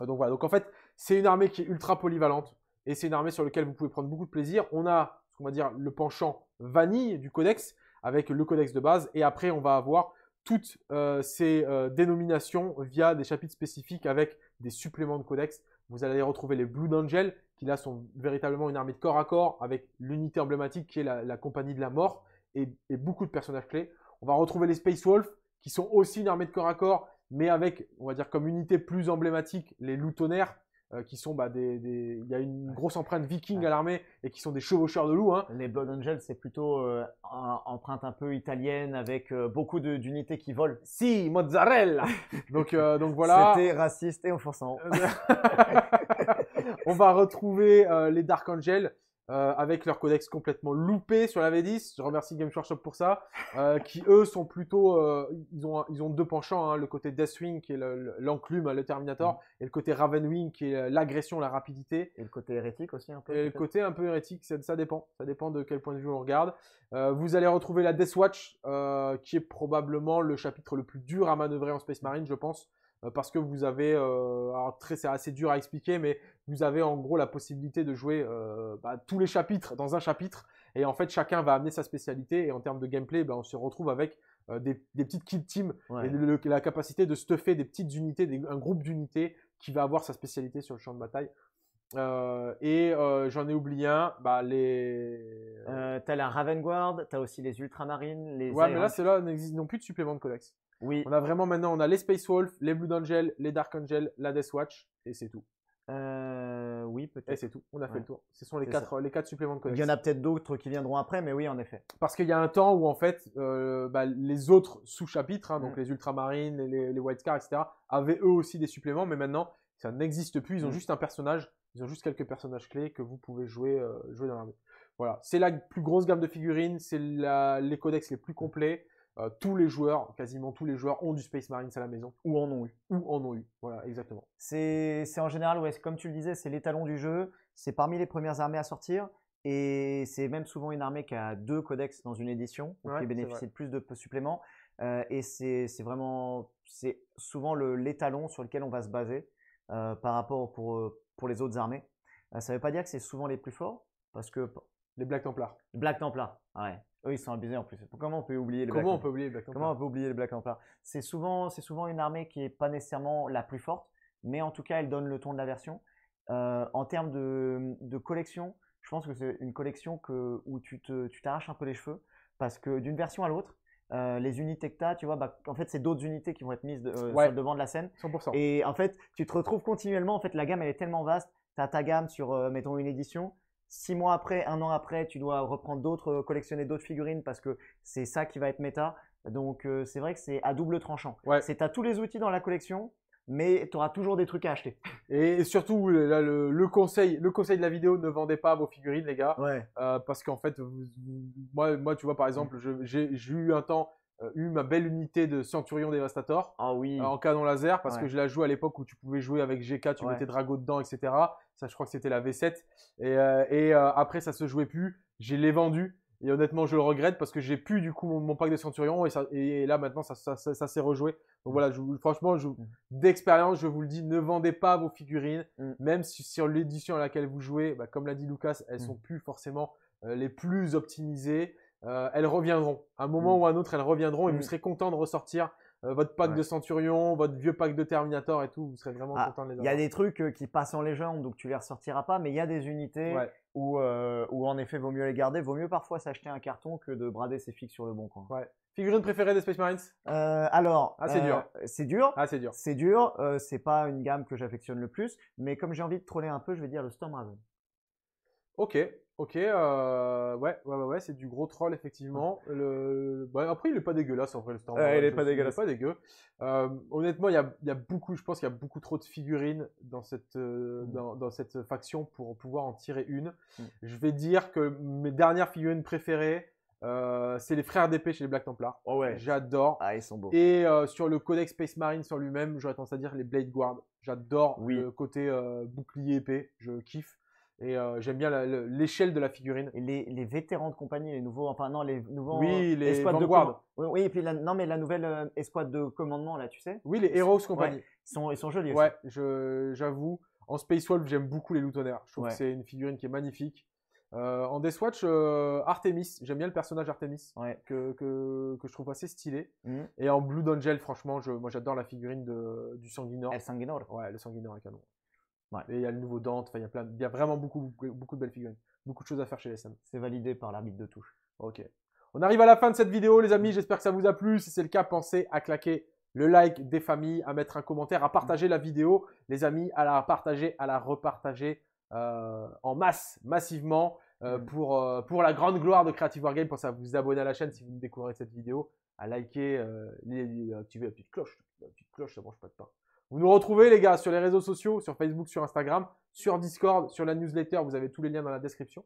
Euh, donc voilà, donc en fait c'est une armée qui est ultra polyvalente et c'est une armée sur laquelle vous pouvez prendre beaucoup de plaisir. On a qu'on va dire le penchant vanille du codex avec le codex de base et après on va avoir toutes euh, ces euh, dénominations via des chapitres spécifiques avec des suppléments de codex. Vous allez retrouver les Blue Angel qui là sont véritablement une armée de corps à corps avec l'unité emblématique qui est la, compagnie de la mort et, et beaucoup de personnages clés. On va retrouver les Space Wolf qui sont aussi une armée de corps à corps mais avec, on va dire, comme unité plus emblématique, les loutonnaires, euh, qui sont bah, des, des- Il y a une grosse empreinte viking Ouais. à l'armée et qui sont des chevaucheurs de loups. Hein. Les Blood Angels, c'est plutôt euh, un- empreinte un peu italienne avec euh, beaucoup d'unités qui volent. Si, mozzarella Donc, euh, donc voilà. C'était raciste et offensant. on va retrouver euh, les Dark Angel euh, avec leur codex complètement loupé sur la V10. Je remercie Games Workshop pour ça. euh, qui eux sont plutôt, euh, ils ont ils ont deux penchants, hein, le côté Deathwing qui est le- le- l'enclume, le Terminator, et le côté Ravenwing qui est l'agression, la rapidité. Et le côté hérétique aussi un peu. Et le côté un peu hérétique, ça, ça dépend. Ça dépend de quel point de vue on regarde. Vous allez retrouver la Death Watch, euh, qui est probablement le chapitre le plus dur à manœuvrer en Space Marine, je pense. Euh, parce que vous avez, euh, alors très, c'est assez dur à expliquer, mais vous avez en gros la possibilité de jouer euh, bah, tous les chapitres dans un chapitre. Et en fait, chacun va amener sa spécialité. Et en termes de gameplay, bah, on se retrouve avec euh, des, des petites kill teams Ouais. et le- la capacité de stuffer des petites unités, des- un groupe d'unités qui va avoir sa spécialité sur le champ de bataille. Euh, et euh, j'en ai oublié un, bah les. Euh, t'as la Ravenguard, t'as aussi les Ultramarines, les. ouais, mais là, Iron- ceux-là n'existent non plus de supplément de codex. Oui. On a vraiment maintenant, on a les Space Wolf, les Blue Angel, les Dark Angel, la Death Watch, et c'est tout. Euh, oui, Et peut-être. c'est tout. On a fait Ouais. le tour. Ce sont les quatre, les quatre suppléments de Il y en a peut-être d'autres qui viendront après, mais oui, en effet. Parce qu'il y a un temps où en fait, euh, bah, les autres sous-chapitres, hein, donc Mm. les Ultramarines, les, les White Scars, etc., avaient eux aussi des suppléments, mais maintenant, ça n'existe plus. Ils ont Mm. juste un personnage, ils ont juste quelques personnages clés que vous pouvez jouer, euh, jouer dans l'armée. Voilà, c'est la plus grosse gamme de figurines, c'est les codex les plus complets. Euh, tous les joueurs, quasiment tous les joueurs, ont du Space Marines à la maison Ou en ont eu. ou en ont eu. Voilà, exactement. C'est c'est en général, ouais, comme tu le disais, c'est l'étalon du jeu. C'est parmi les premières armées à sortir. Et c'est même souvent une armée qui a deux codex dans une édition, Ouais, qui bénéficie de plus de suppléments. Euh, et c'est c'est vraiment, c'est souvent le- l'étalon sur lequel on va se baser euh, par rapport pour, pour les autres armées. Ça ne veut pas dire que c'est souvent les plus forts, parce que Les Black Templars. Black Templar, ah ouais, eux ils sont abusés en plus. Comment on peut oublier les Black Comment on Templar peut oublier les Black Templars Comment on peut oublier les Black Templars C'est souvent, c'est souvent une armée qui n'est pas nécessairement la plus forte, mais en tout cas, elle donne le ton de la version. Euh, en termes de, de collection, je pense que c'est une collection que, où tu t'arraches un peu les cheveux, parce que d'une version à l'autre, euh, les unités que tu as, tu vois, bah, en fait, c'est d'autres unités qui vont être mises de- euh, Ouais. sur le devant de la scène. 100%. Et en fait, tu te retrouves continuellement. En fait, la gamme, elle est tellement vaste. Tu as ta gamme sur, mettons, une édition. Six mois après, un an après, tu dois reprendre d'autres, euh, collectionner d'autres figurines parce que c'est ça qui va être méta. Donc, euh, c'est vrai que c'est à double tranchant. Ouais. C'est, tu as tous les outils dans la collection, mais tu auras toujours des trucs à acheter. Et surtout, là, le, le conseil, le conseil de la vidéo, ne vendez pas vos figurines, les gars. Ouais. Euh, parce qu'en fait, vous- moi, moi, tu vois, par exemple, je- j'ai eu un temps, eu ma belle unité de Centurion Dévastator Ah oui. euh, en canon laser, parce Ouais. que je la joue à l'époque où tu pouvais jouer avec GK, tu Ouais. mettais Drago dedans, etc. Ça, je crois que c'était la V7. Et, euh, et euh, après, ça se jouait plus. J'ai les vendus. Et honnêtement, je le regrette parce que j'ai plus du coup mon, mon pack de Centurion et, ça, et là maintenant ça, ça, s'est rejoué. Donc voilà, je, vous- franchement, je, d'expérience, je vous le dis, ne vendez pas vos figurines, Mm. même si sur l'édition à laquelle vous jouez, bah, comme l'a dit Lucas, elles Mm. sont plus forcément euh, les plus optimisées. Euh, elles reviendront. À un moment Mm. ou à un autre, elles reviendront et Mm. vous serez content de ressortir euh, votre pack Ouais. de Centurion, votre vieux pack de Terminator et tout. Vous serez vraiment Ah, content de les Il y a avoir. des trucs euh, qui passent en légende, donc tu les ressortiras pas, mais il y a des unités Ouais. où, où en effet, vaut mieux les garder. Vaut mieux parfois s'acheter un carton que de brader ses fixes sur le bon coin. Ouais. Figurine préférée des Space Marines? Alors, Ah, c'est dur. C'est dur. Ah, c'est dur. C'est dur, c'est pas une gamme que j'affectionne le plus, mais comme j'ai envie de troller un peu, je vais dire le Storm Raven. Ok, ok, euh, ouais, ouais, ouais, ouais, c'est du gros troll effectivement. Le, bah, après, il est pas dégueulasse en vrai le. Ouais, Raven, il est pas dégueulasse. pas dégueu. Euh, honnêtement, il y a, y a beaucoup, je pense qu'il y a beaucoup trop de figurines dans cette, euh, Mm. dans, dans cette faction pour pouvoir en tirer une. Mm. Je vais dire que mes dernières figurines préférées, c'est les frères d'épée chez les Black Templars. Oh ouais. J'adore. Ah, ils sont beaux. Et sur le codex Space Marine sur lui-même, j'aurais tendance à dire les Blade Guard. J'adore Oui. le côté bouclier épée, je kiffe. Et euh, j'aime bien l'échelle de la figurine. Et les, les vétérans de compagnie, les nouveaux, enfin non, les nouveaux Oui, les escouades de Oui, oui, et puis la, non, mais la nouvelle euh, escouade de commandement là, tu sais, Oui, les Heroes Company. ils sont, ils sont jolis. Ouais, j'avoue. En Space Wolf, j'aime beaucoup les Lutonnaires. Je trouve Ouais. que c'est une figurine qui est magnifique. Euh, en Deathwatch, euh, Artemis. J'aime bien le personnage Artemis. Ouais. Que, que, que je trouve assez stylé. Mhm. Et en Blue Angel, franchement, je, moi j'adore la figurine de, du Sanguinor. El Sanguinor. Ouais, le Sanguinor est canon. Ouais. Et il y a le nouveau Dante, enfin, il y a plein, il y a vraiment beaucoup, beaucoup, de belles figurines. Beaucoup de choses à faire chez les SM. C'est validé par l'arbitre de touche. Ok. On arrive à la fin de cette vidéo, les amis. J'espère que ça vous a plu. Si c'est le cas, pensez à claquer le like des familles, à mettre un commentaire, à partager la vidéo, les amis, à la partager, à la repartager euh, en masse, massivement, euh, Mm. pour, euh, pour la grande gloire de Creative Wargame. Pensez à vous abonner à la chaîne si vous découvrez cette vidéo, à liker, euh, les- les- activer la petite cloche. La petite cloche, ça mange pas de pain. Vous nous retrouvez, les gars, sur les réseaux sociaux, sur Facebook, sur Instagram, sur Discord, sur la newsletter. Vous avez tous les liens dans la description.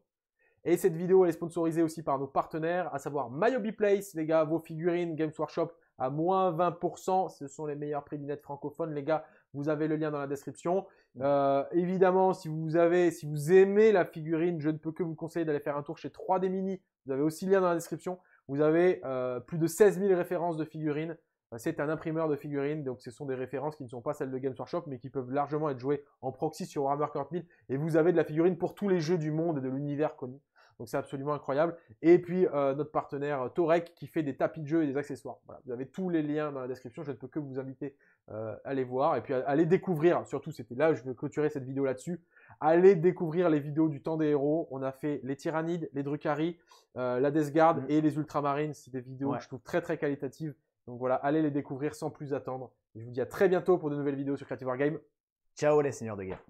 Et cette vidéo, elle est sponsorisée aussi par nos partenaires, à savoir Myobi Place, les gars, vos figurines Games Workshop à moins 20%. Ce sont les meilleurs prix du net francophone, les gars. Vous avez le lien dans la description. Euh, évidemment, si vous avez, si vous aimez la figurine, je ne peux que vous conseiller d'aller faire un tour chez 3D Mini. Vous avez aussi le lien dans la description. Vous avez euh, plus de 16 000 références de figurines. Euh, c'est un imprimeur de figurines, donc ce sont des références qui ne sont pas celles de Games Workshop, mais qui peuvent largement être jouées en proxy sur Warhammer 40 000. Et vous avez de la figurine pour tous les jeux du monde et de l'univers connu. Donc c'est absolument incroyable. Et puis euh, notre partenaire euh, Torek qui fait des tapis de jeu et des accessoires. Voilà, vous avez tous les liens dans la description. Je ne peux que vous inviter euh, à les voir et puis à, aller découvrir. Surtout, c'était là, je vais clôturer cette vidéo là-dessus. Allez découvrir les vidéos du temps des héros. On a fait les Tyrannides, les Drukhari, la Death Guard mm. et les Ultramarines. C'est des vidéos que je trouve très très qualitatives. Donc voilà, allez les découvrir sans plus attendre. je vous dis à très bientôt pour de nouvelles vidéos sur Creative Wargame. Ciao les seigneurs de guerre.